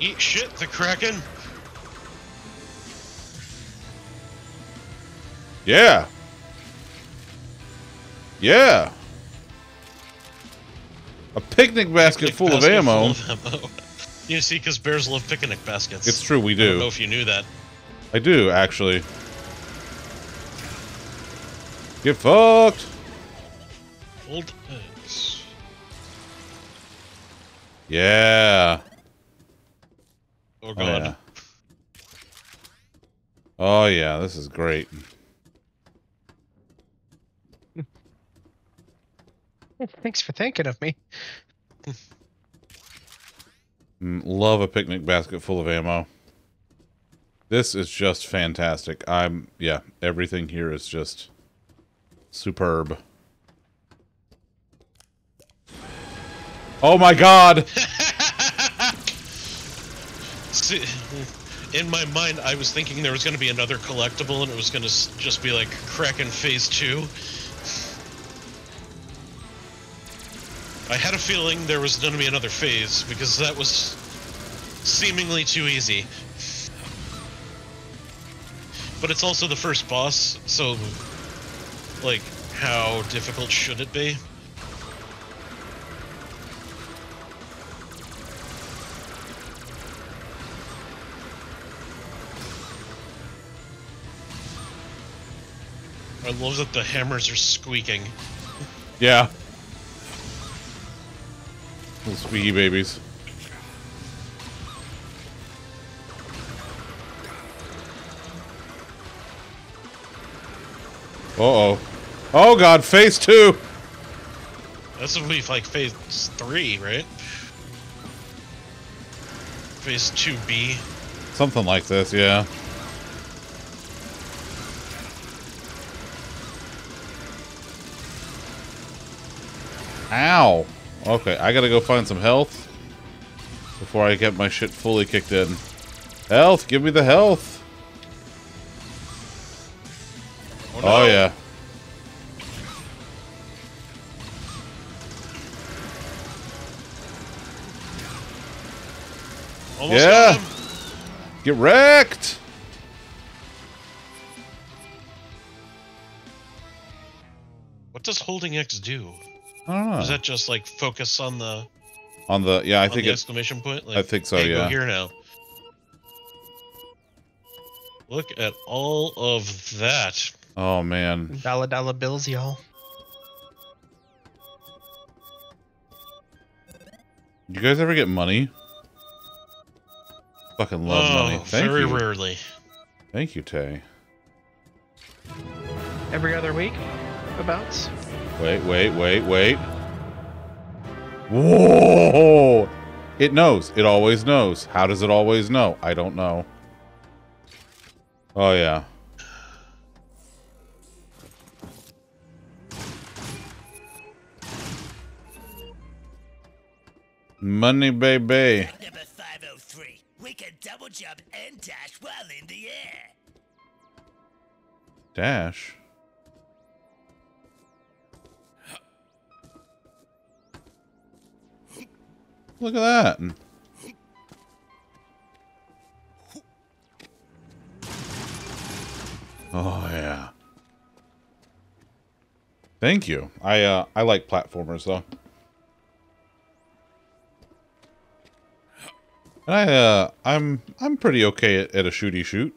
Eat shit, the Kraken. Yeah. Yeah. A picnic basket full of ammo. full of ammo. you see, because bears love picnic baskets. It's true, we I don't know if you knew that. I do, actually. Get fucked! Old eggs. Yeah. Oh Oh god. yeah. Oh yeah, this is great. Thanks for thinking of me. Mm, Love a picnic basket full of ammo. This is just fantastic. I'm yeah, everything here is just superb. Oh my god! See, in my mind, I was thinking there was going to be another collectible, and it was going to just be like Kraken Phase Two. I had a feeling there was going to be another phase because that was seemingly too easy. But it's also the first boss, so like, how difficult should it be? I love that the hammers are squeaking. Yeah. Squeaky babies. Uh-oh. Oh god, phase two! This would be like phase three, right? Phase two B. Something like this, yeah. Ow! Okay, I gotta go find some health before I get my shit fully kicked in. Health! Give me the health! Oh, no. Oh, yeah. Almost Yeah. Get wrecked! What does holding X do? Ah. I don't. Does that just like focus on the On the yeah, I on think the it. exclamation point? Like, I think so, hey, go yeah. here now. Look at all of that. Oh man, Dollar dollar bills, y'all. you guys ever get money? Fucking love oh, money. Thank very you. rarely. Thank you, Tay. Every other week, abouts. Wait, wait, wait, wait. Whoa! It knows. It always knows. How does it always know? I don't know. Oh yeah. Money, baby. Number 503, we can double jump and dash while in the air. Dash. Look at that. Oh yeah. Thank you. I uh I like platformers though. And I uh I'm I'm pretty okay at, at a shooty shoot.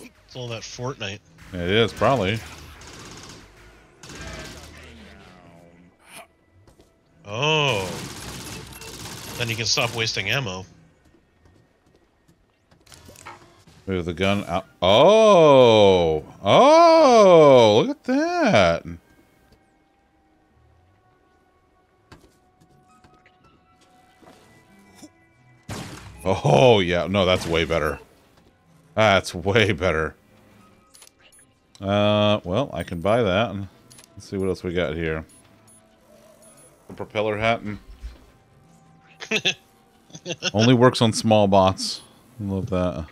It's all that Fortnite. It is probably. Oh. Then you can stop wasting ammo. Move the gun out. Oh! Oh! Look at that! Oh, yeah. No, that's way better. That's way better. Uh, well, I can buy that. Let's see what else we got here. The propeller hat. and- Only works on small bots. Love that.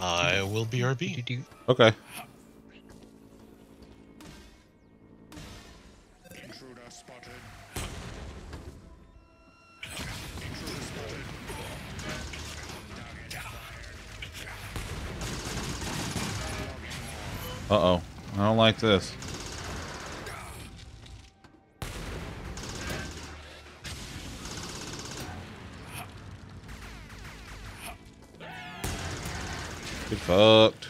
I will BRB. Do Okay. Uh-oh. I don't like this. Get fucked.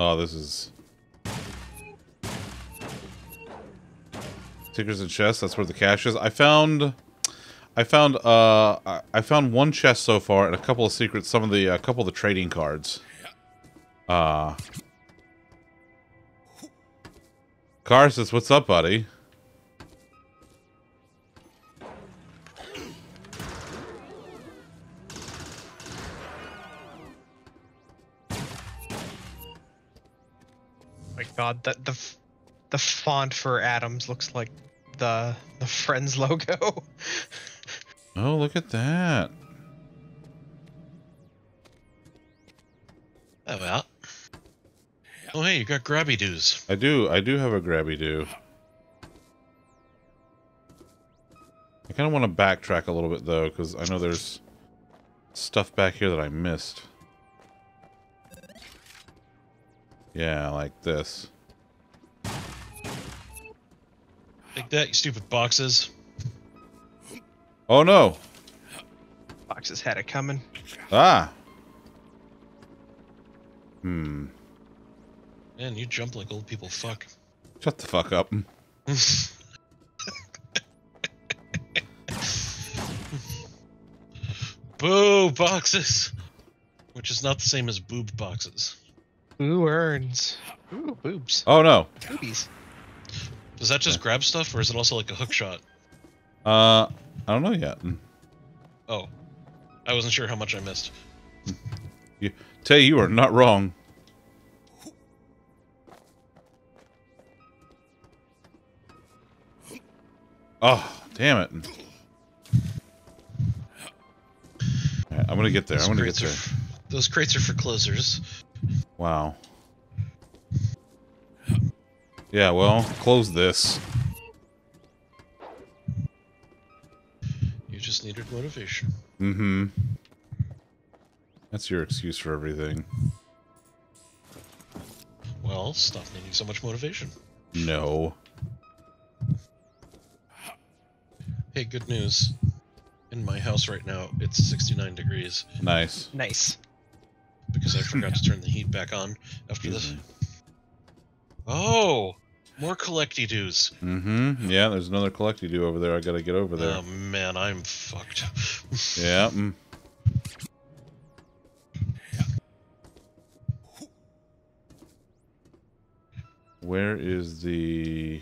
Oh, this is... Tickers and chests, that's where the cash is. I found... I found, uh... I- found one chest so far and a couple of secrets, some of the, a couple of the trading cards. Uh... Carsus, what's up, buddy? God, that the the font for Adams looks like the the Friends logo. Oh, look at that. Oh, well. Oh, hey, you got grabby doos. I do, I do have a grabby do. I kind of want to backtrack a little bit, though, because I know there's stuff back here that I missed. Yeah, like this. Like that, you stupid boxes. Oh, no! Boxes had it coming. Ah! Hmm. Man, you jump like old people fuck. Shut the fuck up. Boo boxes! Which is not the same as boob boxes. Ooh, earns. Ooh, boobs. Oh, no. Boobies. Does that just grab stuff, or is it also like a hook shot? Uh, I don't know yet. Oh. I wasn't sure how much I missed. You, Tay, you are not wrong. Oh, damn it. Alright, I'm gonna get there. I'm gonna get there. f- Those crates are for closers. Wow. Yeah, well, close this. You just needed motivation. Mm-hmm. That's your excuse for everything. Well, stop needing so much motivation. No. Hey, good news. In my house right now, it's 69 degrees Nice. Nice. Because I forgot to turn the heat back on after this. Oh, more collecty dues. Mm-hmm. Yeah, there's another collecty do over there. I gotta get over there. Oh man, I'm fucked. yeah. Mm. Where is the...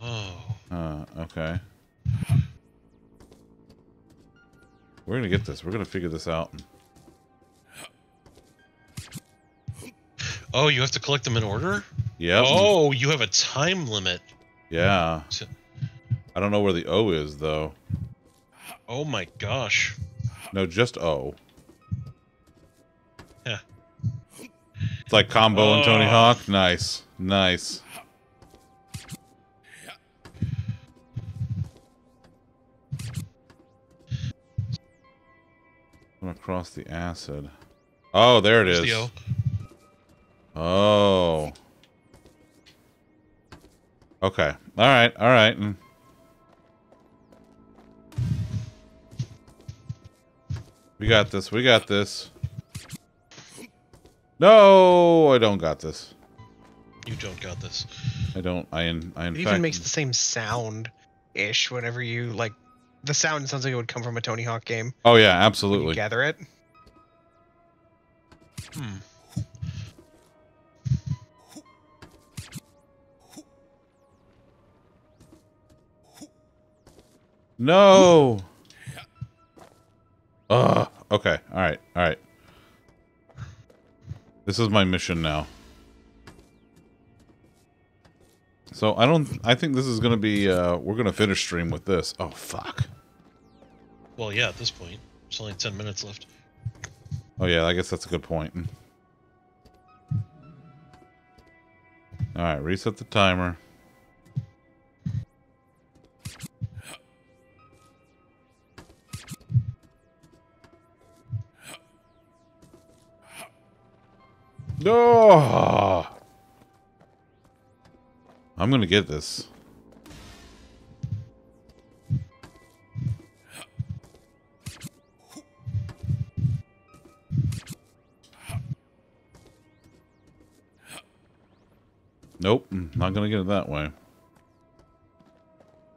Oh, Uh, okay. We're gonna get this. We're gonna figure this out. oh, you have to collect them in order. Yeah. Oh, you have a time limit. Yeah. I don't know where the O is, though. Oh my gosh. No, just O. Yeah. It's like Combo and Tony Oh. Hawk. Nice. Nice. I'm the acid. Oh, there it There's is. the Oh. Okay. All right. All right. Mm. We got this. We got this. No, I don't got this. You don't got this. I don't. I in. I in It fact. even makes the same sound ish whenever you like the sound sounds like it would come from a Tony Hawk game. oh yeah, when You absolutely. gather it. Hmm. No. Ugh. Okay. All right. All right. This is my mission now. So I don't. I think this is gonna be. Uh, we're gonna finish stream with this. Oh fuck. Well, yeah, at this point. There's only 10 minutes left. Oh yeah, I guess that's a good point. All right, reset the timer. No. I'm gonna get this. Nope, not gonna get it that way.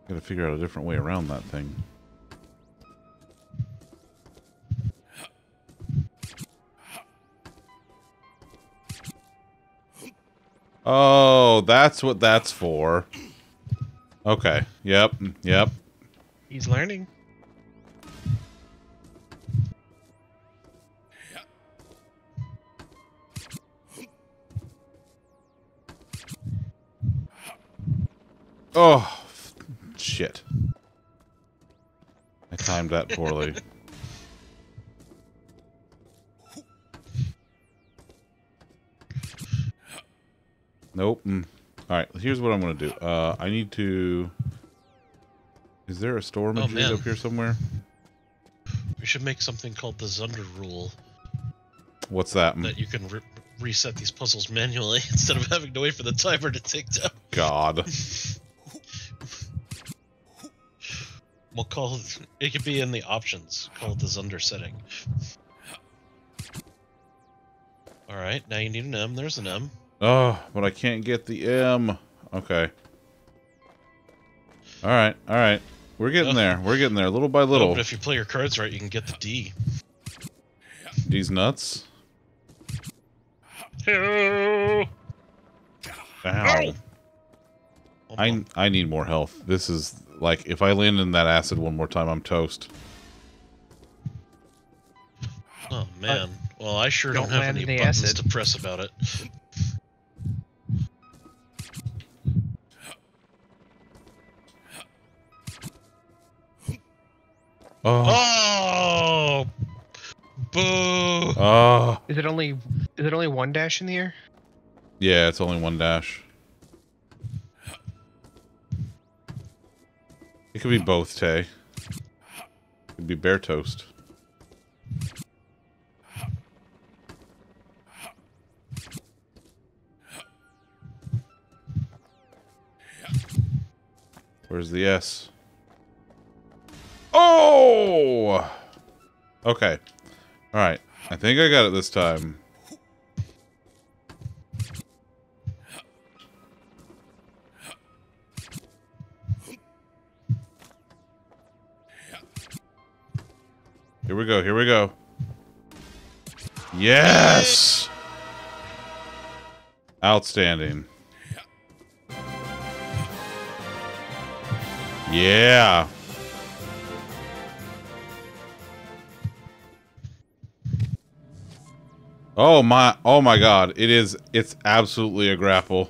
Gotta figure out a different way around that thing. Oh, that's what that's for. Okay. Yep. Yep. He's learning. Oh, shit. I timed that poorly. nope. Mm. All right, here's what I'm going to do. Uh, I need to... Is there a Madrid man. up here somewhere? We should make something called the Zunder rule What's that? that you can re- reset these puzzles manually instead of having to wait for the timer to tick down. God. We'll call it, it could be in the options. Call it the Zunder setting. All right, now you need an M. There's an M. Oh, but I can't get the M. Okay. All right, all right. We're getting Oh. there. We're getting there, little by Oh, little. but if you play your cards right, you can get the D. These nuts. Ow. Ow. I I need more health. This is like if I land in that acid one more time, I'm toast. Oh man. well, I sure don't, don't have any buttons acid. to press about it. Oh, Oh, boo! oh, Is it only is it only one dash in the air? yeah. It's only one dash. It could be both, Tay. It could be bear toast. Where's the S? Oh! Okay. Alright. I think I got it this time. Here we go, here we go. Yes! Outstanding. Yeah. Oh my oh my god. It is it's absolutely a grapple.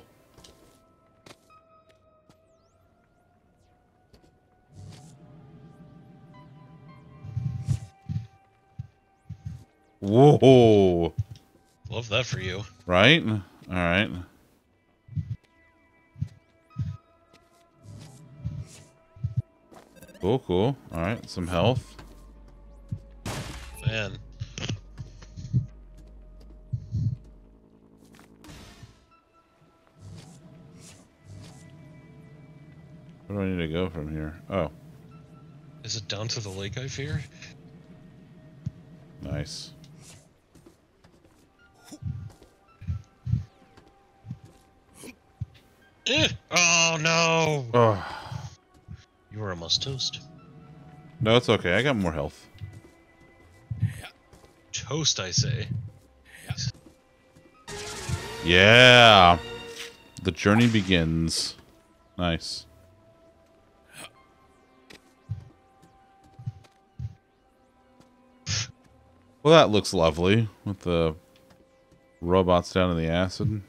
Whoa. Love that for you. Right? Alright. Cool, cool. Alright, some health. Man. Where do I need to go from here? Oh, Is it down to the lake, I fear? nice. Eh. Oh, no! Oh. You were almost toast. No, it's okay. I got more health. Toast, I say. Yeah. The journey begins. Nice. Well, that looks lovely with the robots down in the acid.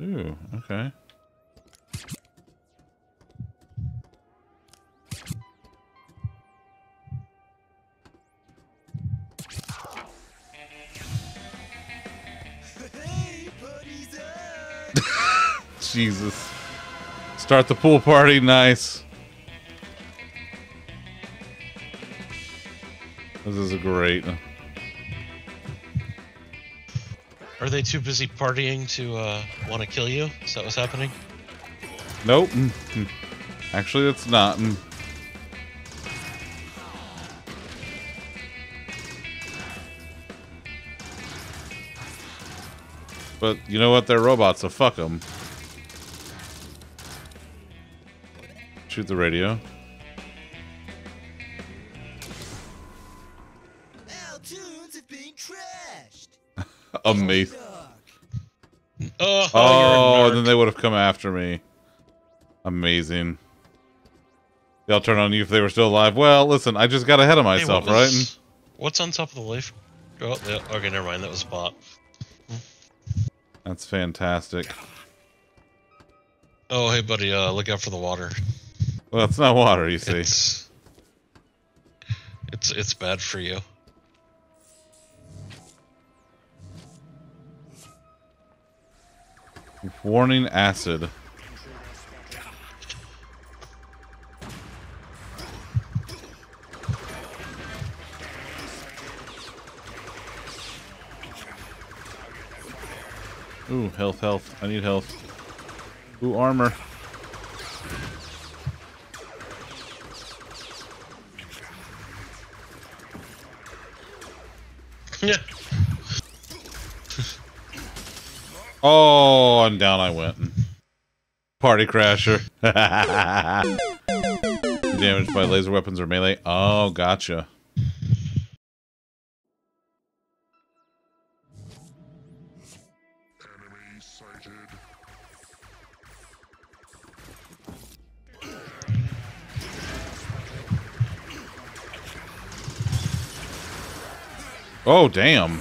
Ooh, okay. Jesus. Start the pool party. Nice. This is a great. Are they too busy partying to uh, want to kill you? Is that what's happening? Nope. Mm, mm. Actually, it's not. Mm. But you know what? They're robots, so fuck them. Shoot the radio. Amazing. Oh, Oh, then they would have come after me. Amazing. They'll turn on you if they were still alive. Well, listen, I just got ahead of Hey, myself, what right? was- What's on top of the leaf? Oh, yeah, okay, never mind. That was a bot. That's fantastic. Oh, hey, buddy, uh, look out for the water. Well, it's not water, you see. It's it's it's bad for you. Warning acid. Ooh, health, health. I need health. Ooh, armor. Yeah. Oh, and down I went. Party crasher. Damaged by laser weapons or melee. Oh, gotcha. Oh, damn.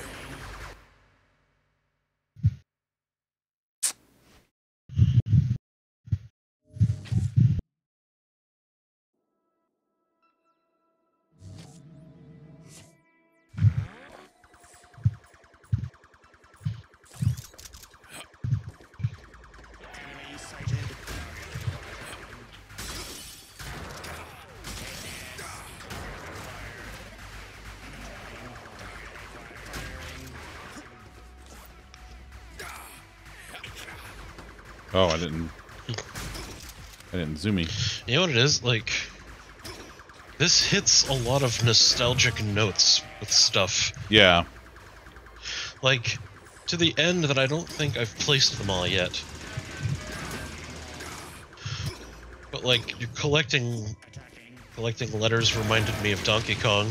Oh, I didn't. I didn't zoom me. You know what it is? Like, this hits a lot of nostalgic notes with stuff. Yeah. Like, to the end that I don't think I've placed them all yet. But like, you're collecting collecting letters reminded me of Donkey Kong.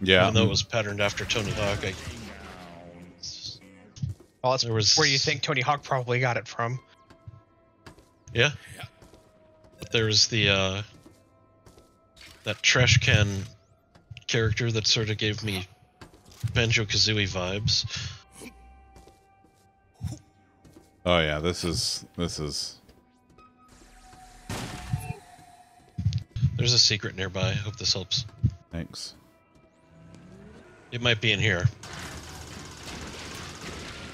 Yeah. Even though it was patterned after Tony Hawk. I, Well, that's was- where you think Tony Hawk probably got it from. Yeah. But there's the uh that trash can character that sort of gave me Banjo Kazooie vibes. Oh yeah, this is this is There's a secret nearby. I hope this helps. thanks. It might be in here.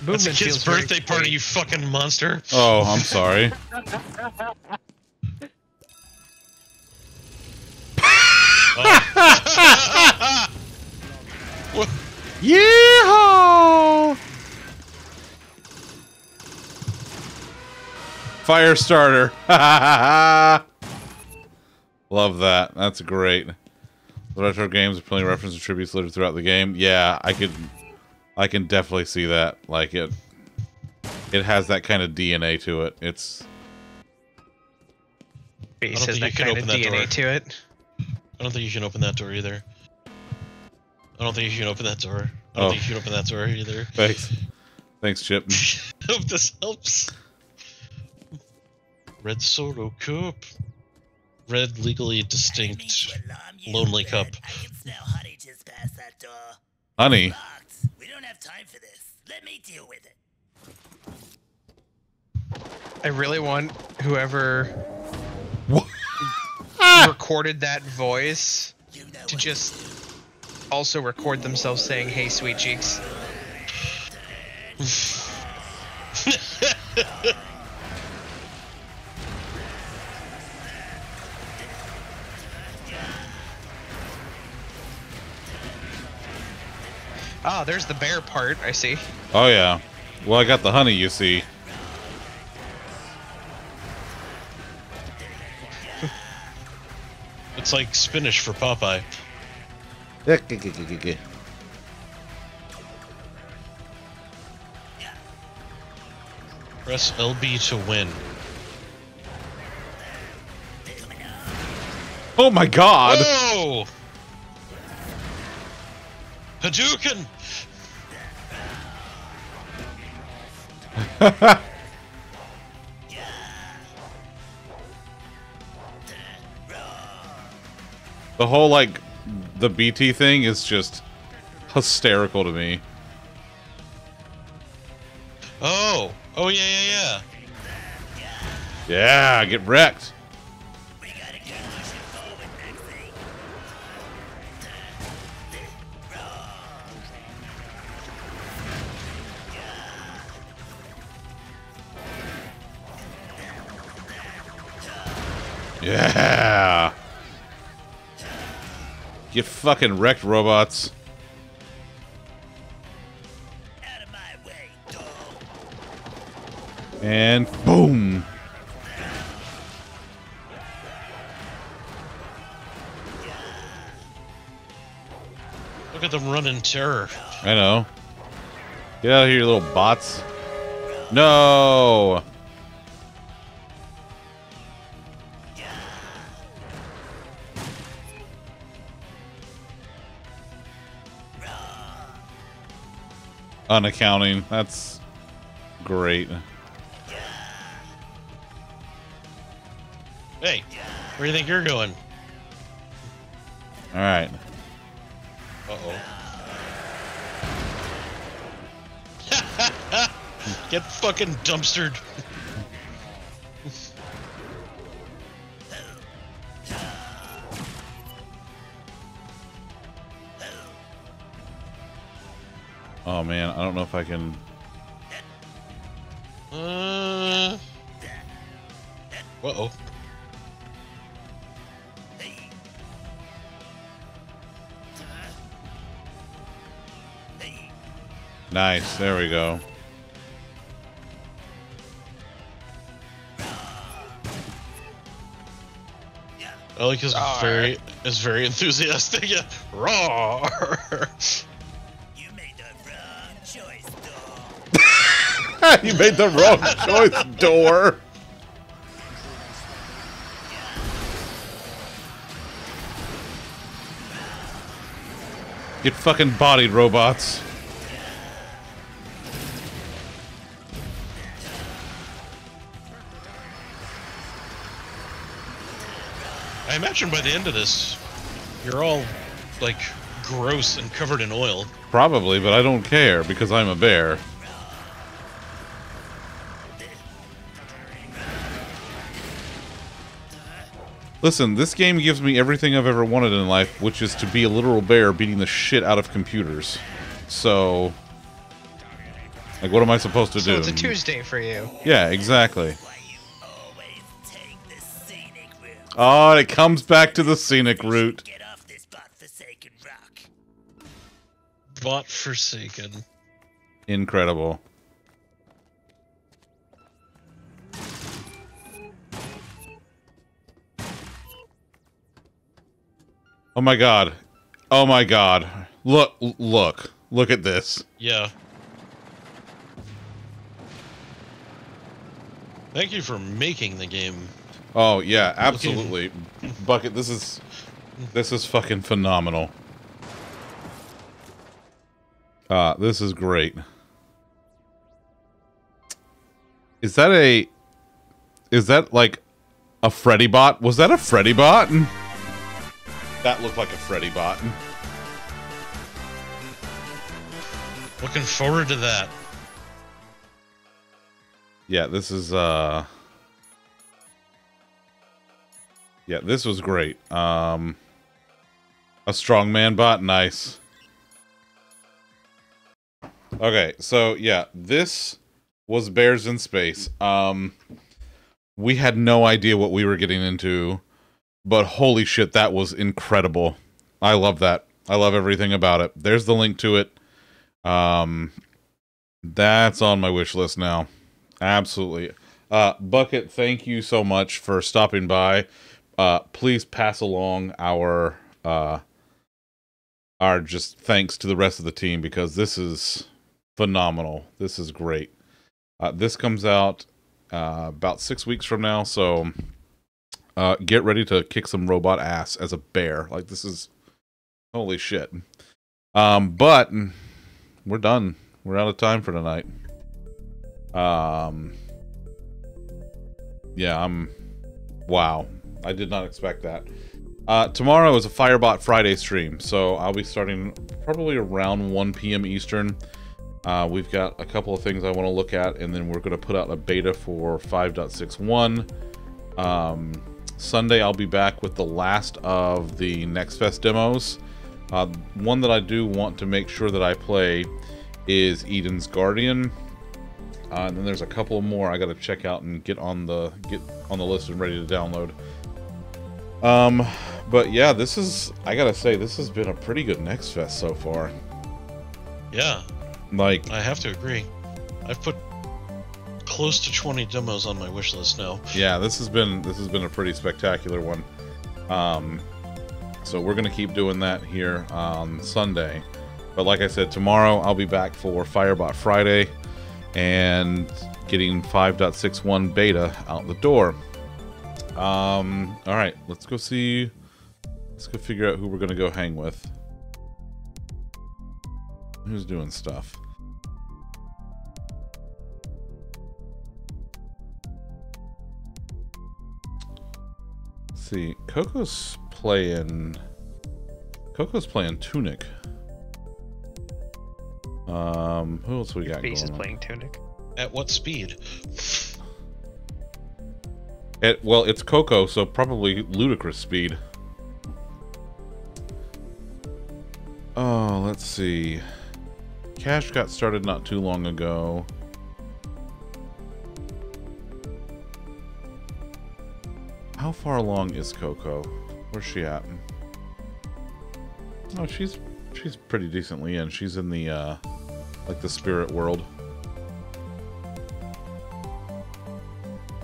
That's a kid's birthday party, you fucking monster. Oh, I'm sorry. Oh. Yeehaw! Fire starter. Love that. That's great. The retro games are plenty of references and tributes littered throughout the game. Yeah, I could I can definitely see that. Like it it has that kind of DNA to it. It's Base don't has think that you can kind of open that DNA door. to it. I don't think you can open that door either. I don't think you can open that door. I don't Oh. think you can open that door either. thanks. Thanks, Chip. Hope this helps. Red Solo Cup. Red legally distinct lonely cup. I can honey just past that door. Honey. Locked. We don't have time for this. Let me deal with it. I really want whoever recorded that voice to just also record themselves saying, "Hey, sweet cheeks." Ah, there's the bear part. I see. Oh yeah. Well, I got the honey. You see. It's like spinach for Popeye. Press LB to win. Oh my god! Whoa! Hadouken! The whole like the BT thing is just hysterical to me. Oh! Oh, yeah, yeah, yeah. Yeah, get wrecked. Yeah. Get fucking wrecked, robots. And boom. Look at them running terror. I know. Get out of here, you little bots. No. Unaccounting. That's great. Hey, where do you think you're going? All right. Uh oh. Get fucking dumpstered. Oh man, I don't know if I can. Uh. Uh oh. Nice. There we go. I like his Roar. very is very enthusiastic. Yeah. Raw. you made the wrong choice, door. Get fucking bodied, robots. I imagine by the end of this, you're all like gross and covered in oil. Probably, but I don't care because I'm a bear. Listen, this game gives me everything I've ever wanted in life, which is to be a literal bear beating the shit out of computers. So, like, what am I supposed to So do? it's a Tuesday for you. Yeah, exactly. Oh, it comes back to the scenic route. Bot forsaken. Incredible. Oh my god. Oh my god. Look, look. Look at this. Yeah. Thank you for making the game. Oh yeah, absolutely. Bucket, this is this is fucking phenomenal. Uh, this is great. Is that a is that like a Freddy bot? Was that a Freddy bot? That looked like a Freddy bot. Looking forward to that. Yeah, this is uh Yeah, this was great. Um a strong man bot, nice. Okay, so yeah, this was Bears in Space. Um we had no idea what we were getting into, but holy shit, that was incredible. I love that. I love everything about it. There's the link to it. Um that's on my wish list now. Absolutely. Uh, Bucket, thank you so much for stopping by. Uh, please pass along our uh, our just thanks to the rest of the team because this is phenomenal. This is great. Uh, this comes out uh, about six weeks from now, so uh, get ready to kick some robot ass as a bear. Like this is holy shit. Um, but we're done. We're out of time for tonight. Um, yeah, I'm. Wow, I did not expect that. Uh, tomorrow is a Firebot Friday stream, so I'll be starting probably around 1 p.m. Eastern. Uh, we've got a couple of things I want to look at, and then we're going to put out a beta for 5.61. Um, Sunday, I'll be back with the last of the Next Fest demos. Uh, one that I do want to make sure that I play is Eden's Guardian. Uh, and then there's a couple more I got to check out and get on the get on the list and ready to download. Um, but yeah, this is I gotta say this has been a pretty good Next Fest so far. Yeah, Like I have to agree. I've put close to 20 demos on my wish list now. yeah, this has been this has been a pretty spectacular one. Um, so we're gonna keep doing that here on Sunday. But like I said, tomorrow I'll be back for Firebot Friday and getting 5.61 beta out the door. Um, all right, let's go see. Let's go figure out who we're gonna go hang with. Who's doing stuff? See, Coco's playing. Coco's playing Tunic. Um, who else we got Base is going on? playing Tunic. At what speed? It, well, it's Coco, so probably ludicrous speed. Oh, let's see. Cash got started not too long ago. How far along is Coco? Where's she at? Oh, she's she's pretty decently in. She's in the uh like the spirit world.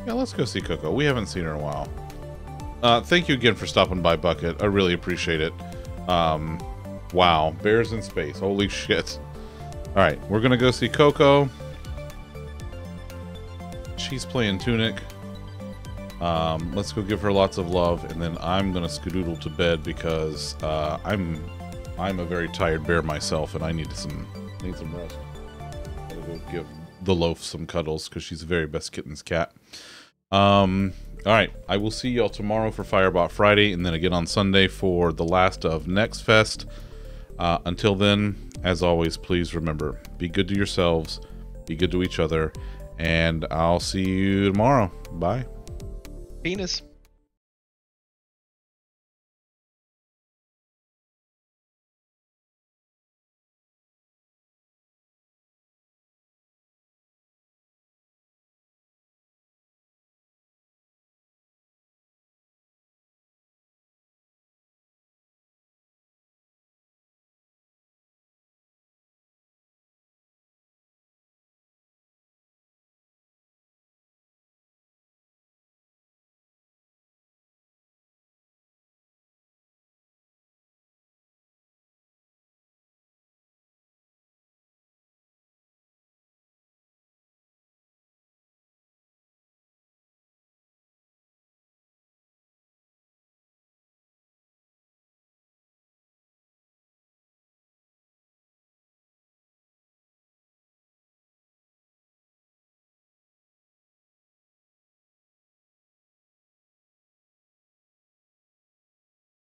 Yeah, let's go see Coco. We haven't seen her in a while. Uh, thank you again for stopping by, Bucket. I really appreciate it. Um, wow, bears in space. Holy shit. All right, we're gonna go see Coco. She's playing Tunic. Um, let's go give her lots of love, and then I'm gonna skedoodle to bed because uh, I'm I'm a very tired bear myself, and I need some need some rest. Gotta go give the loaf some cuddles because she's the very best kitten's cat. Um, all right, I will see y'all tomorrow for Firebot Friday, and then again on Sunday for the last of Next Fest. Uh, until then, as always, please remember: be good to yourselves, be good to each other, and I'll see you tomorrow. Bye. Penis.